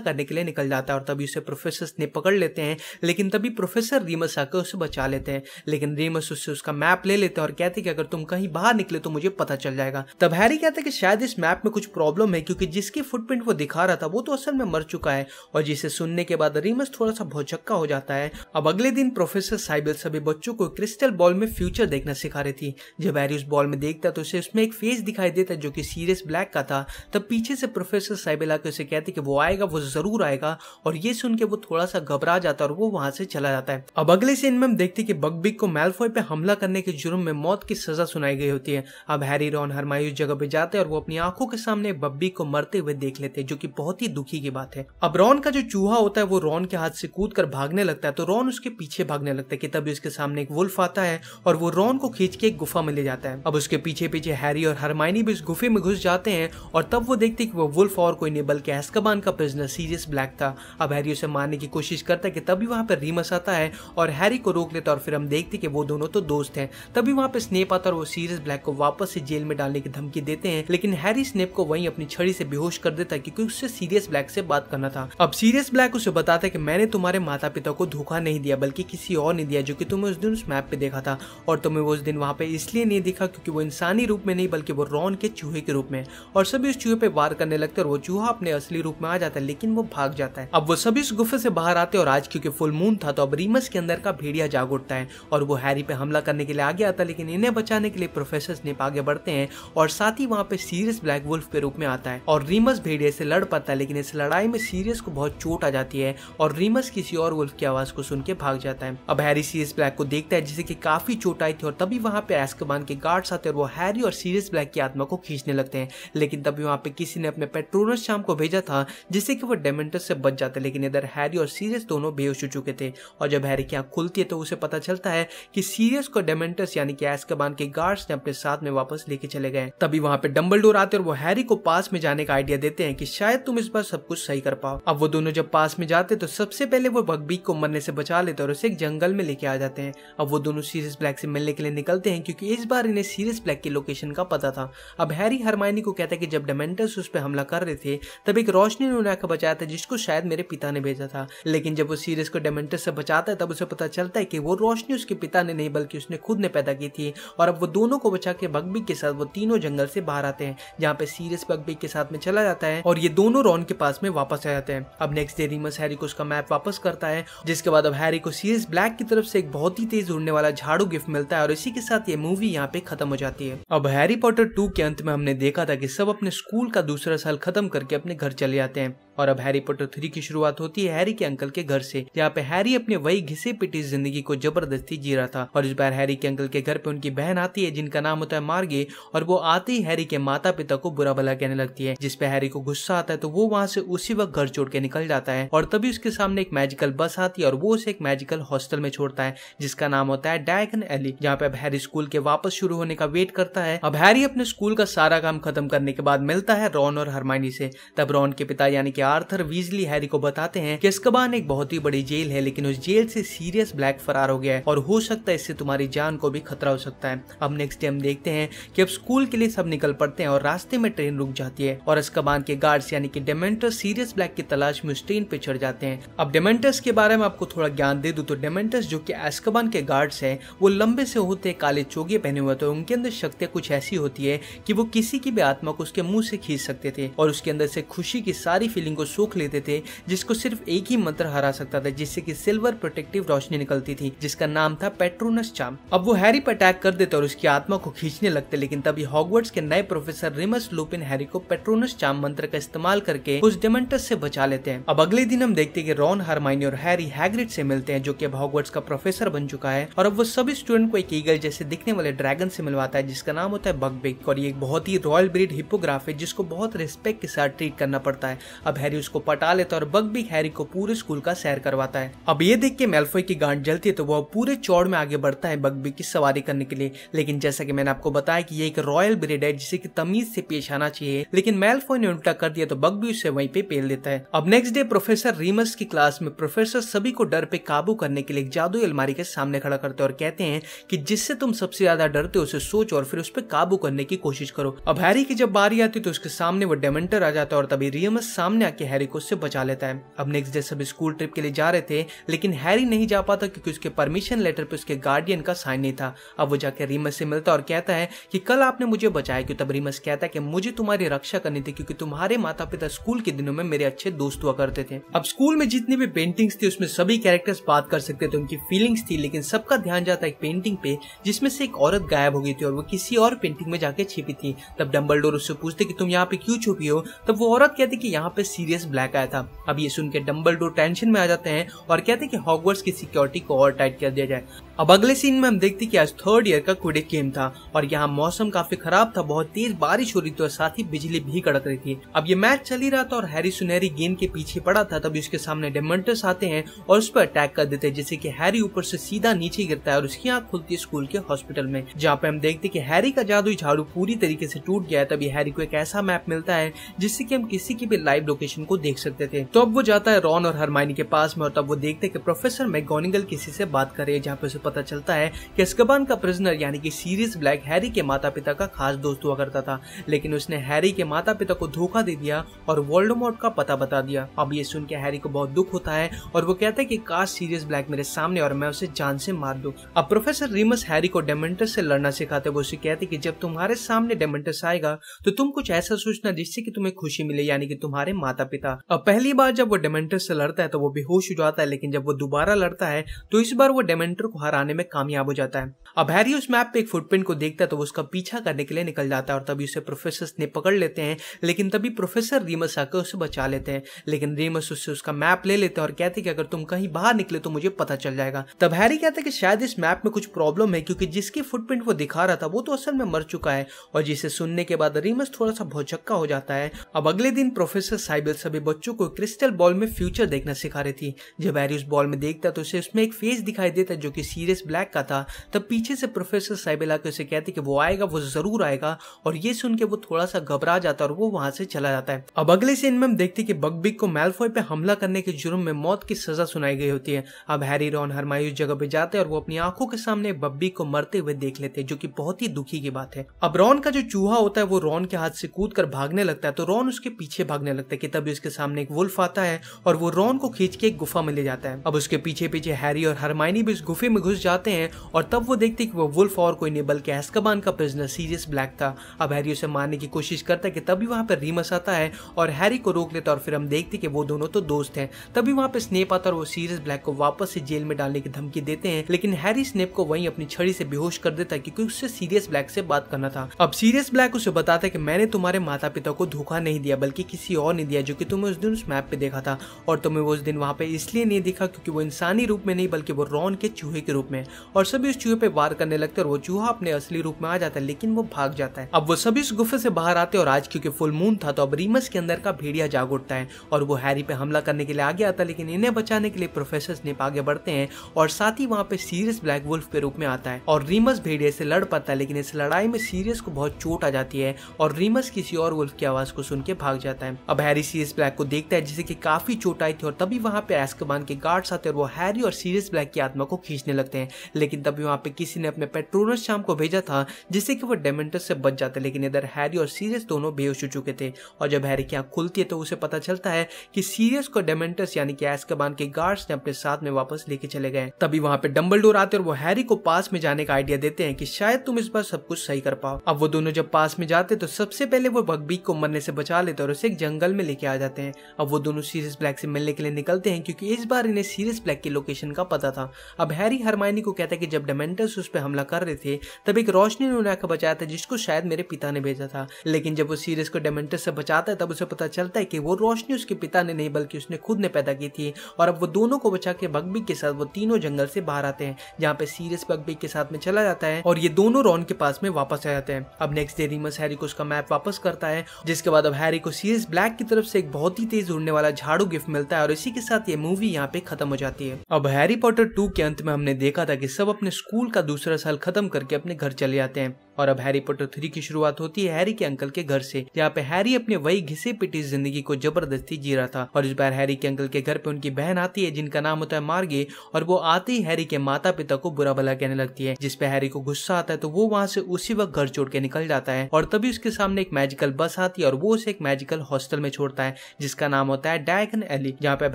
करने के लिए निकल जाता है और तभी उसे प्रोफेसर ने पकड़ लेते हैं, लेकिन तभी प्रोफेसर रीमस आकर उसे बचा लेते हैं। लेकिन रीमस उससे उसका मैप ले लेते हैं और कहते कि अगर तुम कहीं बाहर निकले तो मुझे पता चल जाएगा। तब हैरी कहता है कि शायद इस मैप में कुछ प्रॉब्लम है, क्योंकि जिसकी फुटप्रिंट वो दिखा रहा था वो तो असल में मर चुका है और जिसे सुनने के बाद रीमस थोड़ा सा भौचक्का हो जाता है। अब अगले दिन प्रोफेसर साइबल सभी बच्चों को क्रिस्टल बॉल में फ्यूचर देखना सिखा रही थी। जब हैरी उस बॉल में देखता तो उसे उसमें एक फेस दिखाई देता जो कि सीरियस ब्लैक का था। तब पीछे से प्रोफेसर साइबेला के उसे कहते कि वो आएगा, वो ज़रूर आएगा, और ये सुन के वो थोड़ा सा घबरा जाता है और वो वहाँ से चला जाता है। अब अगले सीन में हम देखते कि बगबिग को मेलफॉय पे हमला करने के जुर्म में मौत की सजा सुनाई गई होती है। अब हैरी रॉन हरमाई उस जगह पे जाते हैं और वो अपनी आँखों के सामने बब्बी को मरते हुए देख लेते हैं, जो कि बहुत ही दुखी की बात है। अब रॉन का जो चूहा होता है, वो रॉन के हाथ से कूद कर भागने लगता है तो रॉन उसके पीछे भागने लगता है कि तभी उसके सामने एक वुल्फ आता है और वो रॉन को खींच के एक गुफा में ले जाता है। अब उसके पीछे पीछे हैरी और हरमाइनी भी उस गुफे में घुस जाते हैं और तब वो देखते कि वो वुल्फ और कोई नहीं बल्कि एस्कबान का प्रिजनर सीरियस ब्लैक था। अब हैरी उसे मारने की कोशिश करता है कि तभी वहाँ पर रीमस आता है और हैरी को रोक लेता और फिर हम देखते कि वो दोनों तो दोस्त हैं। तभी वहाँ पे स्नेप आता और वो सीरियस ब्लैक को वापस से जेल में डालने की धमकी देते हैं। लेकिन हैरी स्नेप को वहीं अपनी छड़ी से बेहोश कर देता है क्योंकि उससे सीरियस ब्लैक से बात करना था। अब सीरियस ब्लैक उसे बताता है कि मैंने तुम्हारे माता पिता को धोखा नहीं दिया, बल्कि किसी और ने दिया जो कि तुम्हें उस दिन उस मैप पे देखा था। और तुम्हें वो उस दिन वहाँ पे इसलिए नहीं दिखा क्योंकि वो इंसानी रूप में नहीं, बल्कि वो रॉन के चूहे के रूप में। और सभी उस चूहे पे वार करने लगते और वो चूहा अपने असली रूप में आ जाता है, लेकिन वो भाग जाता है। अब वो सभी उस गुफे से बाहर आते और आज क्योंकि फुल मून था तो अब रीमस के अंदर का भेड़िया जाग उठता है और वो हैरी पे हमला करने के लिए आगे आता है, लेकिन इन्हें बचाने के लिए प्रोफेसर स्नेप आगे बढ़ते हैं और साथ ही वहाँ पे सीरियस ब्लैक वुल्फ के रूप में आता है। और रीमस भेड़िया से लड़ पाता है, लेकिन इस लड़ाई में सीरियस को बहुत चोट आ जाती है और रीमस किसी और वुल्फ की आवाज़ को सुन के भाग जाता है। अब हैरी सीरियस ब्लैक को देखता है जिसे की काफ़ी चोट आई थी और तभी वहाँ पे एस्कबान के गार्ड्स आते हैं और वो हैरी और सीरियस ब्लैक की आत्मा को खींचने लगते हैं, लेकिन तभी वहाँ पे किसी ने अपने पेट्रोनस शाम को भेजा था, जिससे कि वो डेमेंटस से बच जाते, लेकिन इधर हैरी और सीरियस दोनों बेहोश हो चुके थे। और जब हैरी की आँख खुलती है तो उसे पता चलता है कि सीरियस को डेमेंटस यानी कि एस्कबान के गार्ड्स, ने अपने साथ में वापस लेके चले गए। तभी वहाँ पे डम्बल आते और वो हैरी को पास में जाने का आइडिया देते हैं कि शायद तुम इस बार सब कुछ सही कर पाओ। अब वो दोनों जब पास में जाते तो सबसे पहले वो बगबीक को मरने से बचा लेते और उसे एक जंगल में लेके आ जाते हैं। अब वो दोनों सीरियस ब्लैक से मिलने के लिए निकलते हैं, क्योंकि इस बार इन्हें सीरियस ब्लैक की लोकेशन का पता था। अब हैरी हरमाइनी को कहता है कि जब डेमेंटस उस पर हमला कर रहे थे, तब एक रोशनी ने उन्हें आकर बचाया था, जिसको शायद मेरे पिता ने भेजा था। लेकिन जब वो सीरियस को डेमेंटस से बचाता है, तब उसे पता चलता है कि वो रोशनी उसके पिता ने नहीं, बल्कि उसने खुद ने पैदा की थी। और अब वो दोनों को बचा के बगबी के साथ, वो तीनों जंगल से बाहर आते हैं, जहाँ पे सीरियस बगबी के साथ में चला जाता है, और ये दोनों रॉन के पास में वापस आ जाते हैं। अब नेक्स्ट डे रीमस हैरी को उसका मैप वापस करता है, जिसके बाद अब हैरी को सीरियस ब्लैक की तरफ़ से एक बहुत ही तेज उड़ने वाला झाड़ू गिफ्ट मिलता है, और इसी के साथ ये मूवी यहाँ पे खत्म हो जाती है। अब हैरी पॉटर टू के अंत में हमने देखा था कि सब अपने स्कूल का दूसरा साल खत्म करके अपने घर चले जाते हैं। और अब हैरी पॉटर थ्री की शुरुआत होती है हैरी के अंकल के घर से। जहाँ पे हैरी अपने वही घिसे पिटी ज़िंदगी को ज़बरदस्ती जी रहा था। और इस बार हैरी के अंकल के घर पे उनकी बहन आती है, जिनका नाम होता है मार्गे, और वो आते ही हैरी के माता पिता को बुरा भला कहने लगती है जिसपे हैरी को गुस्सा आता है तो वो वहाँ से उसी वक्त घर छोड़ के निकल जाता है। और तभी उसके सामने एक मैजिकल बस आती है, और वो उसे एक मैजिकल हॉस्टल में छोड़ता है, जिसका नाम होता है डायगन एली जहाँ पे अब हैरी स्कूल के वापस शुरू होने का वेट करता है। अब हैरी अपने स्कूल का सारा काम खत्म करने के बाद मिलता है रॉन और हरमानी से। तब रॉन के पिता, यानी कि आर्थर वीजली हैरी को बताते हैं कि अस्कबान एक बहुत ही बड़ी जेल है, लेकिन उस जेल से सीरियस ब्लैक फरार हो गया है और हो सकता है इससे तुम्हारी जान को भी खतरा हो सकता है। अब नेक्स्ट डे हम देखते हैं कि अब स्कूल के लिए सब निकल पड़ते हैं और रास्ते में ट्रेन रुक जाती है और अस्कबान के गार्ड्स यानी कि डेमेंटर सीरियस ब्लैक की तलाश में उस ट्रेन पे चढ़ जाते हैं। अब डेमेंटस के बारे में आपको थोड़ा ज्ञान दे दू तो डेमेंटस जो कि एस्कबान के गार्ड्स है, वो लंबे से होते काले चोगे पहने हुए थे उनके अंदर शक्तियाँ कुछ ऐसी होती है कि वो किसी की भी आत्मा को उसके मुँह से खींच सकते थे और उसके अंदर से खुशी की सारी फीलिंग को सूख लेते थे, जिसको सिर्फ़ एक ही मंत्र हरा सकता था, जिससे कि सिल्वर प्रोटेक्टिव रोशनी निकलती थी, जिसका नाम था पेट्रोनस चाम। अब वो हैरी पर अटैक कर देते और उसकी आत्मा को खींचने लगते, लेकिन तभी हॉगवर्ड्स के नए प्रोफेसर रिमस लुपिन हैरी को पेट्रोनस चाम मंत्र का इस्तेमाल करके उस डेमेंटस से बचा लेते हैं। अब अगले दिन हम देखते हैं कि रॉन, हरमाइनी और हैरी हैग्रिड से मिलते हैं, जो कि अब हॉगवर्ड्स का प्रोफेसर बन चुका है, और अब वो सभी स्टूडेंट को एक ईगल जैसे दिखने वाले ड्रैगन से मिलवाता है, जिसका नाम होता है बगबिग और ये एक बहुत ही रॉयल ब्रीड हिपोग्राफ है, जिसको बहुत रिस्पेक्ट के साथ ट्रीट करना पड़ता है। अब हैरी उसको पटा लेता है और बगबिग हैरी को पूरे स्कूल का सैर करवाता है। अब ये देख के मेल्फोय की गांड जलती है तो वो पूरे चौड़ में आगे बढ़ता है बगबिग की सवारी करने के लिए। लेकिन जैसा कि मैंने आपको बताया कि ये एक रॉयल ब्रेड है, जिसे की तमीज से पेश आना चाहिए, लेकिन मेल्फोय ने उल्टा कर दिया तो बगबी उससे वहीं पे पेल देता है। अब नेक्स्ट डे प्रोफेसर रीमस की क्लास में प्रोफेसर सभी को डर पे काबू करने के लिए एक जादू अलमारी के सामने खड़ा करते और कहते हैं कि जिससे तुम सबसे ज़्यादा डरते हो, उसे सोच और फिर उस पर काबू करने की कोशिश करो। अब हैरी की जब बारी आती तो उसके सामने वो डेमेंटर आ जाता है और तभी रियमस सामने आके हैरी को उससे बचा लेता है। अब नेक्स्ट डे सब स्कूल ट्रिप के लिए जा रहे थे, लेकिन हैरी नहीं जा पाता क्योंकि उसके परमिशन लेटर पे उसके गार्डियन का साइन नहीं था। अब वो जाके रीमस से मिलता और कहता है कि कल आपने मुझे बचाया, क्यों? तब रीमस कहता है कि मुझे तुम्हारी रक्षा करनी थी, क्योंकि तुम्हारे माता पिता स्कूल के दिनों में मेरे अच्छे दोस्त हुआ करते थे। अब स्कूल में जितनी भी पेंटिंग्स थी, उसमें सभी कैरेक्टर्स बात कर सकते थे, उनकी फीलिंग्स थी, लेकिन सबका ध्यान जाता एक पेंटिंग पे, जिसमें से एक औरत गायब हो गई थी और वो किसी और पेंटिंग में जाके छिपी थी। तब डम्बल उससे पूछते कि तुम यहाँ पे क्यों छुपी हो? तब वो औरत कहती कि यहाँ पे सीरियस ब्लैक आया था। अब ये सुनकर डम्बल टेंशन में आ जाते हैं और कहते हैं कि हॉगवर्ड्स की सिक्योरिटी को और टाइट कर दिया जाए। अब अगले सीन में हम देखते कि आज थर्ड ईयर का क्विडिक गेम था और यहाँ मौसम काफ़ी खराब था, बहुत तेज बारिश हो रही थी और साथ ही बिजली भी कड़क रही थी। अब ये मैच चल ही रहा था और हैरी सुनहरी गेंद के पीछे पड़ा था, तभी उसके सामने डेमेंटस आते हैं और उस पर अटैक कर देते हैं, जिससे कि हैरी ऊपर से सीधा नीचे गिरता है और उसकी आँख खुलती है स्कूल के हॉस्पिटल में, जहाँ पे हम देखते कि हैरी का जादू झाड़ू पूरी तरीके से टूट गया है, तभी हैरी को एक ऐसा मैप मिलता है, जिससे की हम किसी की भी लाइव लोकेशन को देख सकते थे। तो अब वो जाता है रॉन और हरमाइनी के पास में और तब वो देखते कि प्रोफेसर मैगोनिगल किसी से बात करे जहाँ पे पता चलता है कि अस्कबान का प्रिजनर यानी कि सीरियस ब्लैक हैरी के माता पिता का खास दोस्त हुआ करता था। लेकिन उसने हैरी के माता पिता को धोखा दे दिया और वोल्डोमोट का पता बता दिया। अब ये सुन के हैरी को बहुत दुख होता है और वो कहता है कि काश सीरियस ब्लैक मेरे सामने और मैं उसे जान से मार दू। अब प्रोफेसर रिमस हैरी को डेमेंटस से लड़ना सिखाते वो उसे कहते कि जब तुम्हारे सामने डेमेंटस आएगा तो तुम कुछ ऐसा सोचना जिससे कि तुम्हें खुशी मिले, यानी कि तुम्हारे माता पिता अब पहली बार जब वो डेमेंटस से लड़ता है तो वो बेहोश हो जाता है, लेकिन जब वो दोबारा लड़ता है तो इस बार वो डेमेंटर को हराने में कामयाब हो जाता है। अब हैरी उस मैप पे एक फुटप्रिंट को देखता है तो वो उसका पीछा करने के लिए निकल जाता है और तभी उसे प्रोफेसर ने पकड़ लेते हैं, लेकिन तभी प्रोफेसर रीमस आकर उसे बचा लेते हैं, लेकिन रीमस उससे उसका मैप ले लेते हैं और कहते कि अगर तुम कहीं बाहर निकले तो मुझे पता चल जाएगा। तब हैरी कहता है कि शायद इस मैप में कुछ प्रॉब्लम है, क्योंकि जिसकी फुटप्रिंट वो दिखा रहा था, वो तो असल में मर चुका है, और जिसे सुनने के बाद रीमस थोड़ा सा भौचक्का हो जाता है। अब अगले दिन प्रोफेसर साइबल सभी बच्चों को क्रिस्टल बॉल में फ्यूचर देखना सिखा रही थी। जब हैरी उस बॉल में देखता तो उसे उसमें एक फेस दिखाई देता जो कि सीरियस ब्लैक का था, तब पीछे से प्रोफेसर साइबेल आके उसे कहती कि वो आएगा, वो ज़रूर आएगा, और ये सुन के वो थोड़ा सा घबरा जाता है और वो वहाँ से चला जाता है। अब अगले सीन में हम देखते कि बगबिग को मेलफॉय पे हमला करने के जुर्म में मौत की सजा सुनाई गई होती है। अब हैरी रॉन हरमाई उस जगह पे जाते हैं और वो अपनी आँखों के सामने बब्बी को मरते हुए देख लेते हैं, जो की बहुत ही दुखी की बात है। अब रॉन का जो चूहा होता है, वो रॉन के हाथ से कूद भागने लगता है तो रॉन उसके पीछे भागने लगता है कि तभी उसके सामने एक वुल्फ आता है और वो रॉन को खींच के एक गुफा में ले जाता है। अब उसके पीछे पीछे हैरी और हरमाइनी भी उस गुफे में घुस जाते हैं और तब वो देखते कि वो वुल्फ और कोई नहीं बल्कि एस्कबान का प्रिजनर सीरियस ब्लैक था। अब हैरी उसे मारने की कोशिश करता है कि तभी वहाँ पर रीमस आता है और हैरी को रोक लेता और फिर हम देखते कि वो दोनों तो दोस्त हैं। तभी वहाँ पे स्नेप आता और वो सीरियस ब्लैक को वापस से जेल में डालने की धमकी देते हैं। लेकिन हैरी स्नेप को वहीं अपनी छड़ी से बेहोश कर देता है क्योंकि उससे सीरियस ब्लैक से बात करना था। अब सीरियस ब्लैक उसे बताता है कि मैंने तुम्हारे माता पिता को धोखा नहीं दिया, बल्कि किसी और ने दिया जो कि तुम्हें उस दिन उस मैप पे देखा था। और तुम्हें वो उस दिन वहाँ पे इसलिए नहीं दिखा क्योंकि वो इंसानी रूप में नहीं, बल्कि वो रॉन के चूहे के रूप में। और सभी उस चूहे पे वार करने लगते और वो चूहा अपने असली रूप में आ जाता है, लेकिन वो भाग जाता है। अब वो सभी उस गुफे से बाहर आते और आज क्योंकि फुल मून था तो अब रीमस के अंदर का भेड़िया जाग उठता है और वो हैरी पे हमला करने के लिए आगे आता है, लेकिन इन्हें बचाने के लिए प्रोफेसर स्नेप आगे बढ़ते हैं और साथ ही वहाँ पे सीरियस ब्लैक वुल्फ के रूप में आता है और रीमस भेड़िया से लड़ पाता है, लेकिन इस लड़ाई में सीरियस को बहुत चोट आ जाती है और रीमस किसी और वुल्फ की आवाज़ को सुन के भाग जाता है। अब हैरी सीरियस ब्लैक को देखता है जिसे की काफ़ी चोट आई थी और तभी वहाँ पे एस्कबान के गार्ड्स आते हैं और वो हैरी और सीरियस ब्लैक की आत्मा को खींचने लगते हैं, लेकिन तभी वहाँ पे किसी ने अपने पेट्रोनस शाम को भेजा था, जिससे कि वो डेमेंटस से बच जाते, लेकिन इधर हैरी और सीरियस दोनों बेहोश हो चुके थे। और जब हैरी की आँख खुलती है तो उसे पता चलता है कि सीरियस को डेमेंटस यानी कि एस्कबान के गार्ड्स, ने अपने साथ में वापस लेके चले गए। तभी वहाँ पे डम्बल आते और वो हैरी को पास में जाने का आइडिया देते हैं कि शायद तुम इस बार सब कुछ सही कर पाओ। अब वो दोनों जब पास में जाते तो सबसे पहले वो बगबीक को मरने से बचा लेते और उसे एक जंगल में लेके आ जाते हैं। अब वो दोनों सीरियस ब्लैक से मिलने के लिए निकलते हैं, क्योंकि इस बार इन्हें सीरियस ब्लैक की लोकेशन का पता था। अब हैरी हरमाइनी को कहता है कि जब डेमेंटस उस पर हमला कर रहे थे, तब एक रोशनी ने उन्हें आकर बचाया था, जिसको शायद मेरे पिता ने भेजा था। लेकिन जब वो सीरियस को डेमेंटस से बचाता है, तब उसे पता चलता है कि वो रोशनी उसके पिता ने नहीं, बल्कि उसने खुद ने पैदा की थी। और अब वो दोनों को बचा के बगबी के साथ, वो तीनों जंगल से बाहर आते हैं, जहाँ पे सीरियस बगबी के साथ में चला जाता है, और ये दोनों रॉन के पास में वापस आ जाते हैं। अब नेक्स्ट डे रीमस हैरी को उसका मैप वापस करता है, जिसके बाद अब हैरी को सीरियस ब्लैक की तरफ़ से एक बहुत ही तेज उड़ने वाला झाड़ू गिफ्ट मिलता है, और इसी के साथ ये मूवी यहाँ पे खत्म हो जाती है। अब हैरी पॉटर टू के अंत में हमने देखा था कि सब अपने स्कूल का दूसरा साल खत्म करके अपने घर चले जाते हैं। और अब हैरी पॉटर थ्री की शुरुआत होती है हैरी के अंकल के घर से। जहाँ पे हैरी अपने वही घिसे पिटी ज़िंदगी को ज़बरदस्ती जी रहा था। और इस बार हैरी के अंकल के घर पे उनकी बहन आती है, जिनका नाम होता है मार्गे, और वो आते ही हैरी के माता पिता को बुरा भला कहने लगती है जिसपे हैरी को गुस्सा आता है तो वो वहाँ से उसी वक्त घर छोड़ के निकल जाता है। और तभी उसके सामने एक मैजिकल बस आती है, और वो उसे एक मैजिकल हॉस्टल में छोड़ता है, जिसका नाम होता है डायगन एली जहाँ पे अब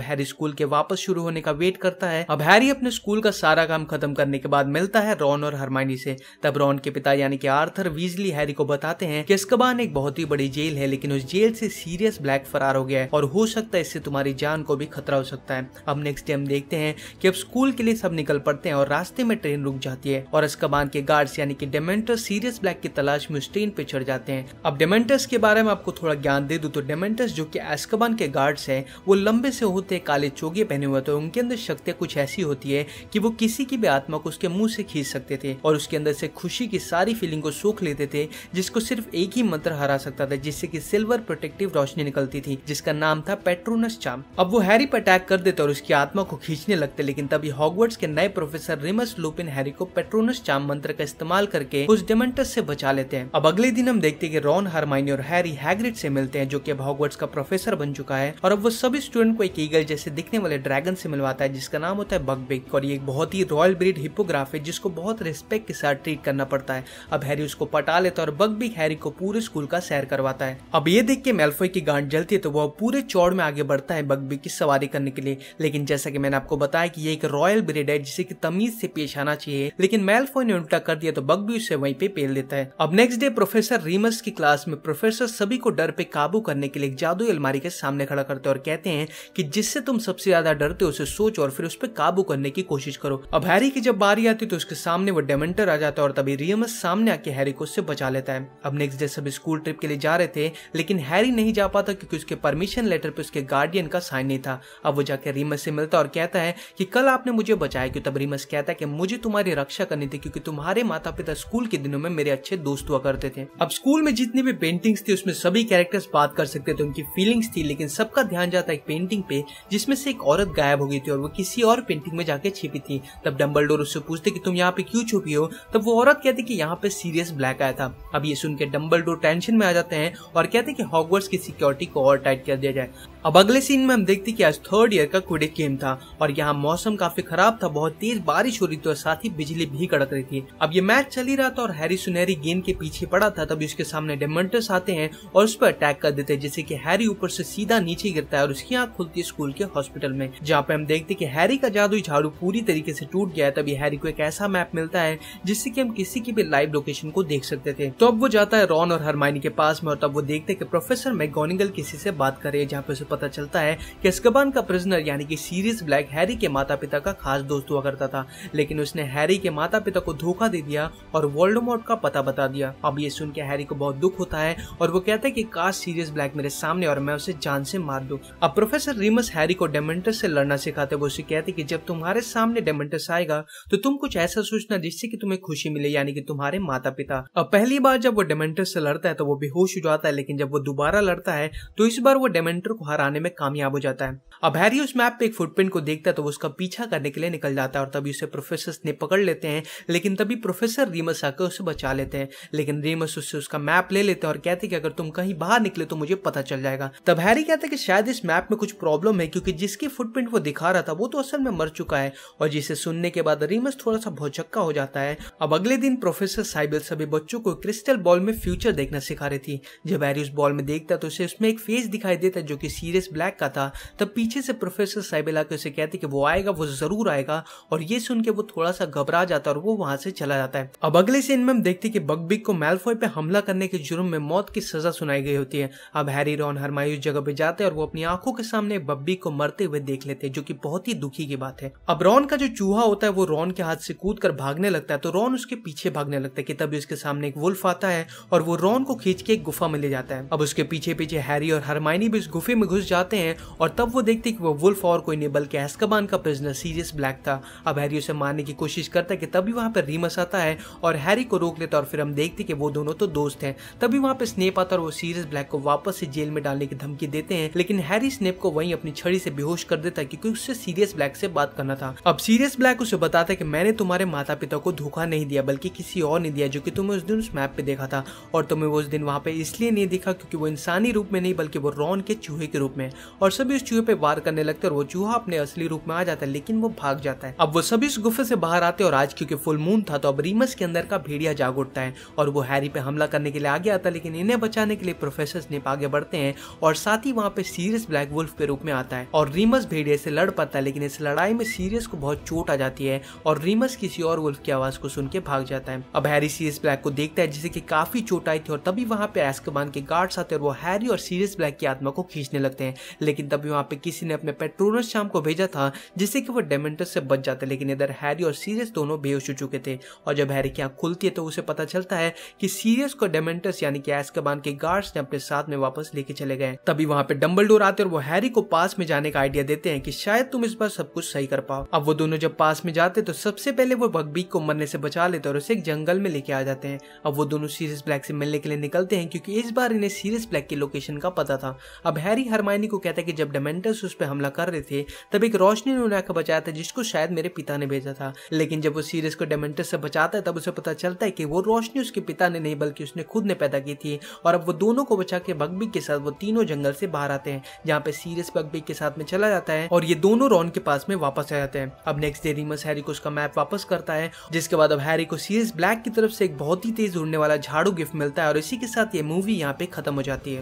हैरी स्कूल के वापस शुरू होने का वेट करता है। अब हैरी अपने स्कूल का सारा काम खत्म करने के बाद मिलता है रॉन और हरमाइनी से। तब रॉन के पिता, यानी कि आर्थर वीजली हैरी को बताते हैं कि अस्कबान एक बहुत ही बड़ी जेल है, लेकिन उस जेल से सीरियस ब्लैक फरार हो गया है और हो सकता है इससे तुम्हारी जान को भी खतरा हो सकता है। अब नेक्स्ट डे हम देखते हैं कि अब स्कूल के लिए सब निकल पड़ते हैं और रास्ते में ट्रेन रुक जाती है और अस्कबान के गार्ड्स यानी कि डेमेंटर सीरियस ब्लैक की तलाश में उस ट्रेन पे चढ़ जाते हैं। अब डेमेंटस के बारे में आपको थोड़ा ज्ञान दे दू तो डेमेंटस जो कि एस्कबान के गार्ड्स हैं, वो लंबे से होते काले चोगे पहने हुए थे उनके अंदर शक्तियाँ कुछ ऐसी होती है कि वो किसी की भी आत्मा को उसके मुँह से खींच सकते थे और उसके अंदर से खुशी की सारी फीलिंग को सूख लेते थे, जिसको सिर्फ़ एक ही मंत्र हरा सकता था, जिससे कि सिल्वर प्रोटेक्टिव रोशनी निकलती थी, जिसका नाम था पेट्रोनस चाम। अब वो हैरी पर अटैक कर देते और उसकी आत्मा को खींचने लगते, लेकिन तभी हॉगवर्ड्स के नए प्रोफेसर रिमस लुपिन हैरी को पेट्रोनस चाम मंत्र का इस्तेमाल करके उस डेमेंटस से बचा लेते हैं। अब अगले दिन हम देखते हैं कि रॉन, हरमाइनी और हैरी हैग्रिड से मिलते हैं, जो कि अब हॉगवर्ड्स का प्रोफेसर बन चुका है, और अब वो सभी स्टूडेंट को एक ईगल जैसे दिखने वाले ड्रैगन से मिलवाता है, जिसका नाम होता है बगबिग, और ये एक बहुत ही रॉयल ब्रीड हिपोग्राफ है, जिसको बहुत रिस्पेक्ट के साथ ट्रीट करना पड़ता है। अब हैरी उसको पटा लेता है और बगबिग हैरी को पूरे स्कूल का सैर करवाता है। अब ये देख के मेल्फोई की गांड जलती है तो वो पूरे चौड़ में आगे बढ़ता है बगबिग की सवारी करने के लिए। लेकिन जैसा कि मैंने आपको बताया कि ये एक रॉयल ब्रेड है, जिसे की तमीज से पेश आना चाहिए, लेकिन मेल्फोई ने उल्टा कर दिया तो बगबी उससे वहीं पे पेल देता है। अब नेक्स्ट डे प्रोफेसर रीमस की क्लास में प्रोफेसर सभी को डर पे काबू करने के लिए एक जादू अलमारी के सामने खड़ा करते और कहते हैं कि जिससे तुम सबसे ज़्यादा डरते हो, उसे सोच और फिर उस पर काबू करने की कोशिश करो। अब हैरी की जब बारी आती तो उसके सामने वो डेमेंटर आ जाता और तभी रियमस सामने हैरी को उससे बचा लेता है। अब नेक्स्ट डे सब स्कूल ट्रिप के लिए जा रहे थे, लेकिन हैरी नहीं जा पाता क्योंकि उसके परमिशन लेटर पे उसके गार्डियन का साइन नहीं था। अब वो जाकर रीमस से मिलता और कहता है कि कल आपने मुझे बचाया, क्यों? तब रीमस कहता है कि मुझे तुम्हारी रक्षा करनी थी, क्योंकि तुम्हारे माता पिता स्कूल के दिनों में मेरे अच्छे दोस्त हुआ करते थे। अब स्कूल में जितनी भी पेंटिंग्स थी, उसमें सभी कैरेक्टर्स बात कर सकते थे, उनकी फीलिंग्स थी, लेकिन सबका ध्यान जाता एक पेंटिंग पे, जिसमें से एक औरत गायब हो गई थी और वो किसी और पेंटिंग में जाके छिपी थी। तब डम्बल उससे पूछते कि तुम यहाँ पे क्यों छुपी हो? तब वो औरत कहती कि यहाँ पे सीरियस ब्लैक आया था। अब ये सुनकर डम्बल टेंशन में आ जाते हैं और कहते हैं कि हॉगवर्ड्स की सिक्योरिटी को और टाइट कर दिया जाए। अब अगले सीन में हम देखते कि आज थर्ड ईयर का क्विडिक गेम था और यहाँ मौसम काफ़ी खराब था, बहुत तेज बारिश हो रही थी और साथ ही बिजली भी कड़क रही थी। अब ये मैच चल ही रहा था और हैरी सुनहरी गेंद के पीछे पड़ा था, तभी उसके सामने डेमेंटस आते हैं और उस पर अटैक कर देते हैं, जिससे कि हैरी ऊपर से सीधा नीचे गिरता है और उसकी आँख खुलती है स्कूल के हॉस्पिटल में, जहाँ पे हम देखते कि हैरी का जादू झाड़ू पूरी तरीके से टूट गया है, तभी हैरी को एक ऐसा मैप मिलता है, जिससे की हम किसी की भी लाइव लोकेशन को देख सकते थे। तो अब वो जाता है रॉन और हरमाइनी के पास में और तब वो देखते कि प्रोफेसर मैगोनिगल किसी से बात करे जहाँ पे पता चलता है कि अस्कबान का प्रिजनर यानी कि सीरियस ब्लैक हैरी के माता पिता का खास दोस्त हुआ करता था। लेकिन उसने हैरी के माता पिता को धोखा दे दिया और वोल्डोमोट का पता बता दिया। अब ये सुन के हैरी को बहुत दुख होता है और वो कहता है कि काश सीरियस ब्लैक मेरे सामने और मैं उसे जान से मार दूँ। अब प्रोफेसर रिमस हैरी को डेमेंटस से लड़ना सिखाते वो उसे कहते कि जब तुम्हारे सामने डेमेंटस आएगा तो तुम कुछ ऐसा सोचना जिससे कि तुम्हें खुशी मिले, यानी कि तुम्हारे माता पिता अब पहली बार जब वो डेमेंटस से लड़ता है तो वो बेहोश हो जाता है, लेकिन जब वो दोबारा लड़ता है तो इस बार वो डेमेंटर को हराने में कामयाब हो जाता है। अब हैरी उस मैप पे एक फुटप्रिंट को देखता है तो वो उसका पीछा करने के लिए निकल जाता है और तभी उसे प्रोफेसर ने पकड़ लेते हैं, लेकिन तभी प्रोफेसर रीमस आकर उसे बचा लेते हैं। लेकिन रीमस उससे उसका मैप ले लेते हैं और कहते कि अगर तुम कहीं बाहर निकले तो मुझे पता चल जाएगा। तब हैरी कहता है कि शायद इस मैप में कुछ प्रॉब्लम है, क्योंकि जिसकी फुटप्रिंट वो दिखा रहा था वो तो असल में मर चुका है और जिसे सुनने के बाद रीमस थोड़ा सा भौचक्का हो जाता है। अब अगले दिन प्रोफेसर साइबल सभी बच्चों को क्रिस्टल बॉल में फ्यूचर देखना सिखा रही थी। जब हैरी उस बॉल में देखता तो उसे उसमें एक फेस दिखाई देता है जो कि ब्लैक का था, तब पीछे से प्रोफेसर साइबल आके उसे कहती कि वो आएगा, वो ज़रूर आएगा, और ये सुन के वो थोड़ा सा घबरा जाता है और वो वहाँ से चला जाता है। अब अगले सीन में हम देखते कि बगबिग को मेलफॉय पे हमला करने के जुर्म में मौत की सजा सुनाई गई होती है। अब हैरी रॉन हरमाई उस जगह पे जाते हैं और वो अपनी आँखों के सामने बब्बी को मरते हुए देख लेते हैं, जो कि बहुत ही दुखी की बात है। अब रॉन का जो चूहा होता है, वो रॉन के हाथ से कूद कर भागने लगता है तो रॉन उसके पीछे भागने लगता है कि तभी उसके सामने एक वुल्फ आता है और वो रॉन को खींच के एक गुफा में ले जाता है। अब उसके पीछे पीछे हैरी और हरमाइनी भी उस गुफे में घुस घुस जाते हैं और तब वो देखते कि वो वुल्फ और कोई नहीं, बल्कि एस्कबान का प्रिजनर सीरियस ब्लैक था। अब हैरी उसे मारने की कोशिश करता है कि तभी वहाँ पर रीमस आता है और हैरी को रोक लेता और फिर हम देखते कि वो दोनों तो दोस्त हैं। तभी वहाँ पे स्नेप आता और वो सीरियस ब्लैक को वापस से जेल में डालने की धमकी देते हैं, लेकिन हैरी स्नेप को वहीं अपनी छड़ी से बेहोश कर देता है क्योंकि उससे सीरियस ब्लैक से बात करना था। अब सीरियस ब्लैक उसे बताता है कि मैंने तुम्हारे माता पिता को धोखा नहीं दिया, बल्कि किसी और ने दिया, जो कि तुम्हें उस दिन उस मैप पे देखा था। और तुम्हें वो उस दिन वहाँ पे इसलिए नहीं देखा क्योंकि वो इंसानी रूप में नहीं, बल्कि वो रॉन के चूहे के रूप में। और सभी उस चूहे पे वार करने लगते और वो चूहा अपने असली रूप में आ जाता है, लेकिन वो भाग जाता है। अब वो सभी उस गुफे से बाहर आते और आज क्योंकि फुल मून था तो अब रीमस के अंदर का भेड़िया जाग उठता है और वो हैरी पे हमला करने के लिए आगे आता है, लेकिन इन्हें बचाने के लिए प्रोफेसर स्नेप आगे बढ़ते हैं और साथ ही वहाँ पे सीरियस ब्लैक वुल्फ के रूप में आता है। और रीमस भेड़िया से लड़ पाता है, लेकिन इस लड़ाई में सीरियस को बहुत चोट आ जाती है और रीमस किसी और वुल्फ की आवाज़ को सुन के भाग जाता है। अब हैरी सीरियस ब्लैक को देखता है जिसे की काफ़ी चोट आई थी और तभी वहाँ पे एस्कबान के गार्ड्स आते और वो हैरी और सीरियस ब्लैक की आत्मा को खींचने लगते हैं। लेकिन तभी वहाँ पे किसी ने अपने पेट्रोनस शाम को भेजा था, जिससे कि वो डेमेंटस से बच जाते, लेकिन इधर हैरी और सीरियस दोनों बेहोश हो चुके थे। और जब हैरी की आँख खुलती है तो उसे पता चलता है कि सीरियस को डेमेंटस यानी कि एस्कबान के गार्ड्स ने अपने साथ में वापस लेके चले गए। तभी वहाँ पे डम्बल आते और वो हैरी को पास में जाने का आइडिया देते हैं कि शायद तुम इस बार सब कुछ सही कर पाओ। अब वो दोनों जब पास में जाते तो सबसे पहले वो बगबीक को मरने से बचा लेते और उसे एक जंगल में लेके आ जाते हैं। अब वो दोनों सीरियस ब्लैक से मिलने के लिए निकलते हैं, क्योंकि इस बार इन्हें सीरियस ब्लैक की लोकेशन का पता था। अब हैरी हरमाइनी को कहता है कि जब डेमेंटस उस पर हमला कर रहे थे, तब एक रोशनी ने उन्हें आकर बचाया था, जिसको शायद मेरे पिता ने भेजा था। लेकिन जब वो सीरियस को डेमेंटस से बचाता है, तब उसे पता चलता है कि वो रोशनी उसके पिता ने नहीं, बल्कि उसने खुद ने पैदा की थी। और अब वो दोनों को बचा के बगबी के साथ, वो तीनों जंगल से बाहर आते हैं, जहाँ पे सीरियस बगबी के साथ में चला जाता है, और ये दोनों रॉन के पास में वापस आ जाते हैं। अब नेक्स्ट डे रीमस हैरी को उसका मैप वापस करता है, जिसके बाद अब हैरी को सीरियस ब्लैक की तरफ़ से एक बहुत ही तेज उड़ने वाला झाड़ू गिफ्ट मिलता है, और इसी के साथ ये मूवी यहाँ पे खत्म हो जाती है।